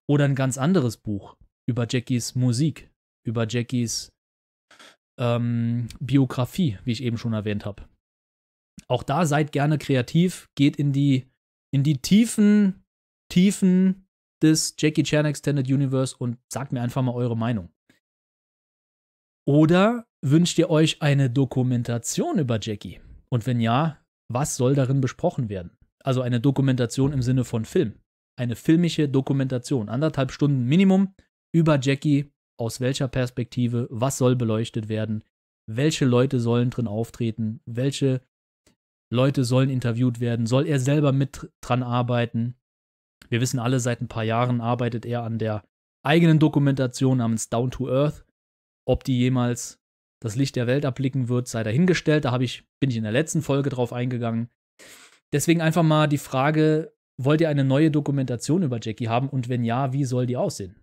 Oder ein ganz anderes Buch über Jackies Musik, über Jackies ähm, Biografie, wie ich eben schon erwähnt habe. Auch da seid gerne kreativ, geht in die, in die tiefen, Tiefen des Jackie Chan Extended Universe und sagt mir einfach mal eure Meinung. Oder wünscht ihr euch eine Dokumentation über Jackie? Und wenn ja, was soll darin besprochen werden? Also eine Dokumentation im Sinne von Film. Eine filmische Dokumentation, anderthalb Stunden Minimum über Jackie, aus welcher Perspektive, was soll beleuchtet werden, welche Leute sollen drin auftreten, welche Leute sollen interviewt werden, soll er selber mit dran arbeiten. Wir wissen alle, seit ein paar Jahren arbeitet er an der eigenen Dokumentation namens Down to Earth. Ob die jemals das Licht der Welt erblicken wird, sei dahingestellt. Da ich, bin ich in der letzten Folge drauf eingegangen. Deswegen einfach mal die Frage: Wollt ihr eine neue Dokumentation über Jackie haben? Und wenn ja, wie soll die aussehen?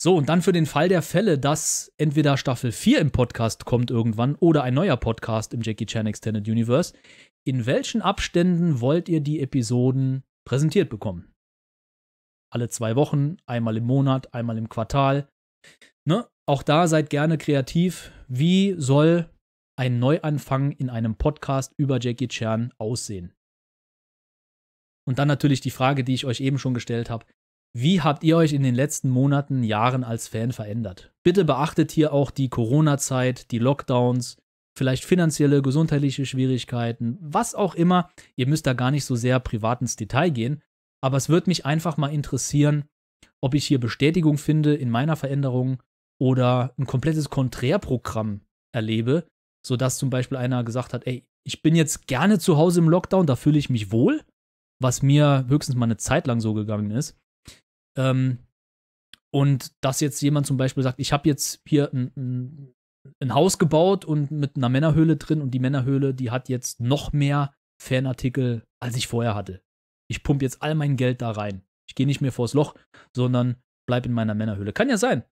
So, und dann für den Fall der Fälle, dass entweder Staffel 4 im Podcast kommt irgendwann oder ein neuer Podcast im Jackie Chan Extended Universe, in welchen Abständen wollt ihr die Episoden präsentiert bekommen? Alle zwei Wochen, einmal im Monat, einmal im Quartal. Ne? Auch da seid gerne kreativ. Wie soll ein Neuanfang in einem Podcast über Jackie Chan aussehen? Und dann natürlich die Frage, die ich euch eben schon gestellt habe. Wie habt ihr euch in den letzten Monaten, Jahren als Fan verändert? Bitte beachtet hier auch die Corona-Zeit, die Lockdowns, vielleicht finanzielle, gesundheitliche Schwierigkeiten, was auch immer. Ihr müsst da gar nicht so sehr privat ins Detail gehen, aber es würde mich einfach mal interessieren, ob ich hier Bestätigung finde in meiner Veränderung oder ein komplettes Konträrprogramm erlebe, sodass zum Beispiel einer gesagt hat, ey, ich bin jetzt gerne zu Hause im Lockdown, da fühle ich mich wohl, was mir höchstens mal eine Zeit lang so gegangen ist. Ähm, und dass jetzt jemand zum Beispiel sagt, ich habe jetzt hier ein, ein, ein, Haus gebaut und mit einer Männerhöhle drin und die Männerhöhle, die hat jetzt noch mehr Fanartikel, als ich vorher hatte. Ich pumpe jetzt all mein Geld da rein. Ich gehe nicht mehr vors Loch, sondern bleib in meiner Männerhöhle. Kann ja sein.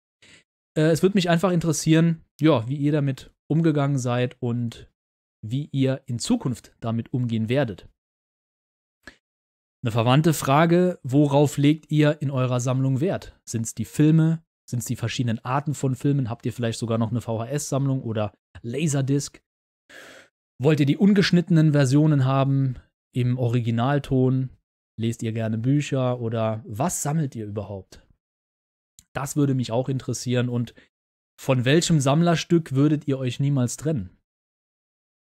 Äh, es würde mich einfach interessieren, ja, wie ihr damit umgegangen seid und wie ihr in Zukunft damit umgehen werdet. Eine verwandte Frage, worauf legt ihr in eurer Sammlung Wert? Sind es die Filme? Sind es die verschiedenen Arten von Filmen? Habt ihr vielleicht sogar noch eine VHS-Sammlung oder Laserdisc? Wollt ihr die ungeschnittenen Versionen haben im Originalton? Lest ihr gerne Bücher oder was sammelt ihr überhaupt? Das würde mich auch interessieren und von welchem Sammlerstück würdet ihr euch niemals trennen?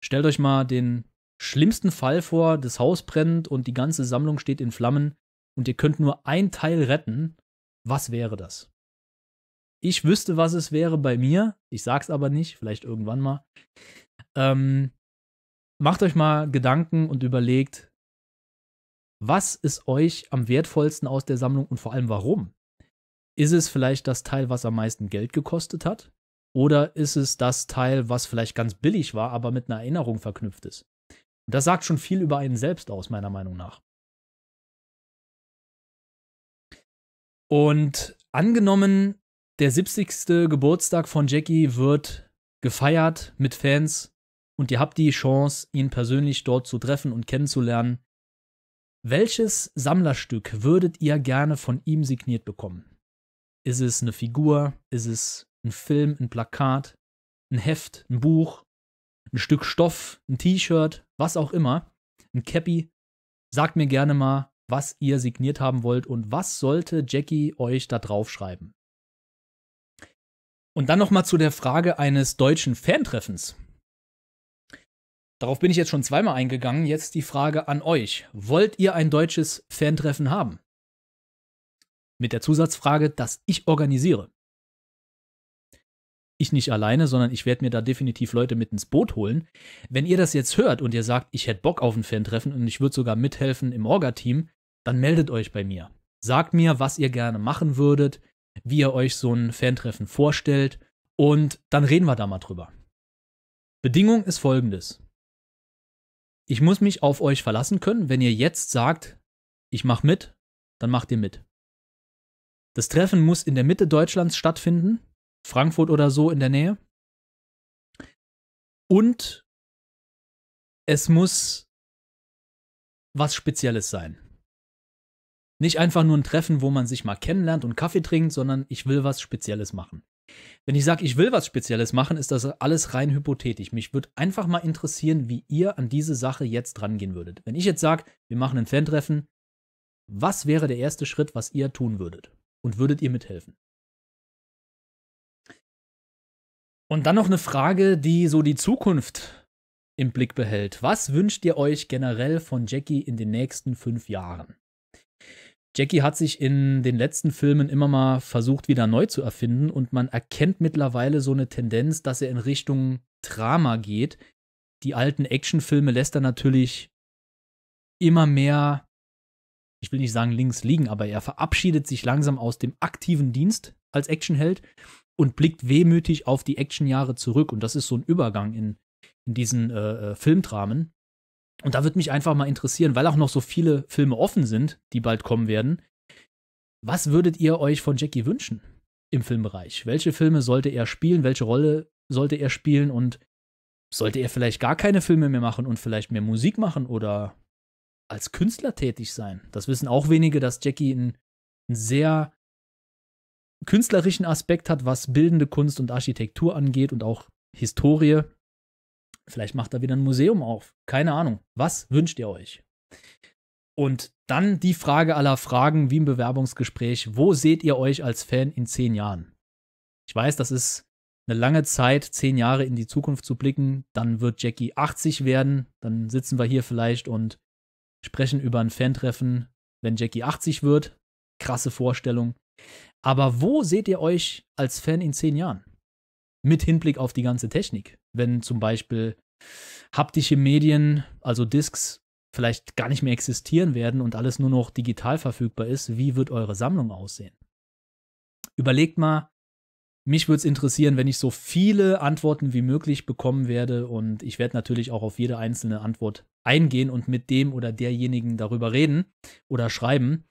Stellt euch mal den schlimmsten Fall vor, das Haus brennt und die ganze Sammlung steht in Flammen und ihr könnt nur ein Teil retten, was wäre das? Ich wüsste, was es wäre bei mir. Ich sag's aber nicht, vielleicht irgendwann mal. Ähm, macht euch mal Gedanken und überlegt, was ist euch am wertvollsten aus der Sammlung und vor allem warum? Ist es vielleicht das Teil, was am meisten Geld gekostet hat? Oder ist es das Teil, was vielleicht ganz billig war, aber mit einer Erinnerung verknüpft ist? Und das sagt schon viel über einen selbst aus, meiner Meinung nach. Und angenommen, der 70. Geburtstag von Jackie wird gefeiert mit Fans und ihr habt die Chance, ihn persönlich dort zu treffen und kennenzulernen. Welches Sammlerstück würdet ihr gerne von ihm signiert bekommen? Ist es eine Figur? Ist es ein Film, ein Plakat, ein Heft, ein Buch, ein Stück Stoff, ein T-Shirt, was auch immer, ein Cappy. Sagt mir gerne mal, was ihr signiert haben wollt und was sollte Jackie euch da draufschreiben. Und dann nochmal zu der Frage eines deutschen Fantreffens. Darauf bin ich jetzt schon zweimal eingegangen. Jetzt die Frage an euch. Wollt ihr ein deutsches Fantreffen haben? Mit der Zusatzfrage, dass ich organisiere ich nicht alleine, sondern ich werde mir da definitiv Leute mit ins Boot holen. Wenn ihr das jetzt hört und ihr sagt, ich hätte Bock auf ein Fan-Treffen und ich würde sogar mithelfen im Orga-Team, dann meldet euch bei mir. Sagt mir, was ihr gerne machen würdet, wie ihr euch so ein Fan-Treffen vorstellt und dann reden wir da mal drüber. Bedingung ist folgendes. Ich muss mich auf euch verlassen können, wenn ihr jetzt sagt, ich mach mit, dann macht ihr mit. Das Treffen muss in der Mitte Deutschlands stattfinden, Frankfurt oder so in der Nähe. Und es muss was Spezielles sein. Nicht einfach nur ein Treffen, wo man sich mal kennenlernt und Kaffee trinkt, sondern ich will was Spezielles machen. Wenn ich sage, ich will was Spezielles machen, ist das alles rein hypothetisch. Mich würde einfach mal interessieren, wie ihr an diese Sache jetzt rangehen würdet. Wenn ich jetzt sage, wir machen ein Fan-Treffen, was wäre der erste Schritt, was ihr tun würdet? Und würdet ihr mithelfen? Und dann noch eine Frage, die so die Zukunft im Blick behält. Was wünscht ihr euch generell von Jackie in den nächsten fünf Jahren? Jackie hat sich in den letzten Filmen immer mal versucht, wieder neu zu erfinden und man erkennt mittlerweile so eine Tendenz, dass er in Richtung Drama geht. Die alten Actionfilme lässt er natürlich immer mehr, ich will nicht sagen links liegen, aber er verabschiedet sich langsam aus dem aktiven Dienst als Actionheld und blickt wehmütig auf die Actionjahre zurück. Und das ist so ein Übergang in, in diesen äh, äh, Filmdramen. Und da würde mich einfach mal interessieren, weil auch noch so viele Filme offen sind, die bald kommen werden. Was würdet ihr euch von Jackie wünschen? im Filmbereich? Welche Filme sollte er spielen? Welche Rolle sollte er spielen? Und sollte er vielleicht gar keine Filme mehr machen und vielleicht mehr Musik machen oder als Künstler tätig sein? Das wissen auch wenige, dass Jackie einen, einen sehr künstlerischen Aspekt hat, was bildende Kunst und Architektur angeht und auch Historie. Vielleicht macht er wieder ein Museum auf. Keine Ahnung. Was wünscht ihr euch? Und dann die Frage aller Fragen wie im Bewerbungsgespräch. Wo seht ihr euch als Fan in zehn Jahren? Ich weiß, das ist eine lange Zeit, zehn Jahre in die Zukunft zu blicken. Dann wird Jackie 80 werden. Dann sitzen wir hier vielleicht und sprechen über ein Fantreffen, wenn Jackie 80 wird. Krasse Vorstellung. Aber wo seht ihr euch als Fan in zehn Jahren? Mit Hinblick auf die ganze Technik. Wenn zum Beispiel haptische Medien, also Discs, vielleicht gar nicht mehr existieren werden und alles nur noch digital verfügbar ist, wie wird eure Sammlung aussehen? Überlegt mal, mich würde es interessieren, wenn ich so viele Antworten wie möglich bekommen werde und ich werde natürlich auch auf jede einzelne Antwort eingehen und mit dem oder derjenigen darüber reden oder schreiben.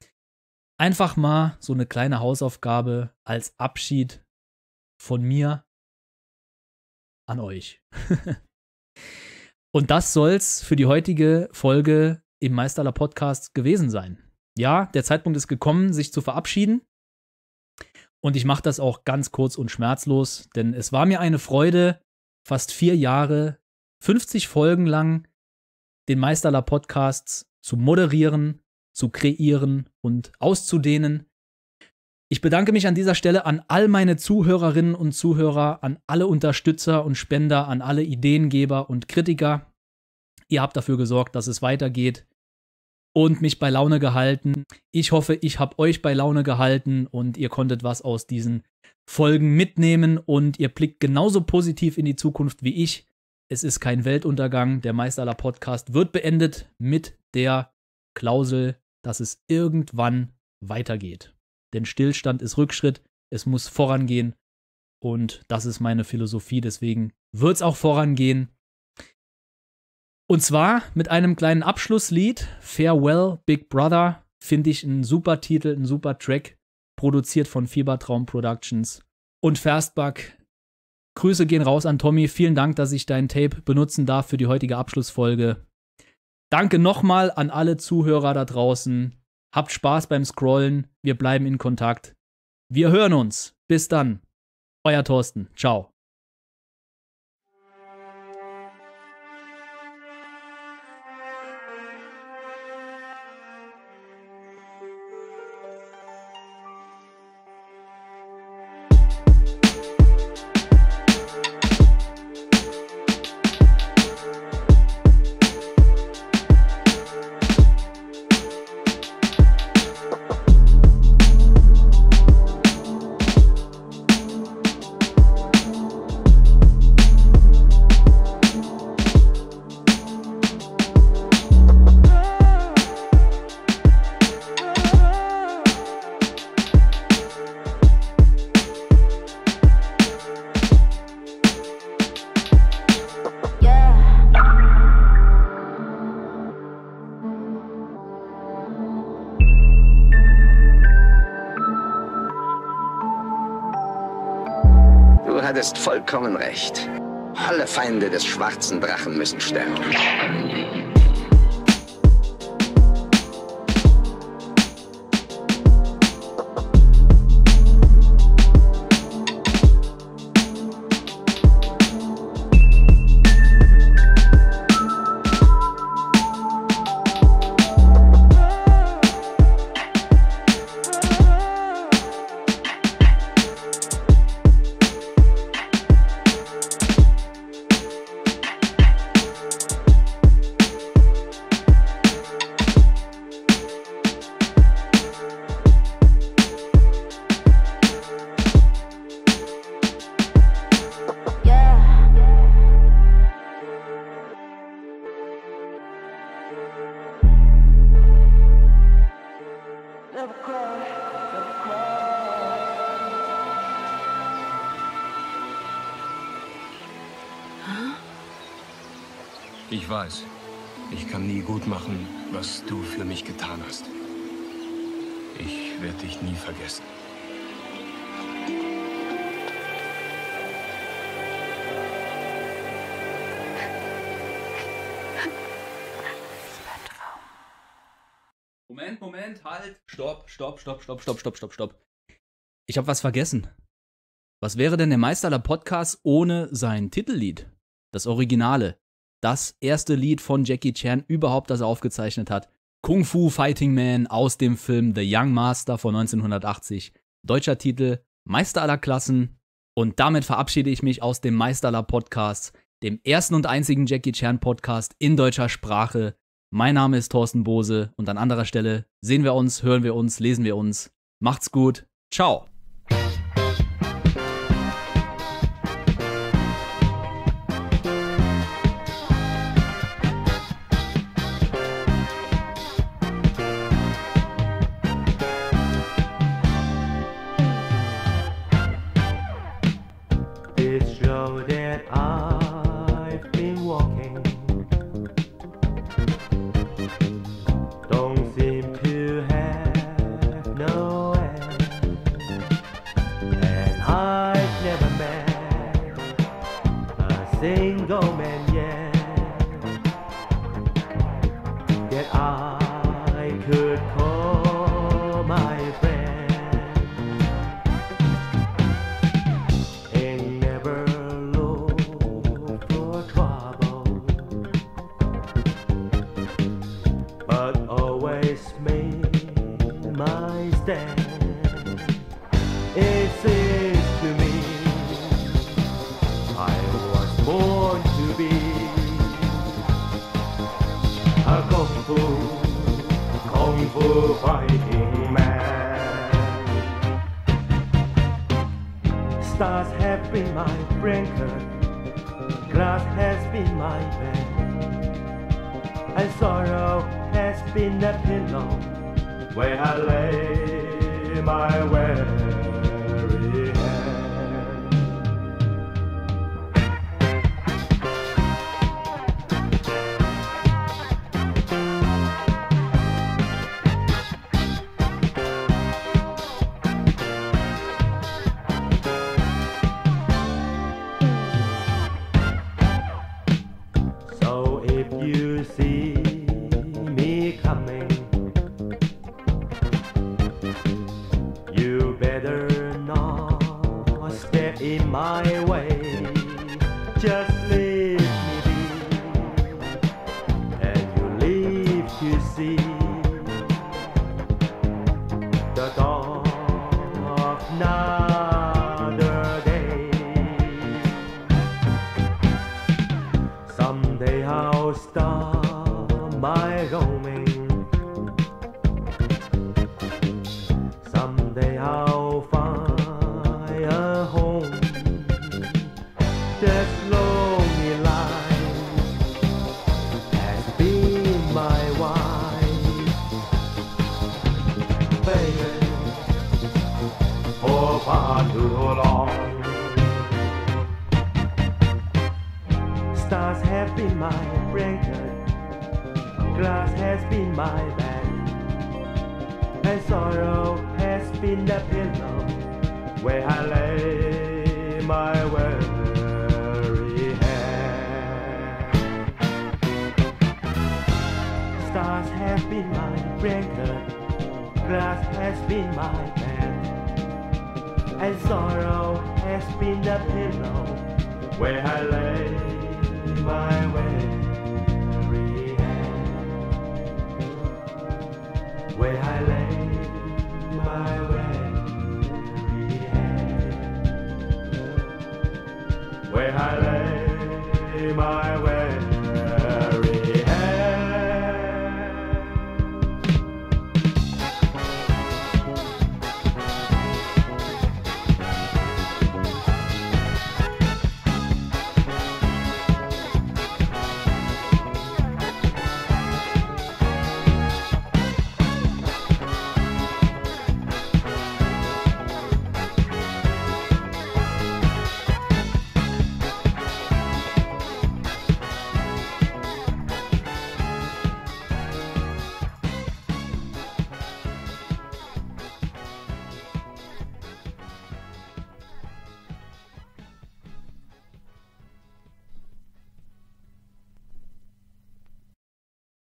Einfach mal so eine kleine Hausaufgabe als Abschied von mir an euch. [laughs] Und das soll's für die heutige Folge im Meisterler Podcast gewesen sein. Ja, der Zeitpunkt ist gekommen, sich zu verabschieden. Und ich mache das auch ganz kurz und schmerzlos, denn es war mir eine Freude, fast vier Jahre, 50 Folgen lang den Meisterler Podcasts zu moderieren, zu kreieren und auszudehnen. Ich bedanke mich an dieser Stelle an all meine Zuhörerinnen und Zuhörer, an alle Unterstützer und Spender, an alle Ideengeber und Kritiker. Ihr habt dafür gesorgt, dass es weitergeht und mich bei Laune gehalten. Ich hoffe, ich habe euch bei Laune gehalten und ihr konntet was aus diesen Folgen mitnehmen und ihr blickt genauso positiv in die Zukunft wie ich. Es ist kein Weltuntergang. Der Meisterler Podcast wird beendet mit der Klausel, dass es irgendwann weitergeht. Denn Stillstand ist Rückschritt, es muss vorangehen. Und das ist meine Philosophie, deswegen wird es auch vorangehen. Und zwar mit einem kleinen Abschlusslied, Farewell Big Brother, finde ich ein super Titel, ein super Track, produziert von Fiebertraum Productions und Fastbuck. Grüße gehen raus an Tommy. Vielen Dank, dass ich dein Tape benutzen darf für die heutige Abschlussfolge. Danke nochmal an alle Zuhörer da draußen. Habt Spaß beim Scrollen. Wir bleiben in Kontakt. Wir hören uns. Bis dann. Euer Thorsten. Ciao. Vollkommen. Alle Feinde des schwarzen Drachen müssen sterben. Stopp, stopp, stopp, stopp, stopp, stopp, stopp. Ich habe was vergessen. Was wäre denn der Meisterler Podcast ohne sein Titellied? Das Originale. Das erste Lied von Jackie Chan überhaupt, das er aufgezeichnet hat. Kung Fu Fighting Man aus dem Film The Young Master von 1980. Deutscher Titel Meister aller Klassen. Und damit verabschiede ich mich aus dem Meisterler Podcast, dem ersten und einzigen Jackie Chan Podcast in deutscher Sprache. Mein Name ist Thorsten Bose und an anderer Stelle sehen wir uns, hören wir uns, lesen wir uns. Macht's gut. Ciao. That I could call been my blanket, glass has been my bed, and sorrow has been the pillow where I lay my weary